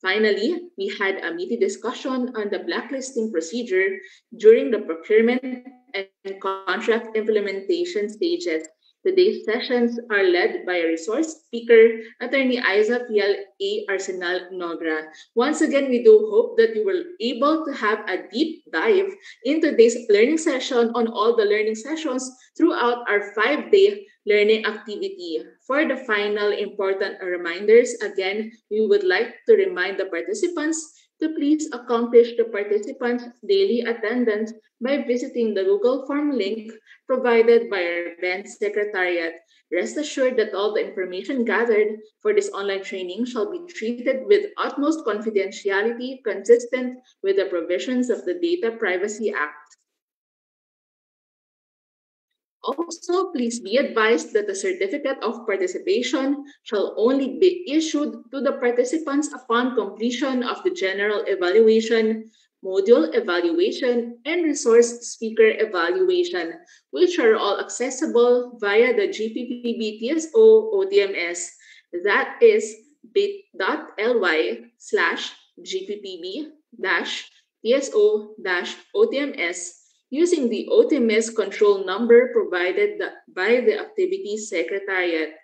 Finally, we had a meaty discussion on the blacklisting procedure during the procurement and contract implementation stages Today's sessions are led by a resource speaker, Attorney Isa Pial A. Arsenal Nogra. Once again, we do hope that you were able to have a deep dive in today's learning session on all the learning sessions throughout our five-day learning activity. For the final important reminders, again, we would like to remind the participants to please accomplish the participants' daily attendance by visiting the Google Form link provided by our event secretariat. Rest assured that all the information gathered for this online training shall be treated with utmost confidentiality consistent with the provisions of the Data Privacy Act. Also, please be advised that the certificate of participation shall only be issued to the participants upon completion of the general evaluation, module evaluation, and resource speaker evaluation, which are all accessible via the GPPB TSO OTMS. That is bit.ly slash GPPB dash TSO dash OTMS using the OTMS control number provided by the Activities Secretariat.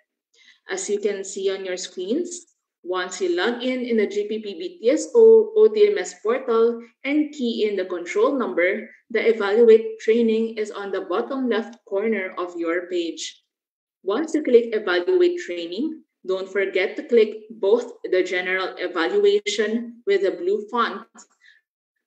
As you can see on your screens, once you log in in the GPPB TSO OTMS portal and key in the control number, the Evaluate training is on the bottom left corner of your page. Once you click Evaluate training, don't forget to click both the General Evaluation with the blue font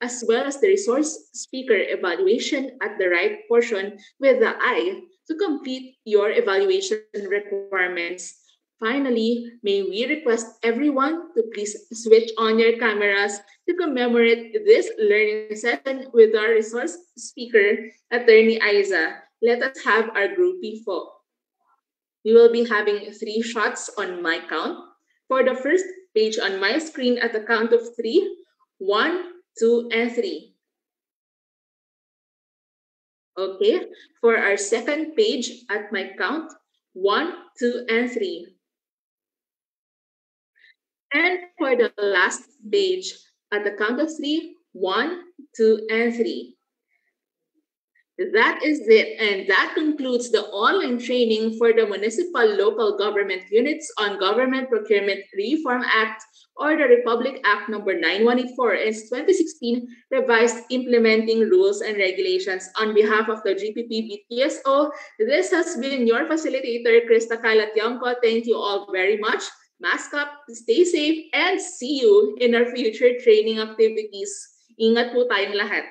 as well as the resource speaker evaluation at the right portion with the I to complete your evaluation requirements. Finally, may we request everyone to please switch on your cameras to commemorate this learning session with our resource speaker, Attorney Isa. Let us have our groupie photo. We will be having three shots on my count. For the first page on my screen at the count of three, one, two, and three. Okay, for our second page at my count, one, two, and three. And for the last page at the count of three, one, two, and three. That is it. And that concludes the online training for the Municipal Local Government Units on Government Procurement Reform Act or the Republic Act number 9184 and 2016 revised implementing rules and regulations on behalf of the GPP BTSO. This has been your facilitator, Krista Kalatyangko. Thank you all very much. Mask up, stay safe, and see you in our future training activities. Ingat po tayong lahat.